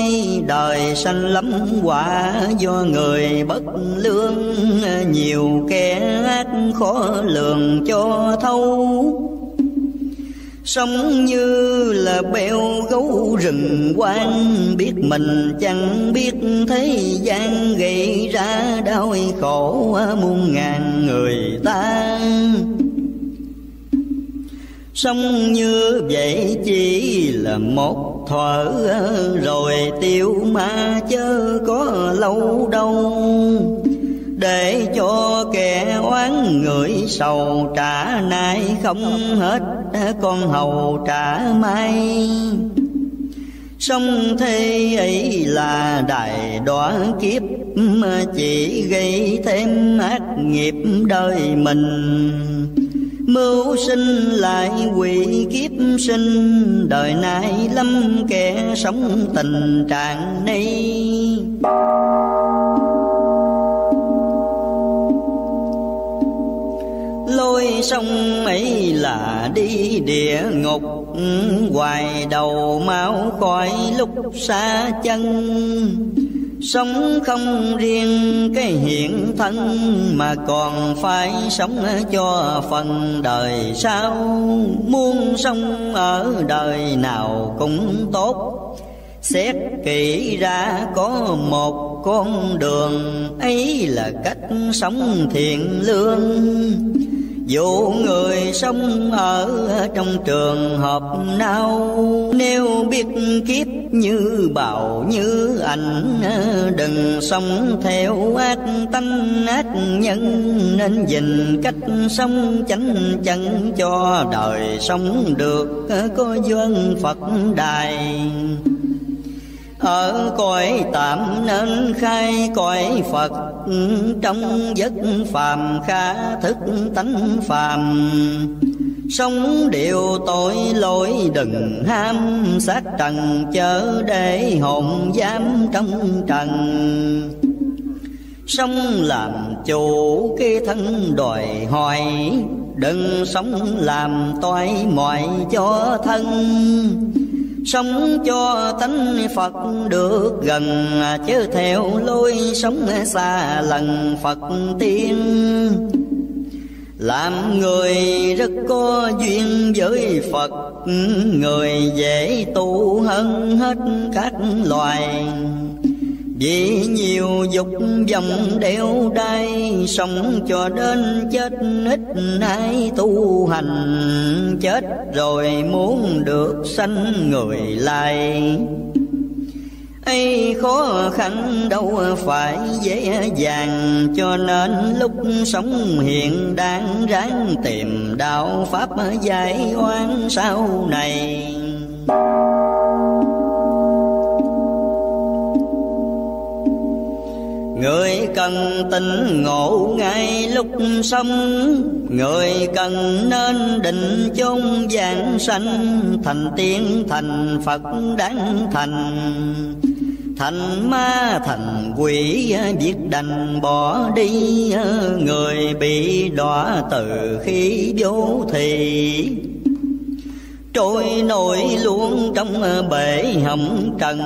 đời sanh lắm quả do người bất lương. Nhiều kẻ ác khó lường cho thâu Sống như là beo gấu rừng quang, Biết mình chẳng biết thế gian gây ra đau khổ muôn ngàn người ta. Sống như vậy chỉ là một thuở Rồi tiêu ma chớ có lâu đâu. Để cho kẻ oán người sầu trả nay không hết, con hầu trả mai Sông thế ấy là đại đoá kiếp Chỉ gây thêm ác nghiệp đời mình. Mưu sinh lại quỷ kiếp sinh, Đời nay lâm kẻ sống tình trạng này. Lôi sông ấy là đi địa ngục, hoài đầu máu khỏi lúc xa chân. Sống không riêng cái hiện thân Mà còn phải sống cho phần đời sau. Muốn sống ở đời nào cũng tốt. Xét kỹ ra có một con đường, ấy là cách sống thiện lương dù người sống ở trong trường hợp nào, Nếu biết kiếp như bào như ảnh, Đừng sống theo ác tâm, ác nhân Nên dình cách sống chánh chân cho đời sống được, Có duyên Phật đài ở cõi tạm nên khai cõi Phật, trong giấc phàm khá thức tánh phàm. Sống điều tội lỗi đừng ham, sát trần chớ để hồn giam trong trần. Sống làm chủ cái thân đòi hỏi, Đừng sống làm toại mọi cho thân. Sống cho tánh Phật được gần Chứ theo lối sống xa lần Phật tiên. Làm người rất có duyên với Phật, Người dễ tu hơn hết các loài vì nhiều dục vọng đeo đai, Sống cho đến chết ít ai tu hành. Chết rồi muốn được sanh người lại. Ấy khó khăn đâu phải dễ dàng, cho nên lúc sống hiện đang ráng tìm đạo pháp giải oan sau này. Người cần tình ngộ ngay lúc sống, Người cần nên định chung giảng sanh, Thành tiên, thành Phật đáng thành. Thành ma, thành quỷ biết đành bỏ đi, Người bị đọa từ khi vô thị Trôi nổi luôn trong bể hầm trần.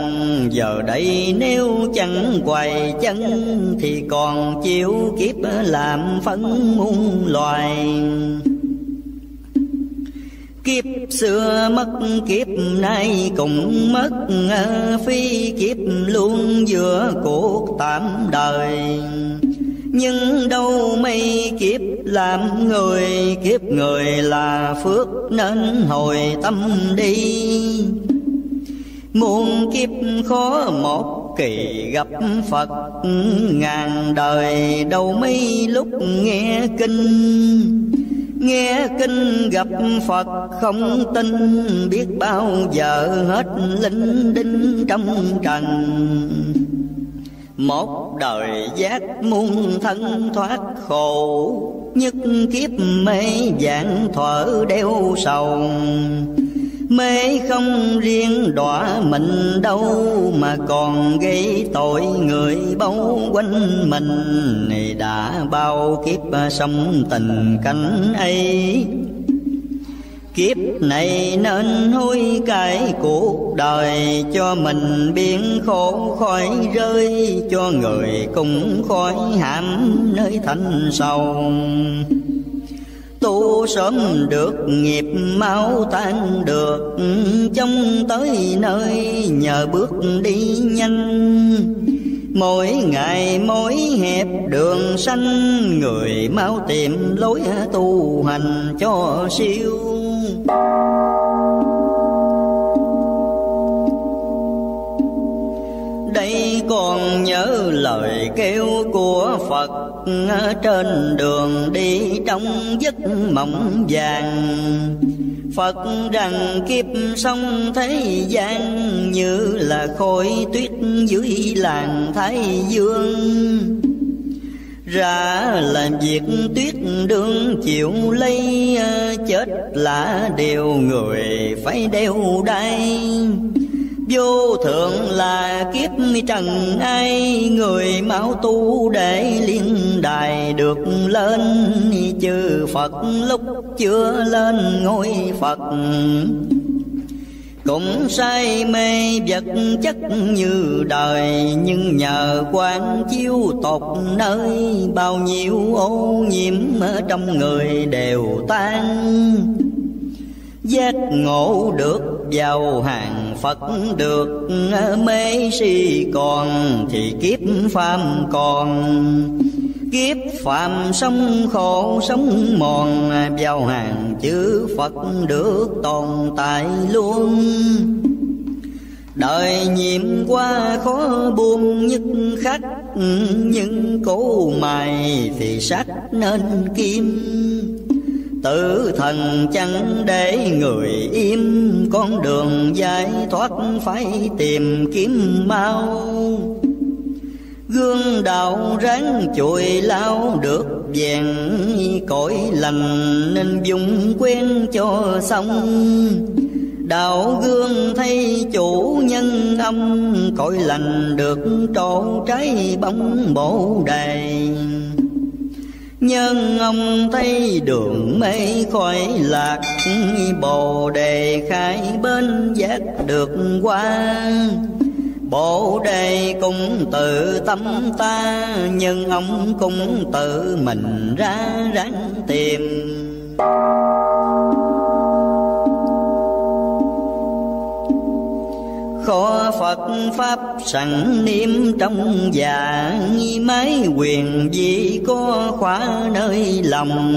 Giờ đây nếu chẳng quay chân Thì còn chịu kiếp làm phân muôn loài. Kiếp xưa mất kiếp nay cũng mất Phi kiếp luôn giữa cuộc tạm đời nhưng đâu mấy kiếp làm người, kiếp người là phước nên hồi tâm đi. Muôn kiếp khó một kỳ gặp phật, ngàn đời đâu mấy lúc nghe kinh. Nghe kinh gặp phật không tin, biết bao giờ hết linh đinh trong trần một đời giác muôn thân thoát khổ, Nhất kiếp mê dạng thở đeo sầu. Mê không riêng đọa mình đâu, Mà còn gây tội người bao quanh mình. Đã bao kiếp sống tình cảnh ấy Kiếp này nên hối cải cuộc đời Cho mình biến khổ khỏi rơi, Cho người cùng khỏi hãm nơi thanh sầu. Tu sớm được, nghiệp mau tan được Trong tới nơi nhờ bước đi nhanh. Mỗi ngày, mỗi hẹp đường xanh Người mau tìm lối tu hành cho siêu. Đây còn nhớ lời kêu của Phật, Trên đường đi trong giấc mộng vàng. Phật rằng kiếp sống thế gian Như là khối tuyết dưới làng Thái Dương. Ra làm việc tuyết đương chịu lấy à, chết là điều người phải đeo đai vô thượng là kiếp trần ai, người máu tu để liên đài được lên. Chư phật lúc chưa lên ngôi phật, cũng say mê vật chất như đời. Nhưng nhờ quán chiếu tột nơi, bao nhiêu ô nhiễm ở trong người đều tan. Giác ngộ được vào hàng Phật được ờ, mê si còn, thì kiếp phàm còn. Kiếp phàm sống khổ sống mòn vào hàng chữ Phật được tồn tại luôn. Đời nhiệm qua khó buông nhất khắc, nhưng cố mài thì sắc nên kim. Tử thần chẳng để người im, Con đường giải thoát phải tìm kiếm mau. Gương đạo ráng chùi lao được vẹn, cõi lành Nên dùng quen cho xong. Đạo gương thay chủ nhân âm Cõi lành được trổ trái bóng bổ đầy Nhân ông thấy đường mây khỏi lạc, Bồ đề khai bên giác được qua. Bồ đề cũng tự tâm ta, Nhưng ông cũng tự mình ra ráng tìm. Khó Phật Pháp sẵn niệm trong già Mái quyền gì có khóa nơi lòng.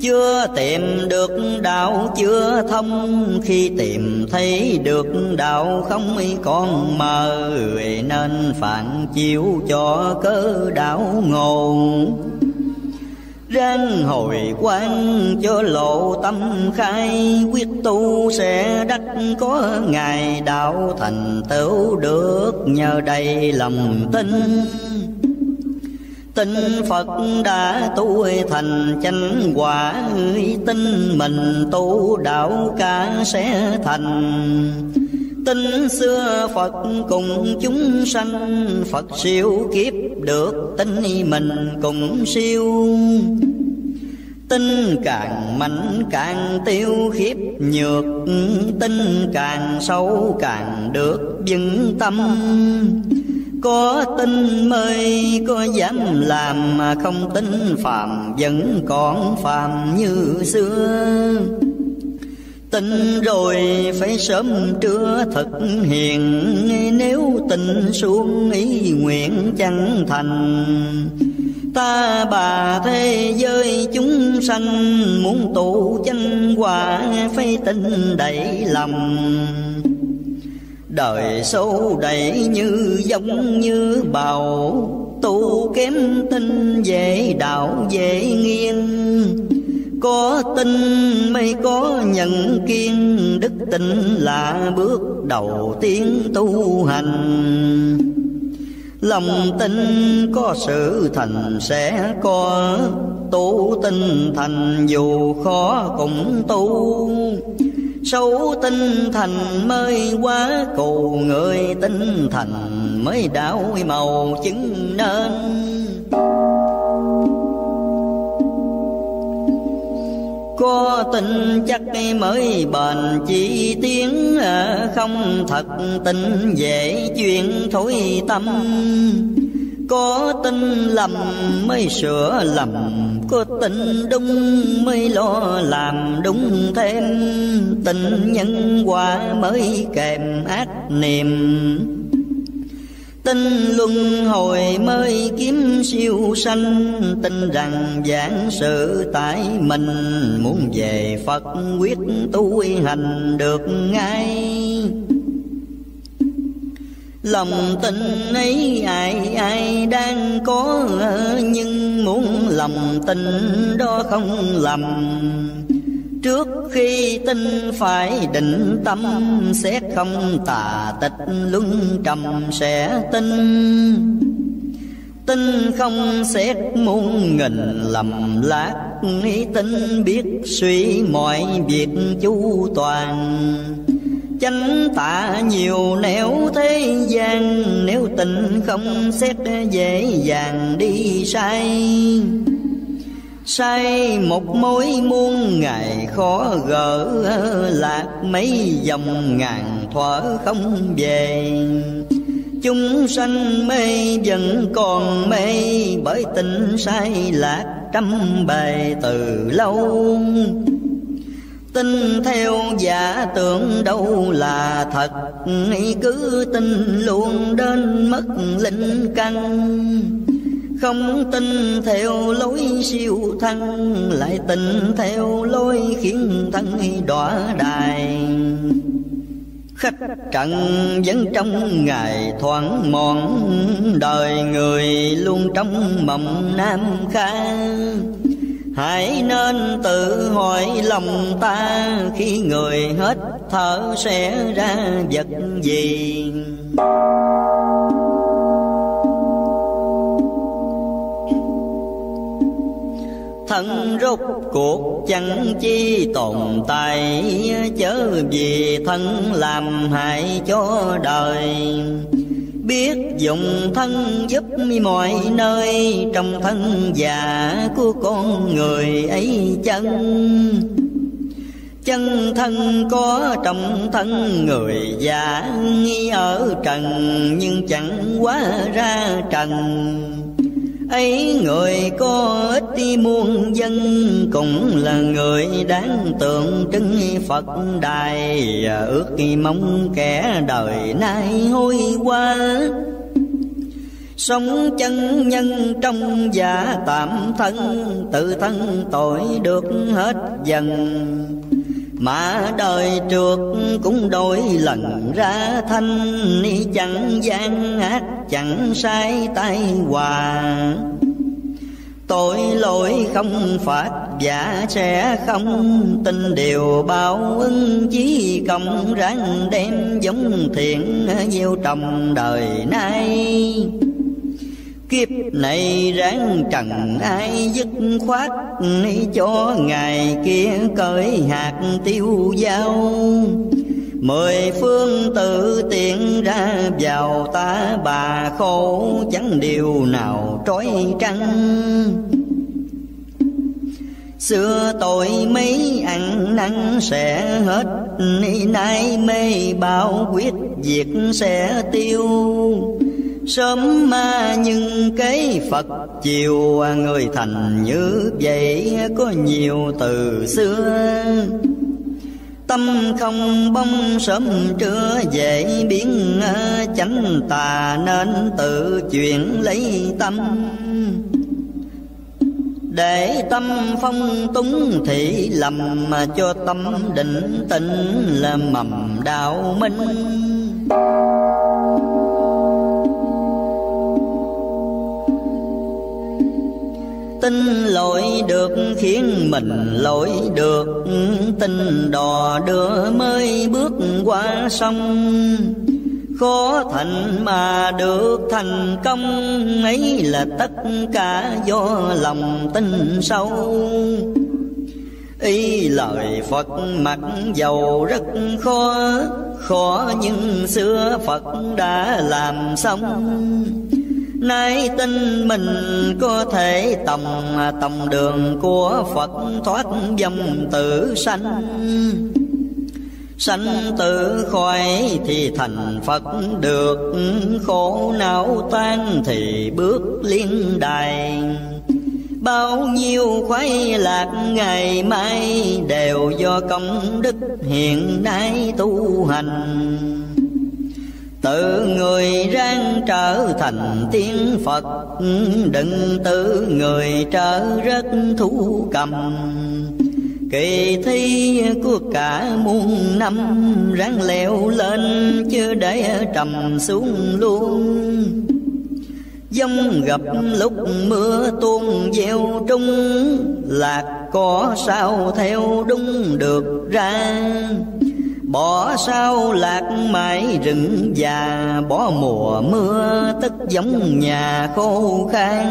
Chưa tìm được đạo, chưa thông, khi tìm thấy được đạo không còn mờ, nên phản chiếu cho cơ đạo ngộ ráng hồi quan cho lộ tâm khai, quyết tu sẽ đắc có ngày đạo thành tựu được. Nhờ đầy lòng tin Tin Phật đã tu thành chánh quả, Tin mình tu đạo cả sẽ thành. Tin xưa Phật cùng chúng sanh. Phật siêu kiếp được tin mình cùng siêu. Tin càng mạnh càng tiêu khiếp, nhược Tin càng sâu càng được vững tâm. Có tin mới, có dám làm mà không tin phàm vẫn còn phàm như xưa. Tin rồi phải sớm trưa thực hiện. Nếu tình xuống ý nguyện chẳng thành, Ta bà thế giới chúng sanh Muốn tụ chân quả phải tin đầy lòng. Đời sâu đầy như giống như bào Tu kém tinh dễ đạo dễ nghiêng. Có tin mới có nhận kiên. Đức tin là bước đầu tiên tu hành. Lòng tin có sự thành sẽ có Tu tinh thành dù khó cũng tu. Sâu tinh thành mới quá, cầu Người tinh thành mới đảo màu chứng nên. Có tin chắc mới bền, chỉ tiếng à, Không thật tin, dễ chuyện thối tâm. Có tin lầm mới sửa lầm, có tin đúng mới lo làm đúng thêm. Tình nhân quả mới kèm ác niềm tinh luân hồi mới kiếm siêu sanh, Tin rằng giảng sự tại mình. Muốn về Phật quyết tu hành được ngay. Lòng tin ấy ai ai đang có, Nhưng muốn lòng tin đó không lầm. Trước khi tin phải định tâm Xét không tà tịch, luân trầm sẽ tin. Tin không xét muôn nghìn lầm lát Tin biết suy mọi việc chu toàn. Chánh tạ nhiều nẻo thế gian, nếu tình không xét dễ dàng đi sai say một mối muôn ngày khó gỡ, lạc mấy dòng ngàn thuở không về. Chúng sanh mê vẫn còn mê, bởi tình sai lạc trăm bề từ lâu. Tin theo giả tưởng đâu là thật, Cứ tin luôn đến mất linh căn. Không tin theo lối siêu thân, Lại tin theo lối khiến thân đọa đài. Khách trận vẫn trong ngày thoáng mòn, Đời người luôn trong mộng nam khang Hãy nên tự hỏi lòng ta Khi người hết thở sẽ ra vật gì? Thân rốt cuộc chẳng chi tồn tại, chớ vì thân làm hại cho đời. Biết dùng thân giúp mọi nơi, trong thân già của con người ấy chân. Chân thân có trong thân người già ở trần, nhưng chẳng quá ra trần ấy người có ít đi muôn dân, cũng là người đáng tượng trưng phật đài. Ước mong kẻ đời nay hôi qua sống chân nhân trong giả tạm thân, tự thân tội được hết dần mà đời trượt cũng đổi lần ra, thanh chẳng gian, ác chẳng sai tay hòa tội lỗi không phạt giả sẽ không tin. Điều báo ứng chí công ráng đem giống thiện nhiều trong đời nay. Kiếp này ráng trần ai dứt khoát Cho ngày kia cởi hạt tiêu dao. Mười phương tự tiện ra vào ta, bà khổ Chẳng điều nào trói trăng. Xưa tội mấy ăn năn sẽ hết, Nay mê bao quyết diệt sẽ tiêu. Sớm ma nhưng cái Phật chiều à, Người thành như vậy có nhiều từ xưa. Tâm không bông sớm trưa dễ biến à, chánh tà Nên tự chuyển lấy tâm. Để tâm phong túng thị lầm mà cho tâm định tĩnh là mầm đạo minh. Tin lỗi được, khiến mình lỗi được. Tin đò đưa mới bước qua sông. Khó thành mà được thành công, ấy là tất cả do lòng tin sâu. Ý lời phật mặc dầu rất khó khó nhưng xưa phật đã làm xong nay tin mình có thể tòng tòng đường của phật thoát dòng tử sanh. Sanh tử khỏi thì thành Phật, được Khổ não tan thì bước liên đài. Bao nhiêu khoái lạc ngày mai Đều do công đức hiện nay tu hành. Tự người ráng trở thành tiên Phật, Đừng tự người trở rất thú cầm. Kỳ thi của cả muôn năm ráng leo lên chưa để trầm xuống luôn. Dông gặp lúc mưa tuôn gieo trung Lạc có sao theo đúng được ra. Bỏ sao lạc mãi rừng già, Bỏ mùa mưa tức giống nhà khô khan.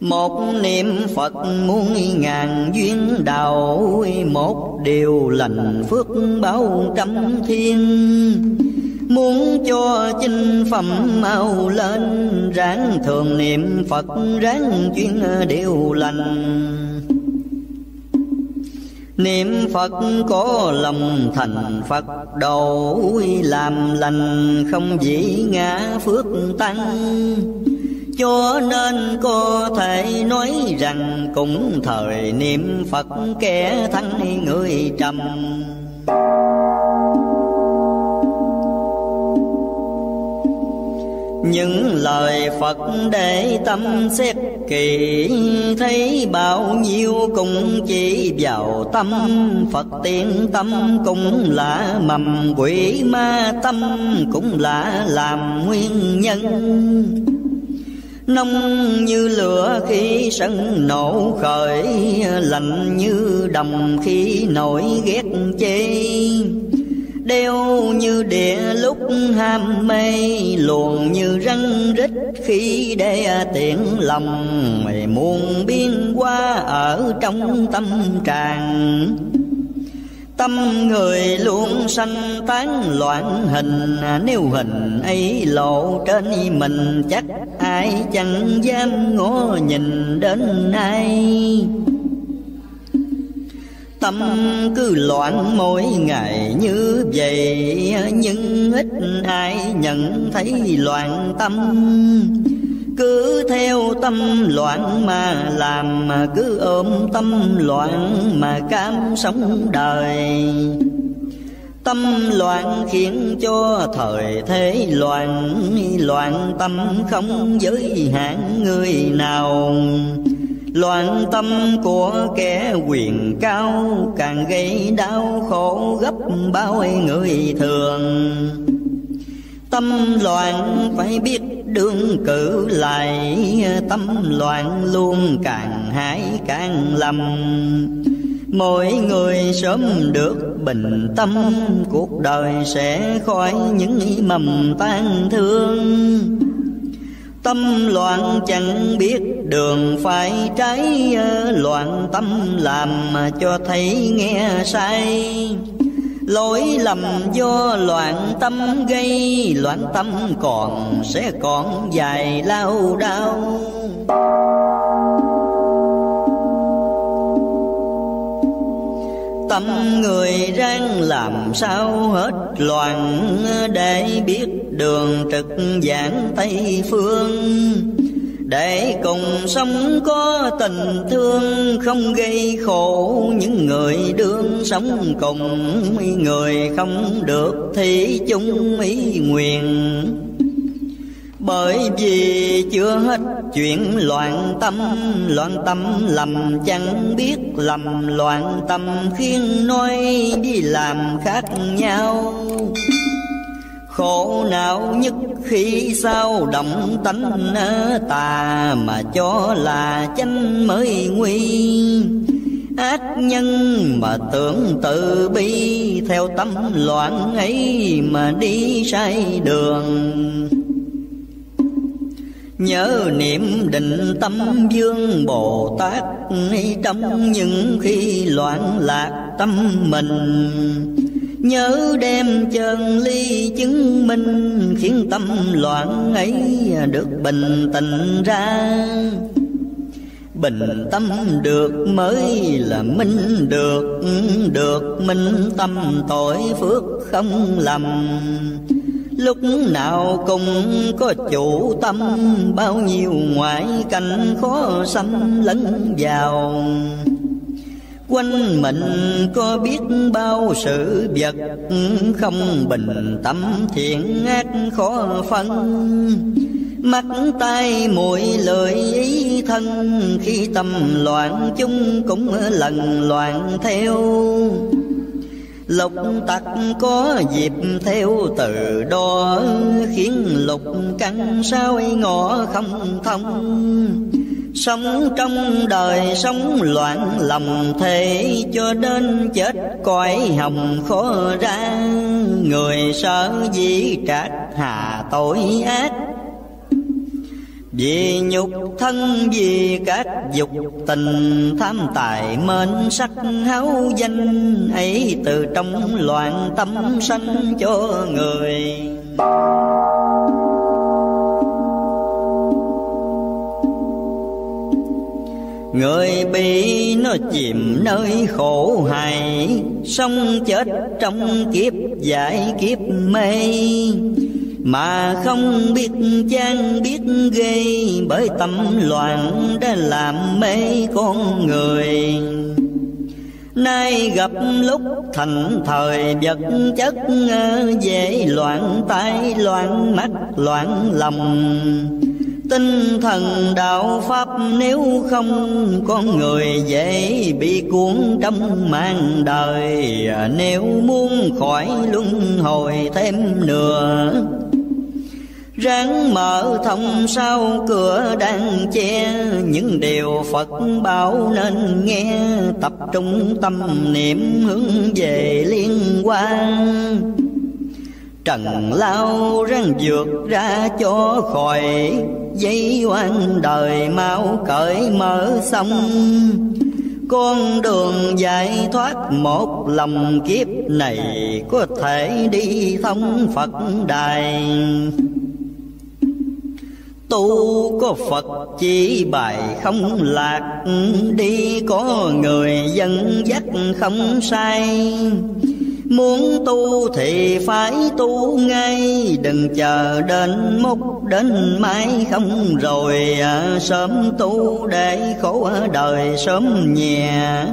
Một niệm Phật muôn ngàn duyên đạo, Một điều lành phước báo trăm thiên. Muốn cho chinh phẩm mau lên, Ráng thường niệm Phật, ráng chuyên điều lành. Niệm Phật có lòng thành Phật, đầu Làm lành, không dĩ ngã phước tăng. Cho nên có thể nói rằng cũng thời niệm Phật kẻ thắng người trầm. Những lời Phật để tâm xét kỳ thấy bao nhiêu cũng chỉ vào tâm. Phật tiên tâm cũng là mầm, quỷ ma tâm cũng là làm nguyên nhân. Nông như lửa khi sân nổ khởi, lạnh như đồng khi nổi ghét chê đeo như địa lúc ham mê luồn như răng rít khi để tiện lòng. Mày muôn biên qua ở trong tâm trạng. Tâm người luôn sanh tán loạn hình, Nếu hình ấy lộ trên mình, Chắc ai chẳng dám ngó nhìn đến ai. Tâm cứ loạn mỗi ngày như vậy. Nhưng ít ai nhận thấy loạn tâm. Cứ theo tâm loạn mà làm mà cứ ôm tâm loạn mà cam sống đời. Tâm loạn khiến cho thời thế loạn loạn tâm không giới hạn người nào loạn tâm của kẻ quyền cao, càng gây đau khổ gấp bao người thường. Tâm loạn phải biết đương cử lại, tâm loạn luôn càng hại càng lầm. Mỗi người sớm được bình tâm, cuộc đời sẽ khỏi những mầm tan thương. Tâm loạn chẳng biết đường phải trái Loạn tâm làm mà cho thấy nghe sai. Lỗi lầm do loạn tâm gây, Loạn tâm còn sẽ còn dài lao đau Tâm người ráng làm sao hết loạn, Để biết đường trực giảng Tây Phương. Để cùng sống có tình thương, không gây khổ, những người đương sống cùng, người không được thì chung ý nguyện bởi vì chưa hết chuyện loạn tâm loạn tâm lầm chẳng biết lầm, loạn tâm khiến nói đi làm khác nhau. Khổ não nhất khi sao động tánh tà mà cho là chánh mới nguy. Ác nhân mà tưởng tự bi, theo tâm loạn ấy mà đi sai đường. Nhớ niệm định tâm vương Bồ Tát Trong những khi loạn lạc tâm mình. Nhớ đem chân ly chứng minh, Khiến tâm loạn ấy được bình tĩnh ra. Bình tâm được mới là minh được Được minh tâm tội phước không lầm. Lúc nào cũng có chủ tâm, Bao nhiêu ngoại cảnh khó xâm lẫn vào. Quanh mình có biết bao sự vật, Không bình tâm thiện ác khó phân. Mắt tay mũi lời ý thân, Khi tâm loạn, chúng cũng lần loạn theo. Lục tặc có dịp theo từ đó, Khiến lục căn sao ngõ không thông. Sống trong đời sống loạn lòng thế, Cho đến chết cõi hồng khó ra. Người sợ gì trách hà tội ác vì nhục thân, vì các dục tình tham tài mến sắc háo danh, ấy từ trong loạn tâm sanh cho người. Người bị nó chìm nơi khổ hại, Sống chết trong kiếp giải kiếp mê. Mà không biết chán biết ghê, Bởi tâm loạn đã làm mê con người. Nay gặp lúc thành thời, vật chất Dễ loạn tay loạn mắt, loạn lòng. Tinh thần đạo Pháp nếu không Con người dễ bị cuốn trong mang đời, Nếu muốn khỏi luân hồi thêm nữa Ráng mở thông sau cửa đang che. Những điều Phật bảo nên nghe. Tập trung tâm niệm hướng về liên quan. Trần lao ráng vượt ra cho khỏi Dây oan đời mau cởi mở xong. Con đường giải thoát một lòng kiếp này Có thể đi thông Phật đài. Tu có Phật chỉ bài không lạc Đi có người dân dắt không sai. Muốn tu thì phải tu ngay Đừng chờ đến mốc đến mai không rồi à, Sớm tu để khổ đời sớm nhẹ.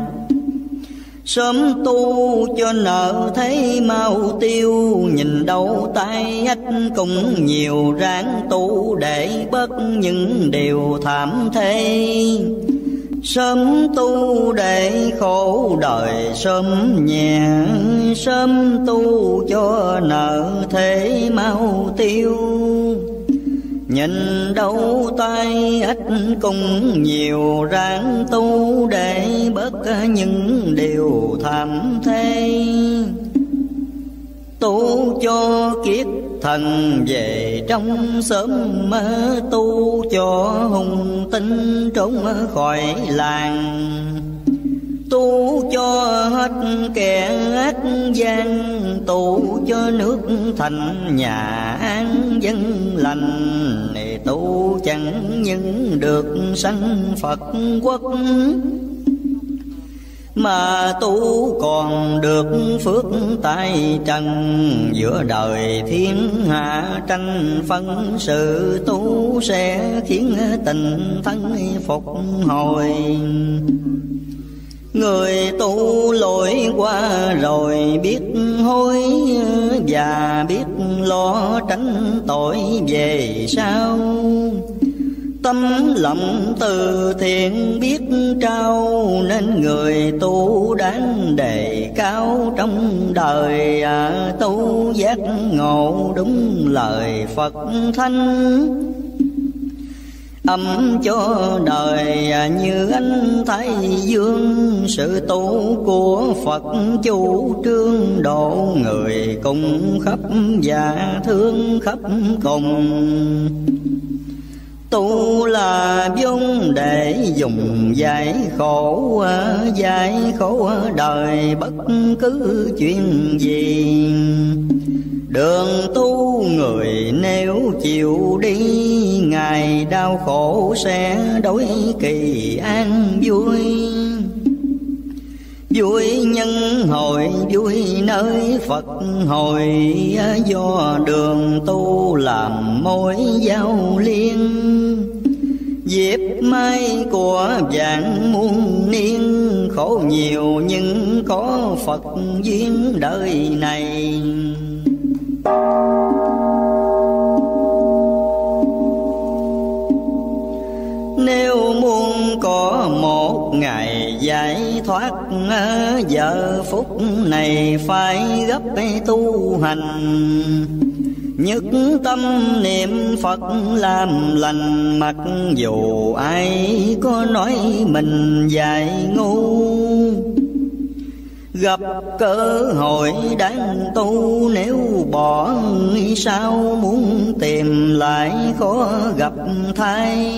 Sớm tu cho nợ thấy mau tiêu, Nhìn đâu tay ách cũng nhiều. Ráng tu Để bớt những điều thảm thế Sớm tu để khổ đời sớm nhẹ. Sớm tu cho nợ thế mau tiêu. Nhìn đâu tay ít cùng nhiều, ráng tu Để bớt những điều thảm thế Tu cho kiếp thần về trong sớm mơ, tu cho hùng tinh trốn khỏi làng tu cho hết kẻ ác gian, tu cho nước thành nhà an dân lành. Này tu chẳng những được sanh phật quốc, mà tu còn được phước tay trần. Giữa đời thiên hạ tranh phân, sự tu sẽ khiến tình thân phục hồi. Người tu lỗi qua rồi biết hối Và biết lo tránh tội về sau. Tâm lòng từ thiện biết trao Nên người tu đáng đề cao trong đời. À, Tu giác ngộ đúng lời Phật thanh Âm cho đời như ánh thái dương. Sự tu của Phật chủ trương. Độ người cùng khắp và thương khắp cùng. Tu là vốn để dùng giải khổ Giải khổ đời bất cứ chuyện gì. Đường tu người nếu chịu đi Ngày đau khổ sẽ đối kỳ an vui. Vui nhân hồi vui nơi Phật hồi Do đường tu làm mối giao liên. Diệp mai của vạn muôn niên, Khổ nhiều nhưng có Phật duyên đời này nếu muốn có một ngày giải thoát, giờ phút này phải gấp tu hành. Nhất tâm niệm phật làm lành mặc dù ai có nói mình dài ngu. Gặp cơ hội đáng tu, nếu bỏ sao muốn tìm lại khó gặp thay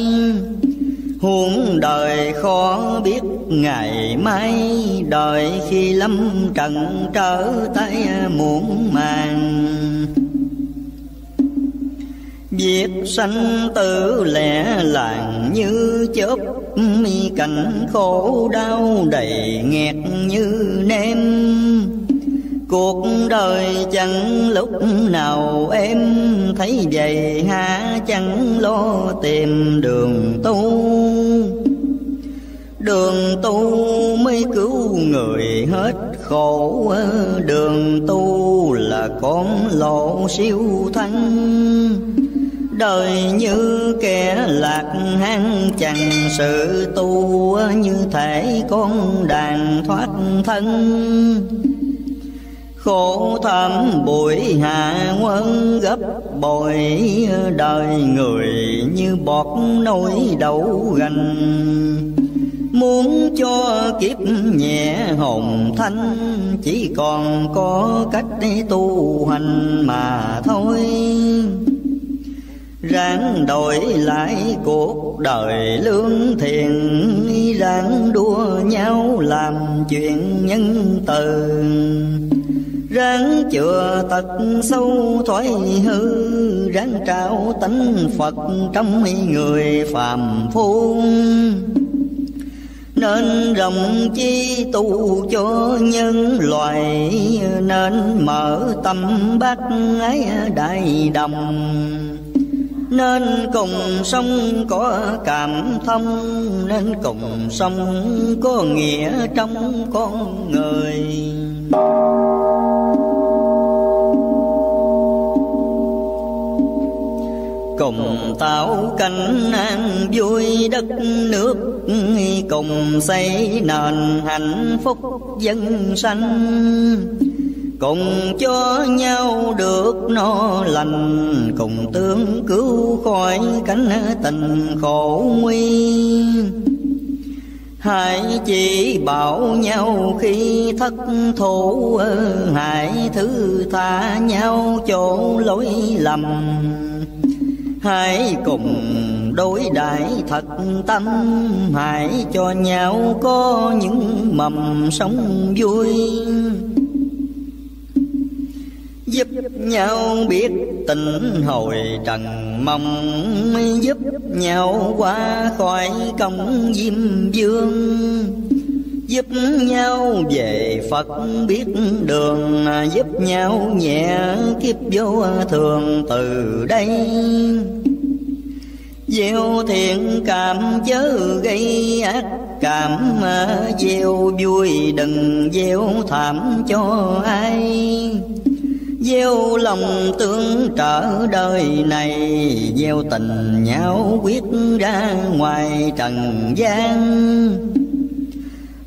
Huống đời khó biết, ngày mai Đời khi lâm trần trở tay muộn màng. Việc sanh tử lẻ làng như chớp, mi cảnh khổ đau đầy nghẹt như nêm. Cuộc đời chẳng lúc nào em thấy vậy hả chẳng lo tìm đường tu. Đường tu mới cứu người hết khổ, Đường tu là con lộ siêu thanh Đời như kẻ lạc hang, chẳng sự tu Như thể con đàn thoát thân. Khổ thầm bụi hạ quân gấp bội, Đời người như bọt nổi đậu gành. Muốn cho kiếp nhẹ hồn thanh, Chỉ còn có cách tu hành mà thôi ráng đổi lại cuộc đời lương thiện, ráng đua nhau làm chuyện nhân từ. Ráng chừa tật sâu thoái hư, ráng trao tánh phật trong người phàm phu. Nên rộng chi tu cho nhân loại, nên mở tâm bác ái đại đồng nên cùng sông có cảm thông, nên cùng sông có nghĩa trong con người. Cùng tạo cảnh an vui đất nước, cùng xây nền hạnh phúc dân sanh cùng cho nhau được no lành, cùng tương cứu khỏi cánh tình khổ nguy. Hãy chỉ bảo nhau khi thất thủ, Hãy thứ tha nhau chỗ lỗi lầm. Hãy cùng đối đãi thật tâm, Hãy cho nhau có những mầm sống vui. Giúp nhau biết tình hồi trần mong, Giúp nhau qua khỏi công diêm dương Giúp nhau về Phật biết đường, Giúp nhau nhẹ kiếp vô thường từ đây. Gieo thiện cảm chớ gây ác cảm Gieo vui đừng gieo thảm cho ai. Gieo lòng tương trở đời này, Gieo tình nhau quyết ra ngoài trần gian.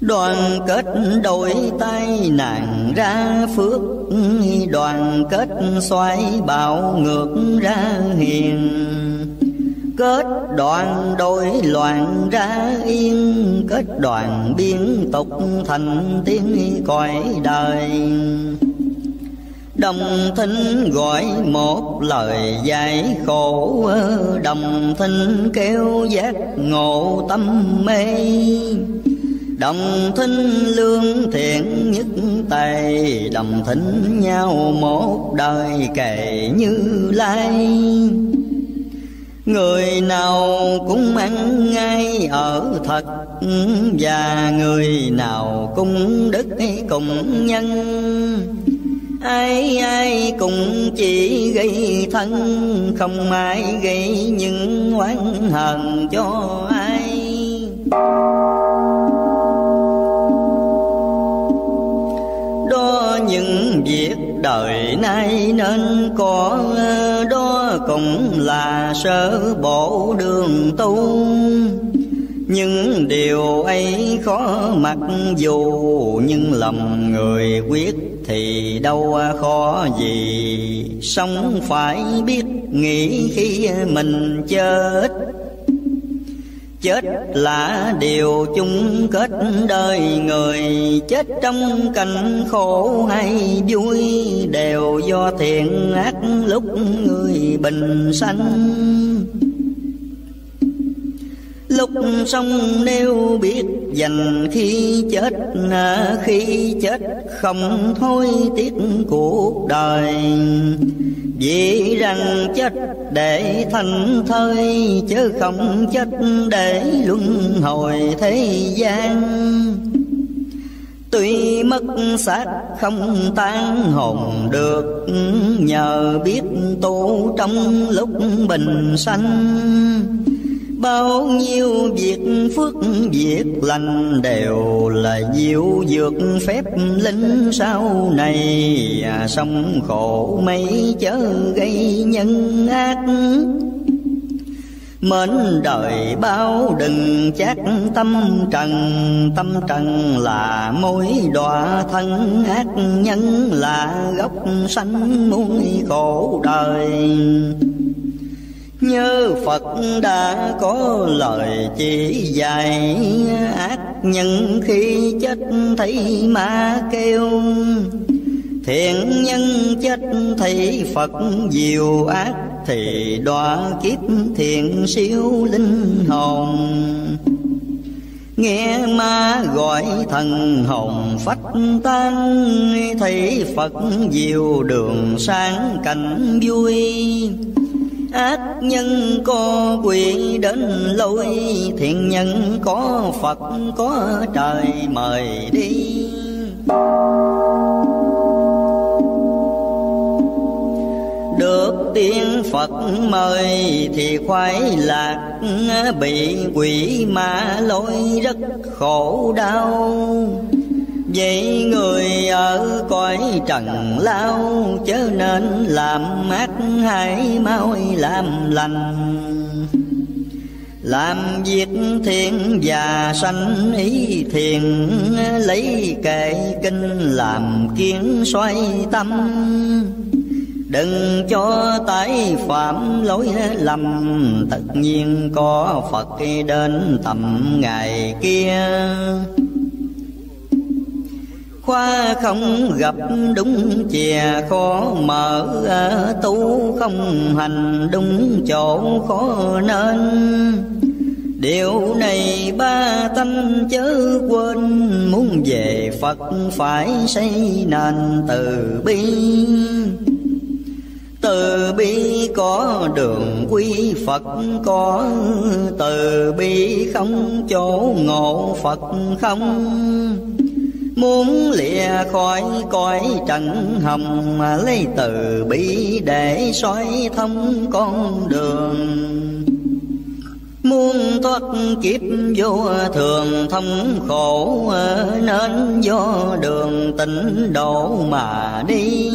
Đoàn kết đổi tay nàng ra phước, Đoàn kết xoay bạo ngược ra hiền. Kết đoàn đổi loạn ra yên, Kết đoàn biến tục thành tiếng cõi đời. Đồng thinh gọi một lời giải khổ, Đồng thinh kêu giác ngộ tâm mê. Đồng thinh lương thiện nhất tài, Đồng thinh nhau một đời kệ như lai. Người nào cũng ăn ngay ở thật, Và người nào cũng đức cùng nhân. Ai ai cũng chỉ gây thân, Không ai gây những oán hờn cho ai. Đó những việc đời nay nên có Đó cũng là sơ bộ đường tu. Những điều ấy khó mặc dù, nhưng lòng người quyết thì đâu à, khó gì. Sống phải biết nghĩ khi mình chết. Chết là điều chung kết đời người. Chết trong cảnh khổ hay vui Đều do thiện ác lúc người bình sanh. Lúc sống nếu biết dành khi chết Khi chết không thôi tiếc cuộc đời. Vì rằng chết để thành thơi, Chứ không chết để luân hồi thế gian. Tuy mất xác không tan hồn được, Nhờ biết tu trong lúc bình sanh. Bao nhiêu việc phước việc lành đều là diệu dược phép linh sau này. À, Sống khổ mấy chớ gây nhân ác. Mến đời bao đừng chắc tâm trần Tâm trần là mối đọa thân ác nhân là gốc sanh muôn khổ đời. Nhớ Phật đã có lời chỉ dạy. Ác nhân khi chết thấy ma kêu. Thiện nhân chết thấy Phật diệu. Ác Thì đọa kiếp thiện siêu linh hồn. Nghe ma gọi thần hồn phách tan. Thấy Phật diệu đường sáng cảnh vui ác nhân có quỷ đến lôi thiện nhân có phật, có trời mời đi. Được tiên Phật mời thì khoái lạc, Bị quỷ ma lôi rất khổ đau. Vậy người ở cõi trần lao Chớ nên làm ác hãy mau làm lành. Làm việc thiện và sanh ý thiền Lấy kệ kinh làm kiến xoay tâm. Đừng cho tái phạm lỗi lầm, Tất nhiên có Phật đến tầm ngày kia. Khoa không gặp đúng chè khó, mở Tu không hành đúng chỗ khó nên. Điều này ba tánh chớ quên, Muốn về Phật phải xây nền từ bi. Từ bi có đường quy Phật có, từ bi không chỗ ngộ Phật không. Muốn lìa khỏi cõi trần hồng Lấy từ bi để soi thông con đường. Muốn thoát kiếp vô thường thông khổ Nên do đường tịnh độ mà đi.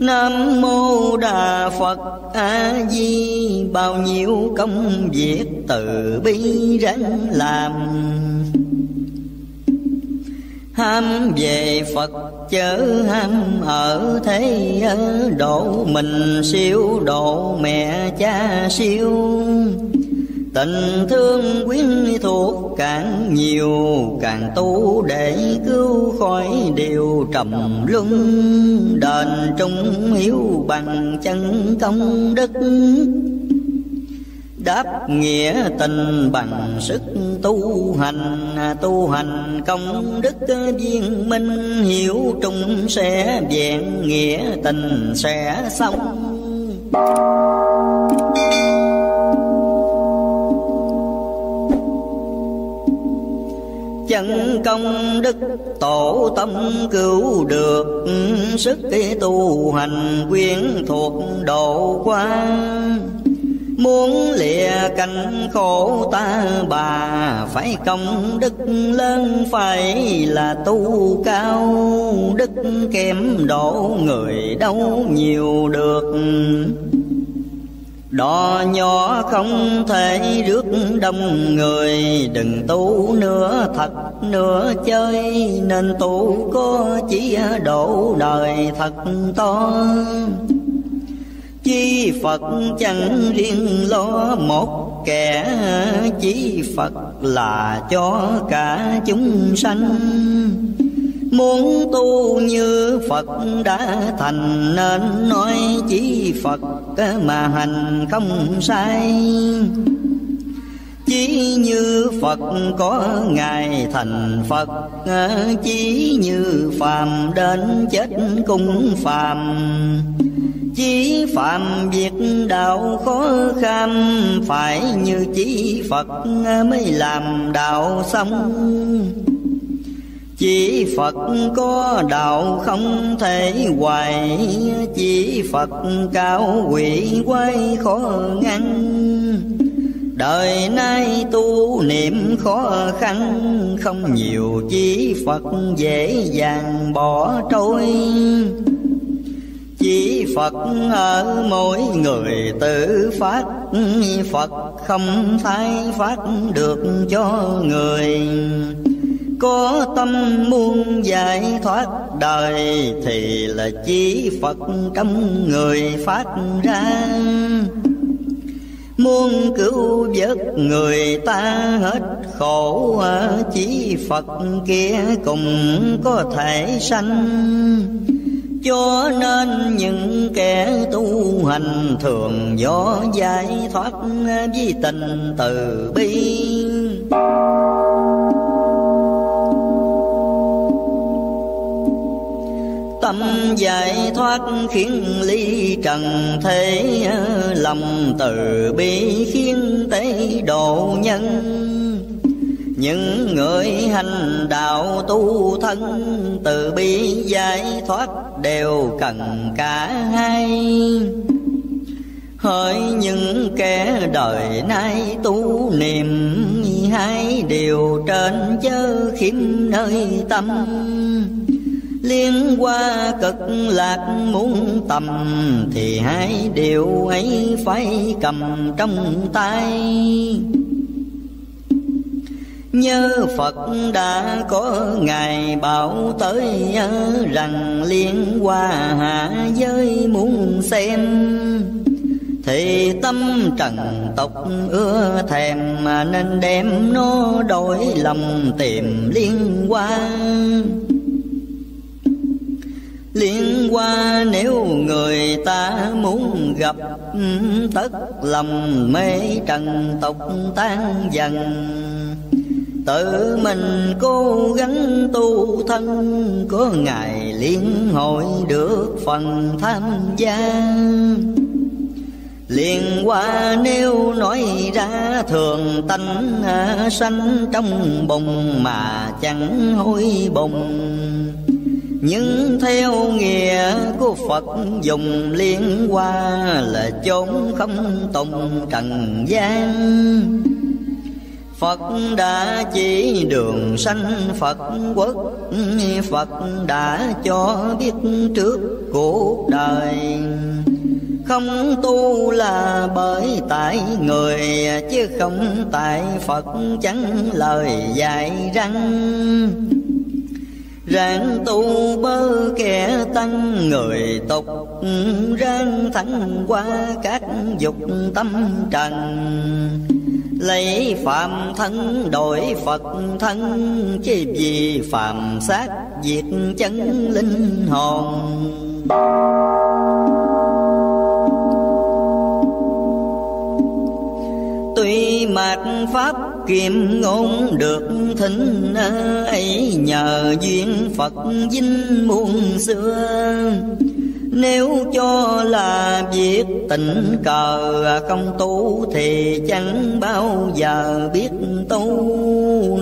Nam mô Đà Phật A Di Bao nhiêu công việc từ bi ráng làm. Ham về Phật chớ ham ở thế độ, Mình siêu độ mẹ cha siêu. Tình thương quyến thuộc càng nhiều, Càng tu để cứu khỏi điều trầm luân. Đền trung hiếu bằng chân công đức. Đáp nghĩa tình bằng sức tu hành. Tu hành công đức viên minh, Hiểu trung sẽ vẹn nghĩa tình sẽ xong chân công đức tổ tâm cứu được, sức tu hành quyến thuộc độ qua. Muốn lìa cảnh khổ ta, bà Phải công đức lớn, phải là tu cao. Đức kém đổ người đâu nhiều được. Đò nhỏ không thể rước đông người, Đừng tu nữa, thật nữa chơi. Nên tu có chỉ đổ đời thật to. Chi Phật chẳng riêng lo một kẻ, Chi Phật là cho cả chúng sanh. Muốn tu như Phật đã thành Nên, nói chỉ Phật mà hành không sai. Chỉ như Phật có Ngài thành Phật, Chỉ như phàm đến chết cũng phàm. Chí phạm việc đạo khó kham, Phải như chí Phật mới làm đạo xong. Chỉ Phật có đạo không thể hoài Chỉ Phật cao quỷ quay khó ngăn. Đời nay tu niệm khó khăn, Không nhiều chỉ Phật dễ dàng bỏ trôi. Chỉ Phật ở mỗi người tự phát. Phật không thay phát được cho người. Có tâm muốn giải thoát đời thì là chỉ phật trong người phát ra. Muốn cứu vớt người ta hết khổ chỉ phật kia cùng có thể sanh cho nên những kẻ tu hành thường do giải thoát với tình từ bi. Tâm giải thoát khiến ly trần thế, lòng từ bi khiến tế độ nhân những người hành đạo tu thân từ bi giải thoát đều cần cả hai. Hỡi những kẻ đời nay tu niệm hai điều trên chớ khiếm nơi tâm. Liên qua cực lạc muốn tầm thì hai điều ấy phải cầm trong tay. Nhớ Phật đã có ngày bảo tới rằng liên hoa hạ giới muốn xem. Thì tâm trần tộc ưa thèm mà nên đem nó đổi lòng tìm liên quan liên hoa nếu người ta muốn gặp, tất lòng mê trần tộc tan dần tự mình cố gắng tu thân, có ngày liên hội được phần tham gia. Liền qua nếu nói ra, thường tánh sanh trong bồng mà chẳng hối bồng nhưng theo nghĩa của Phật, dùng liên qua là chốn không tùng trần gian. Phật đã chỉ đường sanh Phật quốc. Phật đã cho biết trước cuộc đời. Không tu là bởi tại người, chứ không tại Phật chẳng lời dạy răng. Ráng tu bơ kẻ tăng người tục, Ráng thắng qua các dục tâm trần. Lấy phạm thân, đổi Phật thân Chứ vì phạm sát diệt chân linh hồn. Tuy mạt pháp kiềm ngôn được thính, ấy nhờ duyên phật vinh muôn xưa nếu cho là việc tình cờ, không tu thì chẳng bao giờ biết tu.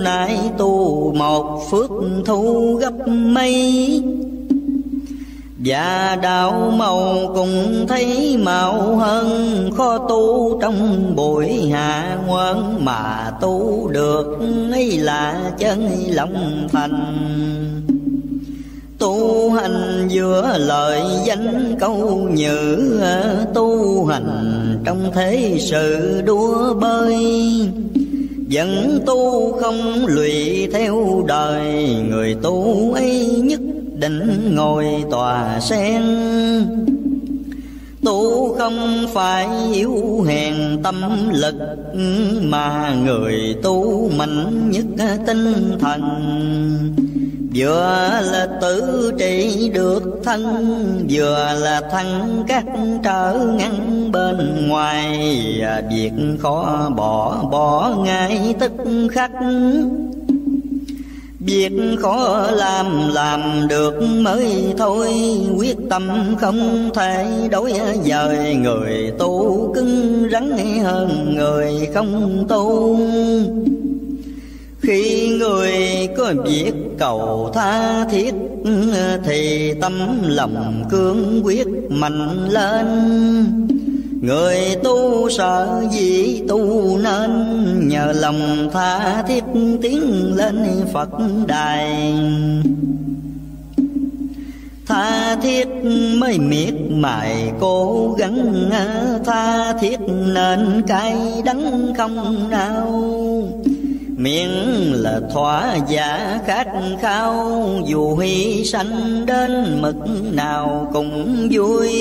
Nãy tu một phước thu gấp mấy. Và đạo màu cùng thấy màu hơn, khó tu trong buổi hạ ngoan mà tu được, ấy là chân lòng thành tu hành giữa lời danh câu nhữ, tu hành trong thế sự đua bơi. Vẫn tu không lụy theo đời, người tu ấy nhất định ngồi tòa sen. Tu không phải yếu hèn tâm lực, mà người tu mạnh nhất tinh thần vừa là tự trị được thân, vừa là thân các trở ngăn bên ngoài. À, việc khó bỏ bỏ ngay tức khắc. Việc khó làm làm được mới thôi, Quyết tâm không thể đối dời. Người tu cứng rắn hơn người không tu. Khi người có việc cầu tha thiết, Thì tâm lòng cương quyết mạnh lên. Người tu sợ gì tu nên, Nhờ lòng tha thiết tiến lên Phật đài. Tha thiết mới miệt mài, cố gắng, Tha thiết nên cay đắng không nào Miệng là thỏa giả khát khao Dù hy sanh đến mực nào cũng vui.